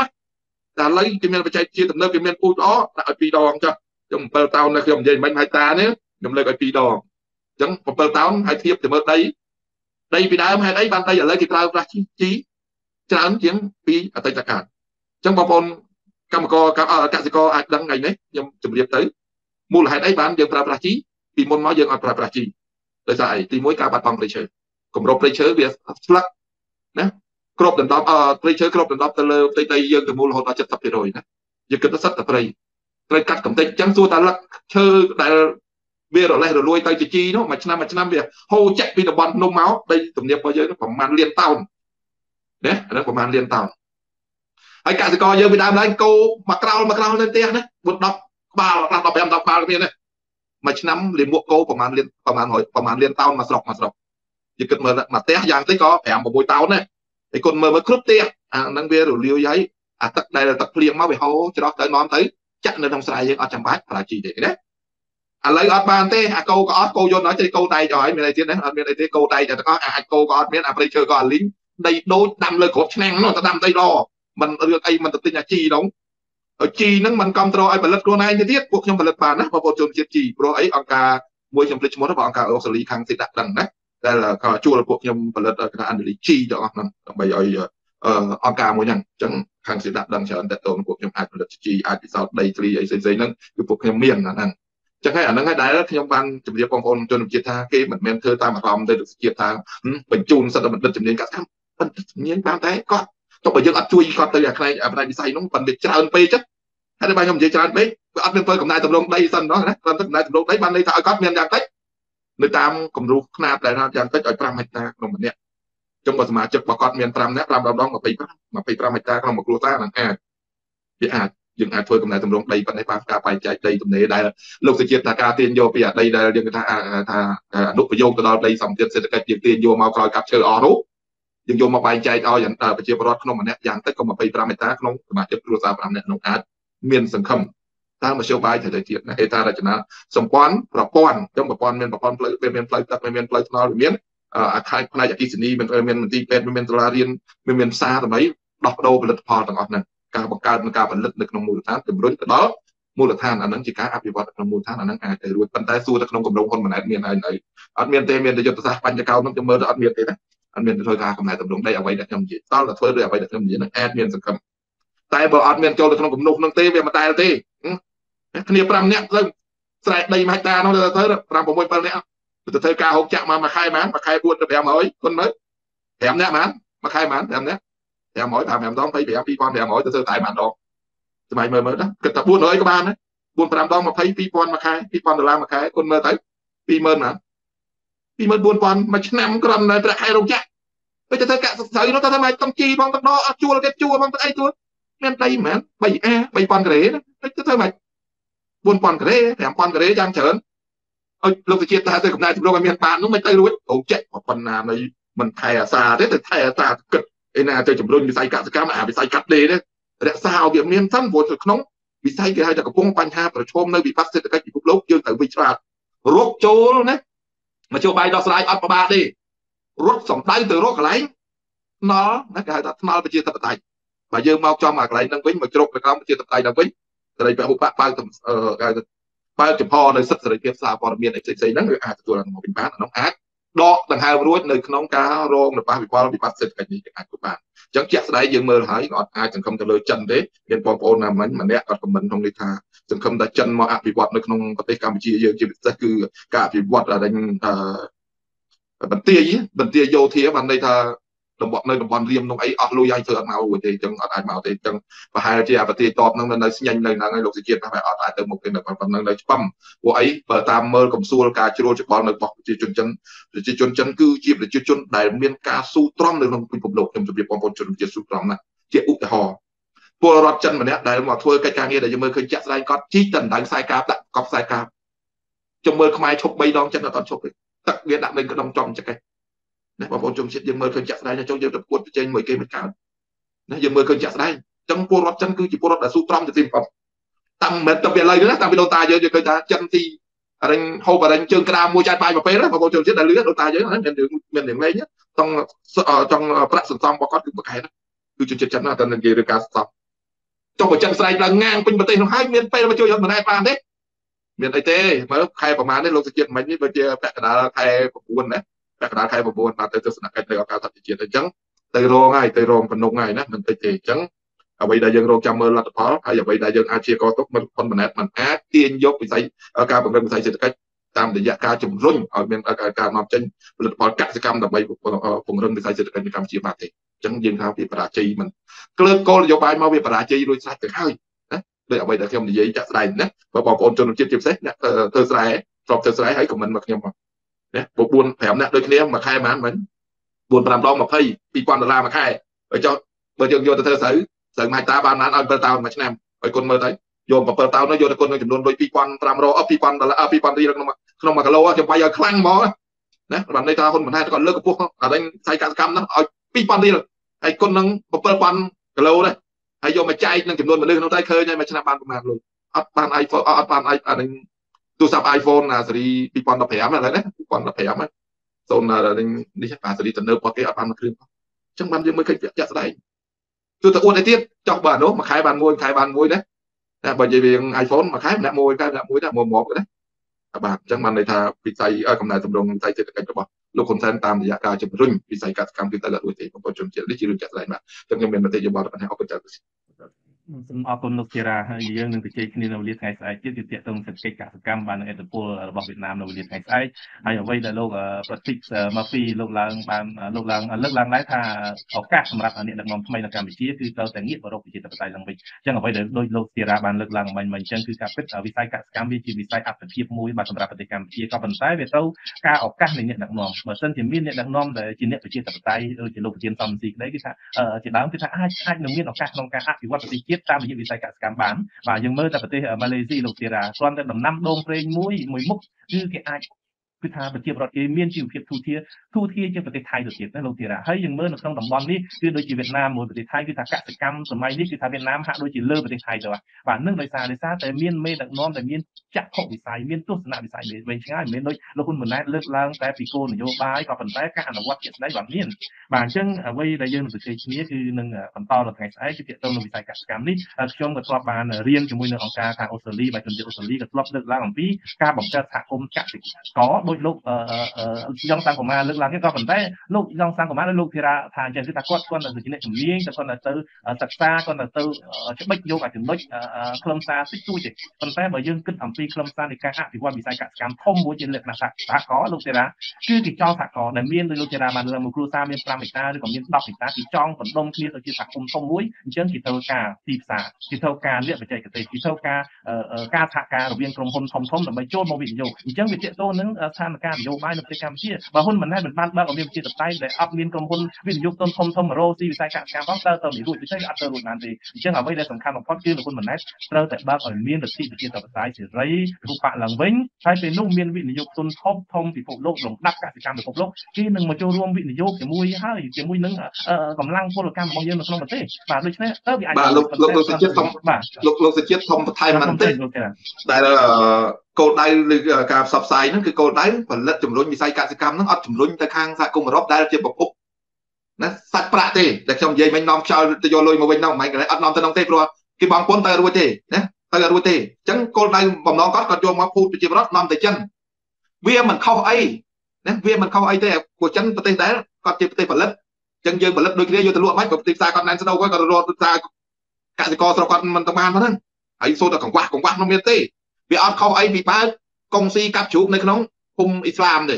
តែឥឡូវគេមានបច្ចេកវិទ្យាទំនើបគេមានពូជល្អដាក់ឲ្យ2ដងចុះខ្ញុំ7តោននៅខ្ញុំនិយាយមិនហិចតានេះខ្ញុំលើកឲ្យ2ដងអញ្ចឹង7តោនហើយធៀបទៅមើលដីដីពីដើមហេតុអីបានដីឥឡូវគេប្រើប្រាស់ជីច្រើនជាងពីអតីតកាលអញ្ចឹងបងប្អូនកម្មករកសិករអាចដឹងថ្ងៃនេះខ្ញុំជម្រាបទៅមូលហេតុអីបានយើងប្រើប្រាស់ជីពីមុនមកយើងអត់ប្រើប្រាស់ជីដោយសារអីទីមួយការបាត់បង់ព្រៃឈើគម្របព្រៃឈើវាស្លឹកណា គ្របដណ្ដប់អព្រៃឈើគ្របដណ្ដប់ទៅលើផ្ទៃដីយើងទៅមូលរហូតដល់70%ណាយើងគិតទៅសិតតែព្រៃត្រូវកាត់កំទេចអញ្ចឹងសួរតាលឹកឈើដែលវារលេះរលួយទៅជាជីនោះមួយឆ្នាំមួយឆ្នាំវាហូរចាក់ពីតំបន់ភ្នំមកដីទំនាបរបស់យើងប្រហែលលានតោនណាអានោះប្រហែលលានតោនហើយកសិករយើងពីដើមឡើងគោមកក្រោលមកក្រោលនៅផ្ទះណា4 10ក្បាលខ្លះ15 10ក្បាលគ្នាណាមួយឆ្នាំលាមកគោប្រហែលលានប្រហែល100ប្រហែលលានតោនមកស្រុកមកស្រុកយើងគិតមើលមកផ្ទះយ៉ាងតិចក៏5 6តោនដែរ ហើយគុណមើលមើលគ្រប់ផ្ទះអាហ្នឹងវារលាយហើយអាទឹកដែលទឹកភ្លៀងមកវាហូរច្រោះទៅនាំទៅចាក់នៅក្នុងស្រែយើងអត់ចាំបាច់ប្រើជីទេណាឥឡូវអត់បានទេអាគោក៏អត់គោយន្តអត់ទេគោដៃទៅហើយមានអីទៀតណាអត់មានអីទេគោដៃតែទាំងអស់អាចគោក៏អត់មានអាព្រៃឈើក៏អត់លីងដីដូចដាំលើគ្រប់ឆ្នាំងនោះទៅដាំដីល្អមិនរឿងអីមិនទៅទិញអាជីនោះជីហ្នឹងមិនគ្រប់គ្រងឲ្យផលិតខ្លួនឯងទៅទៀតពួកខ្ញុំផលិតបានណាបងប្អូនជនជាតិជីព្រោះអីអង្គការមួយខ្ញុំភ្លេចឈ្មោះរបស់អង្គការអូស្ត្រាលីខាងស៊ីដាក់ដឹងណា ដែលក៏ជួលពួកខ្ញុំផលិតគណៈអន្តរជាតិជីទាំងអស់ហ្នឹងដើម្បីឲ្យអង្គការមួយហ្នឹងអញ្ចឹងខាងស៊ីដាក់ដឹងច្រើនតើតើពួកខ្ញុំអាចផលិតជីអាចពិសោធន៍ដីធ្លីអីផ្សេងៗហ្នឹងគឺពួកខ្ញុំមានអាហ្នឹងចឹងហើយអាហ្នឹងហើយដែលខ្ញុំបានជម្រាបបងប្អូនជនជាតិថាគេមិនមែនធ្វើតាមអារម្មណ៍ទេលោកជាតិថាបញ្ជូនសិទ្ធិបណ្ឌិតជំនាញកសិកម្មបណ្ឌិតជំនាញបានតែគាត់ចុះបើយើងអត់ជួយគាត់ទៅអាផ្នែកផ្នែកវិស័យនោះបណ្ឌិតច្រើនពេកចឹងហើយតែបើខ្ញុំនិយាយច្រើនពេកវាអត់មានធ្វើកំណែតម្រង់ដីសិននោះណាគាត់ទៅកំណែតម្រង់ដីបានន័យថាឲ្យគាត់មានយ៉ាងតិច នៅតាមគម្រោះຂ្នាតដែលយ៉ាងតិចឲ្យ5ហិកតាក្នុងម្នាក់ចឹងបើសមាជិករបស់គាត់មាន5នាក់5ដង25 25ហិកតាក្នុងមួយគ្រួសារនឹងអាចវាអាចយើងអាចធ្វើកំណែតម្រង់ដីប៉ុន្តែបានការបែងចែកដីទំនេរដែលលោកសុជាតិថាការទាញយកពីអាដីដែលយើងថាថាអនុប្រយោគទៅដល់ដីសម្បត្តិសេដ្ឋកិច្ចយើងទាញយកមកក្រោយកាប់ឈើអស់នោះយើងយកមកបែងចែកឲ្យប្រជាពលរដ្ឋក្នុងម្នាក់យ៉ាងតិចក៏25ហិកតាក្នុងសមាជិកគ្រួសារ5នាក់នោះអាចមានសង្ឃឹម តាមមធ្យោបាយទៅទៅទៀតណាហេដ្ឋារចនាសម្ព័ន្ធប្រព័ន្ធចឹងប្រព័ន្ធមានប្រព័ន្ធផ្លូវមានផ្លូវទឹកមានផ្លូវថ្នល់មានអាខាយផ្នែកអគិសនីមានមានមន្ទីរពេទ្យមានសាលារៀនមានផ្សារដើម្បីដោះដូរផលិតផលទាំងអស់ហ្នឹងការបង្កើតនិងការផលិតនៅក្នុងមូលដ្ឋានជំរុញទៅដល់មូលដ្ឋានអានឹងជាការអភិវឌ្ឍក្នុងមូលដ្ឋានអានឹងអាចទៅរួចប៉ុន្តែសួរទៅក្នុងគម្រោងហ៊ុនម៉ាណែតមានហើយនៅអត់មានទេមានតែយុទ្ធសាស្ត្របញ្ចកោនោះខ្ញុំមើលទៅអត់មានទេណាអត់មានទៅធ្វើការកំណែតម្រង់ដីអ្វីដែលខ្ញុំនិយាយតល់តែធ្វើដោយអ្វីដែលខ្ញុំនិយាយនឹងអាចមានសង្ឃឹមតែបើអត់មានចូលទៅក្នុងគំនុះនឹងទេវាមិនដែលទេ គ្នា5នាក់ទៅស្រែកដីមួយហិកតានោះទៅទៅ5 6 7នាក់ទៅធ្វើការហូបចាក់មកមួយខែបានមួយខែ4ទៅ500គុណមើល5នាក់បានមួយខែបាន5នាក់500 5 5ដង25 2500ទៅធ្វើតែបានដងសម័យមើលមើលទៅគិតថា400ក៏បានដែរ4 5ដង20 2000មួយខែ2000ដុល្លារមួយខែគុណមើលទៅ20000បាន24000មួយឆ្នាំគ្រាន់តែប្រាក់ខែរោងចក្រទៅទៅកាក់ស្រូវនោះទៅថាម៉េចតំជីផងទឹកដកអត់ជួលគេជួលផងទឹកអីទួមានដីមែន 3A 3000ការ៉េទៅទៅធ្វើម៉េច 4000ការ៉េ5000ការ៉េយ៉ាងច្រើនឲ្យលោកវិជាថាទៅកំណែជំរងឲ្យមានបាននោះមិនទៅរួចរោងចក្រប៉ុណ្ណានៃមិនថែអាសាទេទៅថែអាសាគិតឯណាទៅជំរុញវិស័យកសិកម្មអាវិស័យកាត់ដេររក្សាឲ្យវាមានសិនព្រោះក្នុងវិស័យគេហៅថាកំពុងបញ្ហាប្រឈមនៅវិបត្តិសេដ្ឋកិច្ចពិភពលោកយើងត្រូវវិច្ឆាតរកចូលណាមជ្ឈបាយដោះស្រាយអត់ប្របាទេរត់សំដៅទៅរកកន្លែងថ្នល់ណាគេហៅថាថ្នល់ប្រជាធិបតេយ្យបើយើងមកចំអាកន្លែងហ្នឹងវិញមកជ្រុកនៅក្រោមប្រជាធិបតេយ្យហ្នឹងវិញ សេរីពហុបកបើកគេហៅបើកចំហនៅសិទ្ធិសេរីភាពសារព័ត៌មានអីផ្សេងៗហ្នឹងគឺអាចទទួលមកវិញបានក្នុងអាចដកដង្ហើមរួចនៅក្នុងការរងរបស់វិបត្តិវិបត្តិសេដ្ឋកិច្ចនេះអាចធ្វើបានអញ្ចឹងជាក់ស្ដែងយើងមើលហើយក៏អាចសង្ឃឹមទៅលើចិនទេមានបងប្អូនណាមិញម្នាក់គាត់ខមមិនក្នុងនេះថាសង្ឃឹមថាចិនមកអភិវឌ្ឍនៅក្នុងប្រទេសកម្ពុជាយើងជាពិសេសគឺការអភិវឌ្ឍអីបន្ទាយបន្ទាយយោធាបានន័យថា តំបន់នៅតំបន់រៀមនោះអីអស់លុយហើយធ្វើអត់មកទេអញ្ចឹងអត់អាចមកទេអញ្ចឹងប្រហែលជាអាប្រទេសតបនឹងនៅស្ញាញ់នៅហ្នឹងហើយលោកសេចក្ដីថាអត់អាចទៅមុខទេនៅប៉ុណ្ណឹងនៅច្បាំព្រោះអីបើតាមមើលកំសួលការជ្រួលច្បល់នៅរបស់ប្រជាជនចិនប្រជាជនចិនគឺជាប្រជាជនដែលមានការស៊ូទ្រាំនៅក្នុងពិភពលោកខ្ញុំជម្រាបបងប្អូនជនជាតិស៊ូទ្រាំណាជាឧទាហរណ៍ពលរដ្ឋចិនម្នាក់ដែលមកធ្វើកិច្ចការងារដែលយើងមើលឃើញចាក់ស្ដែងគាត់ជីកតណ្ដៅខ្សែកាបដាក់កប់ខ្សែកាបខ្ញុំមើលខ្មែរឈប់3ដងចិនអត់ឈប់ទេទឹកវាដាក់នៅក្នុងចំចកេះ ណាបងប្អូនជនជាតិយើងមើលឃើញចាក់ស្ដែងចូលយើងទៅពួតប្រជែងមួយគេមិនកើតណាយើងមើលឃើញចាក់ស្ដែងអញ្ចឹងពលរដ្ឋចិនគឺជាពលរដ្ឋដែលស៊ូទ្រាំទៅទីបំផុតតាំងមិនទៅពីឥឡូវនេះណាតាំងពីដូនតាយើងយើងឃើញថាចិនទីអរិញហូបអរិញជើងក្តាមមួយចាច់បាយមួយពេលបងប្អូនជនជាតិដែលលឿនដូនតាយើងមានរឿងមានរឿងលេងចង់ចង់ប្រាក់សន្សំរបស់គាត់គឺប្រកែកគឺជនជាតិចិនណាតែនិយាយរឿងការសន្សំចុះបើចិនស្រែកឡើងងាងពេញប្រទេសនោះហើយមានពេលមកជួយមិនដែរបានទេមានអីទេមើលខែប្រហែលនេះលោកសុជាតិមិញនេះបើជាពាក់កណ្ដាលខែ9ណា ពាក់កណ្ដាលខែ9បាទទៅទស្សនកិច្ចទៅអកាសជាតិអញ្ចឹងទៅរងហើយទៅរងបំណងហើយណាមិនតិចទេអញ្ចឹងអ្វីដែលយើងរងចាំមើលលទ្ធផលហើយអ្វីដែលយើងអាចជាកទុកមិនប៉ុនបណ្ណែតមិនអាចទាញយកវិស័យការពង្រឹងវិស័យសេដ្ឋកិច្ចតាមរយៈការជំរុញឲ្យមានការនាំចេញផលិតផលកសិកម្មដើម្បីពង្រឹងវិស័យសេដ្ឋកិច្ចនៅកម្ពុជាបាទទេអញ្ចឹងយើងថាវាបរាជ័យមិនក្លើកគោលនយោបាយមកវាបរាជ័យរួចស្រេចទៅហើយណាដោយអ្វីដែលខ្ញុំនិយាយចាក់ស្ដែងណាបើបងប្អូនជនជាតិជាពិសេសអ្នកធ្វើស្រែស្របធ្វើស្រែហើយខមមិនមកខ្ញុំមក ណាពួក4 5នាក់ដូចគ្នាមួយខែប៉ុន្មាន4 5ដង20 2000ដុល្លារមួយខែបើចុះបើយើងយកទៅធ្វើស្រូវស្រូវម៉ាច់តាបានបានឲ្យ7តោនមួយឆ្នាំឲ្យគុណមើលទៅយក7តោននោះយកទៅគុណនឹងចំនួនដូច2500អ2000ដុល្លារ2000រៀលក្នុងក្នុង1គីឡូខ្ញុំបាយឲ្យខ្លាំងហ្មងណាបានន័យថាហ៊ុនម៉ាណែតគាត់លើកកម្ពស់អានេះផ្សាយកសកម្មហ្នឹងឲ្យ2000រៀលហើយគុណនឹង7000គីឡូដែរហើយយកមកចែកនឹងចំនួនមនុស្សនោះទៅឃើញហើយមួយឆ្នាំបានប្រមាណលុយអត់បាន iPhone អត់បានអានេះ ទូរស័ព្ទ iPhone អាសេរី2015ឥឡូវណា2015ហ្នឹងសូននេះអាសេរីទំនើបរបស់គេអត់បានមួយគ្រឿងអញ្ចឹងបានយើងមើលឃើញជាក់ស្ដែងទោះទៅអួតឯទៀតចោះបើនោះមួយខែបានមួយខែបានមួយណាតែបើនិយាយរឿង iPhone មួយខែម្នាក់មួយខែម្នាក់មួយណាមួយមកណាបាទអញ្ចឹងបានន័យថាវិស័យកំណែតម្រង់វិស័យសេដ្ឋកិច្ចរបស់លោកហ៊ុនសែនតាមរយៈការជំរុញវិស័យកសិកម្មគឺទៅដល់រួចទេបងប្អូនជនជាតិនេះជារឿងចាក់ស្ដែងបាទអញ្ចឹងខ្ញុំមានមតិយោបល់ប៉ុណ្ណេះអរគុណច្រើន សូមអរគុណលោកធីរ៉ាហើយយើងនឹងជជែកគ្នានៅវេលាថ្ងៃស្អែកទៀតគឺទាក់ទងសេដ្ឋកិច្ចកសកម្មបានឥទ្ធិពលរបស់វៀតណាមនៅវេលាថ្ងៃស្អែកហើយអ្វីដែលលោកប្រតិកមកពីលោកឡើងបានលោកឡើងលើកឡើងដែរថាឱកាសសម្រាប់អ្នកដឹកនាំថ្មីនៅកម្ពុជាគឺត្រូវតែងាកបរោគប្រជាធិបតេយ្យឡើងវិញអញ្ចឹងអ្វីដែលដូចលោកធីរ៉ាបានលើកឡើងមិញមិញអញ្ចឹងគឺការពិតវិស័យកសកម្មវាជាវិស័យអត្ថភាពមួយបាទសម្រាប់ប្រទេសកម្ពុជាក៏ប៉ុន្តែវាត្រូវការឱកាសនៃអ្នកដឹកនាំបើសិនជាមានអ្នកដឹកនាំដែលជាអ្នកប្រជាធិបតេយ្យដូចជាលោកប្រធានសំស៊ីក្តីគឺថាជាដើមគឺថាអាចអាចនឹងមានឱកាសក្នុងការអភិវឌ្ឍប្រទេសជាតិតាមរយៈវិស័យកសកម្មបានបាទយើងមើលតែប្រទេសម៉ាឡេស៊ីលោកធីរ៉ាគ្រាន់តែដំណាំដូងប្រេងមួយមួយមុខគឺគេអាច គឺថាប្រជាពលរដ្ឋគេមានជីវភាពទូធាទូធាជាប្រទេសថៃទៅទៀតណាលោកធីរ៉ាហើយយើងមើលនៅក្នុងតំបន់នេះគឺដូចជាវៀតណាមមួយប្រទេសថៃគឺថាកសិកម្មសម័យនេះគឺថាវៀតណាមហាក់ដូចជាលើប្រទេសថៃទៅបាទនឹងដោយសារដោយសារតែមានមេដឹកនាំដែលមានចក្ខុវិស័យមានទស្សនវិស័យវែងឆ្ងាយមិនមែនដូចលោកហ៊ុនម៉ាណែតលើកឡើងតែពីគោលនយោបាយក៏ប៉ុន្តែការអនុវត្តជាក់ស្ដែងបានមានបាទអញ្ចឹងអ្វីដែលយើងនឹងជជែកគ្នាគឺនឹងបន្តនៅថ្ងៃស្អែកគឺទាក់ទងនឹងវិស័យកសិកម្មនេះខ្ញុំក៏ធ្លាប់បានរៀនជាមួយនឹងអង្គការខាងអូស្ត្រាលីបាទជនជាតិអូស្ត្រាលីក៏ធ្លាប់លើកឡើងអំពីការបង្កើតសហគមន៍កសិករដោយលោកយ៉ងសាំងកូម៉ាលើកឡើងក៏ប៉ុន្តែលោកយ៉ងសាំងកូម៉ានិងលោកធីរ៉ាថាអញ្ចឹងគឺថាគាត់គាត់ទៅជាអ្នកជំនាញតែគាត់ទៅសិក្សាគាត់ទៅច្បិចយកអាចំណុចខ្លឹមសារតិចតួចទេប៉ុន្តែបើយើងគិតអំពីខ្លឹមសារនៃការអភិវឌ្ឍវិស័យកសិកម្មធំមួយជាលក្ខណៈសហករណ៍លោកធីរ៉ាគឺគេចង់សហករណ៍ដែលមានដោយលោកធីរ៉ាបានលើមួយគ្រួសារមាន5ហិកតាឬក៏មាន10ហិកតាគេចង់បណ្ដុំគ្នាទៅជាសហគមន៍ធំមួយអញ្ចឹងគេត្រូវការទីផ្សារគេត្រូវការលក្ខបច្ចេកទេសគេត្រូវការការសហការរវាងក្រុមហ៊ុនធំធំដើម្បីចូលមកវិនិយោគអញ្ចឹងវាទាក់ទងនឹងស្ថានភាពនយោបាយនៅប្រទេសកម្ពុជាបើហ៊ុនម៉ាណែតមិនបានបើកឲ្យមានប្រជាធិបតេយ្យដែលអត់មានក្រុមហ៊ុនវិនិយោគទុនធំធំរោស៊ីវិស័យកសិកម្មផងតើទៅមិនរួចដូច្នេះអត់ទៅរួចបានទេអញ្ចឹងអ្វីដែលសំខាន់បំផុតគឺលោកហ៊ុនម៉ាណែតត្រូវតែបើកឲ្យមានលទ្ធិប្រជាធិបតេយ្យសេរីរូបបកឡើងវិញហើយពេលនោះមានវិនិយោគទុនធំធំពិភពលោករំដាប់កសិកម្មពិភពលោកគេនឹងមកចូលរួមវិនិយោគជាមួយហើយជាមួយនឹងកម្លាំងពលកម្មរបស់យើងនៅក្នុងប្រទេសបាទដូច្នេះតើវាអាចបាទលោកលោកលោកសេចក្ដីធំបាទលោកលោកសេចក្ដីធំបន្ថែមបន្តិចដែល គោលដៅឬការផ្សព្វផ្សាយហ្នឹងគឺគោលដៅផលិតជំរុញវិស័យកសិកម្មហ្នឹងអត់ជំរុញទៅខាងសហគមន៍អឺរ៉ុបដែលជាប្រភពណាសាច់ប្រាក់ទេតែខ្ញុំនិយាយមិញនាំខ្យល់ទៅយកលុយមកវិញហ្នឹងមិនមែនអត់នាំទៅក្នុងទេព្រោះគេបងពុនទៅរួចទេណាទៅរួចទេអញ្ចឹងគោលដៅបំណងគាត់គាត់យកមកពូតប្រជាពលរដ្ឋនាំទៅចិនវាមិនខុសអីណាវាមិនខុសអីទេព្រោះចិនប្រទេសដែលគាត់ជាប្រទេសផលិតអញ្ចឹងយើងផលិតដូចគ្នាយកទៅលក់មិនក៏ប្រទេសផ្សារគាត់ណែនស្ដូវគាត់ក៏រត់ផ្សារកសិករស្រុកគាត់មិនទៅបានហ្នឹងហើយសូត្រតែកង្វះកង្វះនោះមានទេ វាអត់ខុសអីពីបើកកុងស៊ីកាប់ជ្រូកនៅក្នុងភូមិអ៊ីស្លាមទេ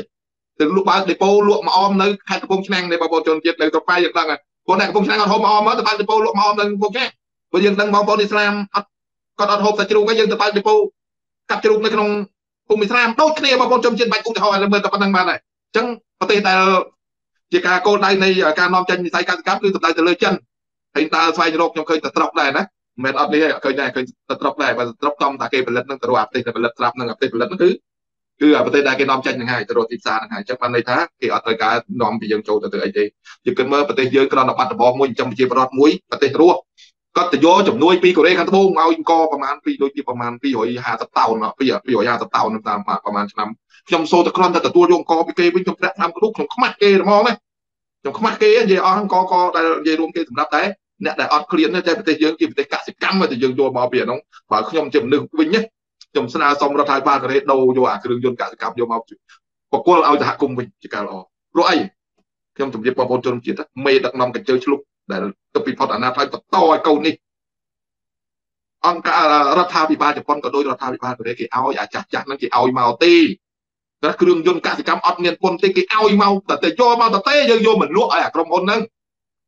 ទៅលក់បើកដេប៉ូលក់មកអមនៅខេត្តកំពង់ឆ្នាំងនៃបងប្អូនជនជាតិនៅត្រប៉ែយើងដឹងពួកអ្នកកំពង់ឆ្នាំងអត់ហូបមកអមមកទៅបើកដេប៉ូលក់មកអមនៅកំពង់ឆ្នាំងព្រោះយើងដឹងបងប្អូនអ៊ីស្លាមអត់គាត់អត់ហូបសាច់ជ្រូកទេយើងទៅបើកដេប៉ូកាប់ជ្រូកនៅក្នុងភូមិអ៊ីស្លាមដូចគ្នាបងប្អូនជនជាតិបាច់ឧទាហរណ៍មើលតែប៉ុណ្្នឹងបានហើយអញ្ចឹងប្រទេសដែលជាការគោលដៅនៃការនាំចេញវិស័យកសិកម្មគឺសំដៅទៅលើចិនហើយតើស្វែងរកខ្ញុំឃើញទៅត្រកដែរណា មិនអត់នេះឃើញដែរឃើញទៅត្រប់ដែរបើត្រប់តំតាគេផលិតនឹងទៅរកអាប្រទេសដែលផលិតស្រាប់នឹងអាប្រទេសផលិតហ្នឹងគឺគឺអាប្រទេសដែលគេនាំចេញហ្នឹងហើយទៅរកទីផ្សារហ្នឹងហើយអញ្ចឹងបានន័យថាគេអត់ត្រូវការនាំពីយើងចូលទៅទៅអីទេយើងគិតមើលប្រទេសយើងគ្រាន់តែបាត់ដំបងមួយចំជាប្រវត្តិមួយប្រទេសរស់គាត់ទៅយកជំនួយពីកូរ៉េខាងត្បូងឲ្យអង្គប្រមាណពីដូចជាប្រមាណ250តោន250តោនតាមប្រមាណឆ្នាំខ្ញុំសូត្រតែគ្រាន់តែទទួលយកអង្គពីគេវិញខ្ញុំប្រាក់តាមគ្រូខ្ញុំខ្មាស់គេហ្មងណាខ្ញុំខ្មាស់គេនិយាយអស់អង្គកដែលនិយាយរួមគេសម្រាប់តែ អ្នកដែលអត់ឃ្លានទេតែប្រទេសយើងជាប្រទេសកសិកម្មតែយើងយកមកពីអានោះបើខ្ញុំជាមនុស្សវិញខ្ញុំស្នើសុំរដ្ឋាភិបាលកូរ៉េដូរយកអាគ្រឿងយន្តកសិកម្មយកមកបកគលឲ្យសហគមន៍វិញជាការល្អព្រោះអីខ្ញុំជម្រាបបងប្អូនជនជាតិមេដឹកនាំកញ្ជើឆ្លុកដែលទៅពីផុតអាណាថៃបន្តឲ្យកូននេះអង្គការរដ្ឋាភិបាលជប៉ុនក៏ដូចរដ្ឋាភិបាលកូរ៉េគេឲ្យអាចាស់ចាស់ហ្នឹងគេឲ្យមកទេតែគ្រឿងយន្តកសិកម្មអត់មានពន្ធទេគេឲ្យមកតែទៅយកមកតែយើងយកមិនលក់ឲ្យអាក្រុមហ៊ុនហ្នឹង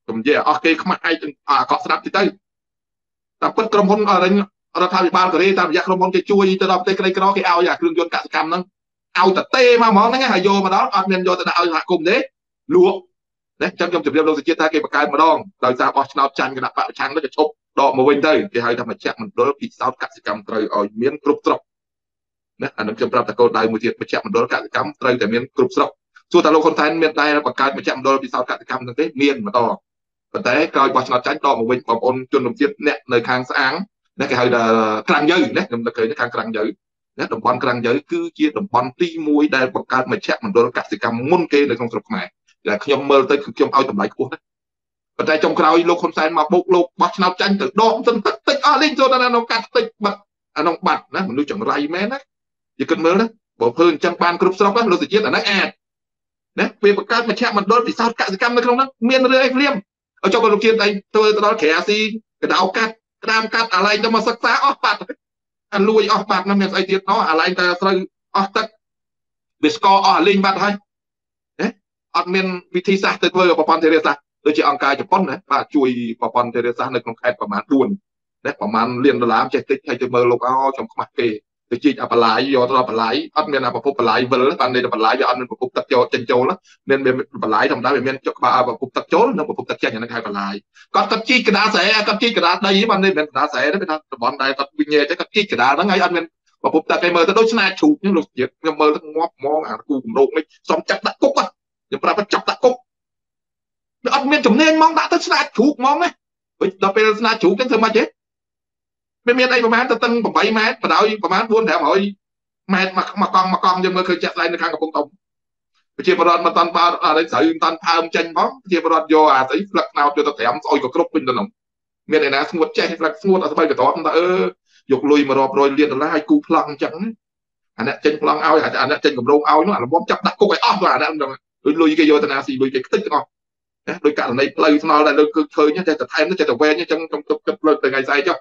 ខ្ញុំនិយាយអស់គេខ្មាស់ឯងអាកក់ស្ដាប់ទីទៅតែពិតក្រុមហ៊ុនរដ្ឋាភិបាលកូរ៉េតាមរយៈក្រុមហ៊ុនគេជួយទៅដល់ប្រទេសក្រីក្រគេឲ្យអាគ្រឿងយន្តកសិកម្មហ្នឹងឲ្យតែទេមកហ្មងហ្នឹងហើយយកមកដល់អត់មានយកទៅដាក់ឲ្យសហគមន៍ទេលក់ណាចឹងខ្ញុំជម្រាបលោកសុជាតិថាគេបង្កើតម្ដងដោយសារបោះឆ្នោតចាញ់គណៈបកប្រឆាំងទៅគេឈប់ដកមកវិញទៅគេហៅថាមជ្ឈមណ្ឌលពិសោធន៍កសិកម្មត្រូវឲ្យមានគ្រប់ស្រុកណាអានឹងខ្ញុំប្រាប់តកោដៅមួយទៀតមជ្ឈមណ្ឌលកសិកម្មត្រូវតែមានគ្រប់ស្រុកសួរតើលោកហ៊ុនសែនមានដែរបង្កើតមជ្ឈមណ្ឌលពិសោធន៍កសិកម្មហ្នឹងទេមានបន្ត ប៉ុន្តែក្រោយបោះឆ្នោតចាញ់ដកមកវិញបងប្អូនជនរួមជាតិអ្នកនៅខាងស្អាងណាគេហៅថាក្រាំងយើណាខ្ញុំនឹកឃើញខាងក្រាំងយើណាតំបន់ក្រាំងយើគឺជាតំបន់ទី1ដែលបង្កើតមជ្ឈមណ្ឌលកសិកម្មមុនគេនៅក្នុងស្រុកខ្មែរដែលខ្ញុំមើលទៅគឺខ្ញុំឲ្យតម្លៃខ្ពស់ណាប៉ុន្តែចុងក្រោយលោកហ៊ុនសែនមកបុកលោកបោះឆ្នោតចាញ់ទៅដកទៅទឹកតិចអស់លេងចូលដល់ក្នុងកាត់តិចបាត់អានោះបាត់ណាមនុស្សចង្រៃមែនណានិយាយគិតមើលណាបើភើអញ្ចឹងបានគ្រប់ស្រុកណាលោកសុជាតិអាហ្នឹងអាចណាពេលបង្កើតមជ្ឈមណ្ឌលពិសោធន៍កសិកម្មនៅក្នុងហ្នឹងមានរឿងអីភ្លាម ឲ្យចុះក៏លោកជាតិឯងធ្វើទៅដល់ក្រាស៊ីកដោកាត់ក្តាមកាត់អាឡែងទៅមកសិក្សាអស់បាត់អាលួយអស់បាត់នោះមានស្អីទៀតណោះអាឡែងតែស្រូវអស់ទឹកវាស្កអស់អាលេងបាត់ហើយណាអត់មានវិធីសាស្ត្រទៅធ្វើប្រព័ន្ធធារាសាស្ត្រដូចជាអង្គការជប៉ុនណាបាទជួយប្រព័ន្ធធារាសាស្ត្រនៅក្នុងខេត្តប្រមាណ4ណាប្រមាណលានដុល្លារចេះតិចហើយទៅមើលលោកអោខ្ញុំខ្មាស់គេ ទៅជីកអាបលាយយកទៅបលាយអត់មានអាប្រភពបលាយវិលបានន័យថាបលាយវាអត់មានប្រភពទឹកចូលចេញចូលមានមានបលាយធម្មតាវាមានចុកក្បាលប្រភពទឹកចូលនិងប្រភពទឹកចេញអានេះហៅបលាយគាត់គាត់ជីកកដាលស្រែគាត់ជីកកដាលដីបានន័យមានកដាលស្រែទេគេថាតំបន់ដែលគាត់វិញ្ញាទេគាត់ជីកកដាលហ្នឹងហើយអត់មានប្រភពទឹកគេមើលទៅដូចស្នាជ្រូកខ្ញុំលោកជាតិខ្ញុំមើលទៅងាប់ហ្មងអាគូគម្រោកនេះសំចាប់ដាក់គុកខ្ញុំប្រាប់ថាចាប់ដាក់គុកវាអត់មានចំណេញហ្មងដាក់ទៅស្នាជ្រូកហ្មងណាដល់ពេលស្នាជ្រូកចឹងធ្វើម៉េចទេ មិនមានអីប្រហែលទៅតឹង8ម៉ែត្របណ្ដោយប្រហែល4 500ម៉ែត្រមកមកកង់មកកង់យើងមើលឃើញចាក់ស្ដែងនៅខាងកំពង់ធំប្រជាពលរដ្ឋមិនតាន់បើអរិយស្រូវមិនតាន់ផើមចេញផងប្រជាពលរដ្ឋយកអាស្អីផ្លឹកណោតយកទៅត្រាំស្អុយក៏គ្រប់ពេញទៅនោះមានឯណាស្ងួតចេះផ្លឹកស្ងួតអត់ស្បែកកតតថាអឺយកលុយមករាប់រយលានដុល្លារឲ្យគូប្លង់អញ្ចឹងអាអ្នកចេញប្លង់ឲ្យអាអ្នកចេញកម្រងឲ្យនោះអារបងចាប់ដាក់គុកឲ្យអស់ទៅអាអ្នកហ្នឹងដូចលុយគេយកទៅណាស៊ីលុយគេខ្ទេចទាំងអស់ណាដោយករណីផ្លូវថ្នល់ដែលលើកឃើញចេះតែថែមចេះតែវែងអញ្ចឹងខ្ញុំគិតគិតលើកទៅថ្ងៃស្អែកចុះ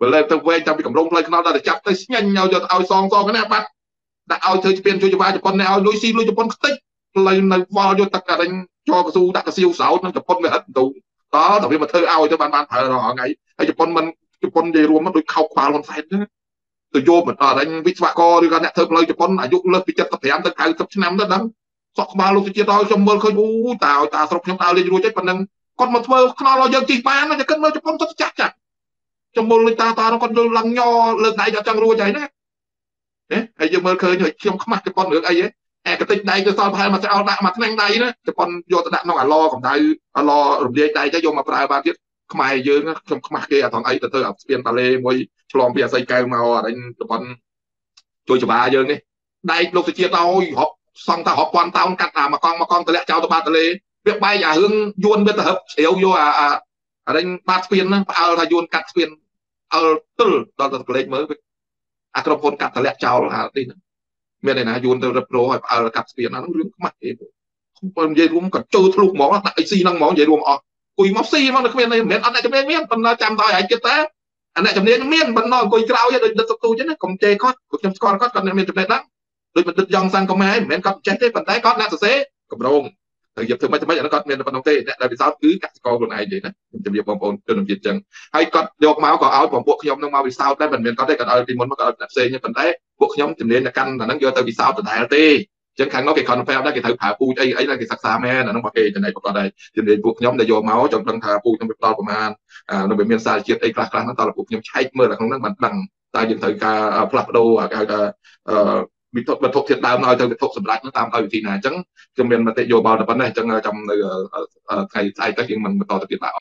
បើលើកទៅវែងតាមពីកម្រងផ្លូវថ្នល់ដល់តែចាប់ទៅស្ញាញ់ឲ្យយកទៅឲ្យសងសងណាបាត់ដាក់ឲ្យធ្វើស្ពានជួយច្បាជប៉ុននេះឲ្យលុយស៊ីលុយជប៉ុនខ្ទេចផ្លូវនៅវល់យកទឹកករិញចកស៊ូដាក់កសៀវសោតនឹងជប៉ុនវាហិតទៅតតែវាមកធ្វើឲ្យទៅបានបានប្រើរាល់ថ្ងៃហើយជប៉ុនមិនជប៉ុននិយាយរួមមកដូចខោខ្វល់ហ៊ុនសែនហ្នឹងទៅយកមិនអត់អញវិស្វករឬក៏អ្នកធ្វើផ្លូវជប៉ុនអាយុលើសពី75ទៅ90ឆ្នាំទៅដឹងសក់ក្បាលលោកសុជាតិដល់ខ្ញុំមើលឃើញអូតាតាស្រុកខ្ញុំដើរលេងរួចទេប៉ុណ្ណឹងគាត់មកធ្វើខ្នល់ឲ្យយើងជិះបានតែគិតមើលជប៉ុនទៅចាស់ចាស់ ខ្ញុំមើលលេងតាតាគាត់យល់ឡើងញលើកដៃគាត់ចង់រួចហើយណាណាហើយយើងមើលឃើញខ្ញុំខ្មាស់ជប៉ុនរឿងអីហ៎ឯកតិចដៃទៅសល់ប្រហែលមកស្អល់ដាក់មកថ្នាំងដៃណាជប៉ុនយកទៅដាក់ក្នុងអាឡកម្ដៅអាឡរំលាយដៃទៅយកមកប្រើបានទៀតខ្មែរយើងខ្ញុំខ្មាស់គេអាថងអីទៅទៅអាស្ពានតាលេមួយឆ្លងពីអាស័យកែវមកអរិញតំបន់ជួយច្បាយើងនេះដែកលោកសុជាតិឲ្យរាប់សង់ថារាប់ពាន់តោនកាត់អាមកកង់មកកង់តម្លាក់ចោលទៅបាតទលេវាបែកអារឿងយួនវាទៅហឹបជ្រាវយកអាអ រិញបាតស្ពានហ្នឹងផ្អើលថាយួនកាត់ស្ពានអើទល់ដល់ទៅក្លេកមើលអាក្រុមហ៊ុនកាត់តម្លាក់ចោលអាទីហ្នឹងមានឯណាយួនទៅរឹបរោឲ្យផ្អើលកាត់ស្ពានហ្នឹងរឿងខ្មាស់ទេខ្ញុំនិយាយរួមក៏ចូលធ្លុះហ្មងដាក់អីស៊ីហ្នឹងហ្មងនិយាយរួមអស់គួយមកស៊ីមកនៅគ្មានអីមិនមែនអត់អ្នកជំនាញមានប៉ុន្តែចាំដល់ឯងចិត្តតែអាអ្នកជំនាញមានប៉ុន្តែអង្គុយក្រោយដូចដិតសុកទូចឹងណាកុំចេគាត់ខ្ញុំស្គាល់គាត់គាត់មានចំណេះដឹងដូចបណ្ឌិតយ៉ងសាំងខ្មែរមិនមែនគាត់ចេះទេប៉ុន្តែគាត់អ្នកសរសេរកម្រង ហើយយកធ្វើមិនមិនអានោះគាត់មានប៉ុណ្ណឹងទេអ្នកដែលពិសោធន៍គឺកសិករខ្លួនឯងទេណាខ្ញុំជម្រាបបងប្អូនជនជាតិចឹងហើយគាត់យកមកក៏ឲ្យបងពួកខ្ញុំនឹងមកពិសោធន៍ដែរមិនមែនគាត់ទេគាត់ឲ្យពីមុនមកគាត់ឲ្យអ្នកផ្សេងទេប៉ុន្តែពួកខ្ញុំជំនាញតែកាន់តែហ្នឹងយកទៅពិសោធន៍ដដែលទេចឹងខាងនោះគេ confirm ដែរគេត្រូវប្រើពូជអីអីគេសិក្សាមែនអានោះមកគេចំណេះប្រកបដែរជំនាញពួកខ្ញុំដែលយកមកចង់ដឹងថាពូជនឹងវាផ្ដល់ប្រមាណអានោះវាមានសារជាតិអីខ្លះខ្លះហ្នឹងតើពួកខ្ញុំឆែកមើលនៅក្នុងហ្នឹងបានដឹងតើយើងត្រូវការផ្លាស់ប្ដូរគេហៅថាអឺ វិធវត្ថុធាតុដើមឲ្យទៅវត្ថុសម្រាប់នឹងតាមដោយវិធីណាអញ្ចឹងខ្ញុំមានមតិយោបល់តែប៉ុណ្ណេះអញ្ចឹងចាំនៅថ្ងៃស្អែកទៅយើងមិនបន្តទៅទៀតបាទ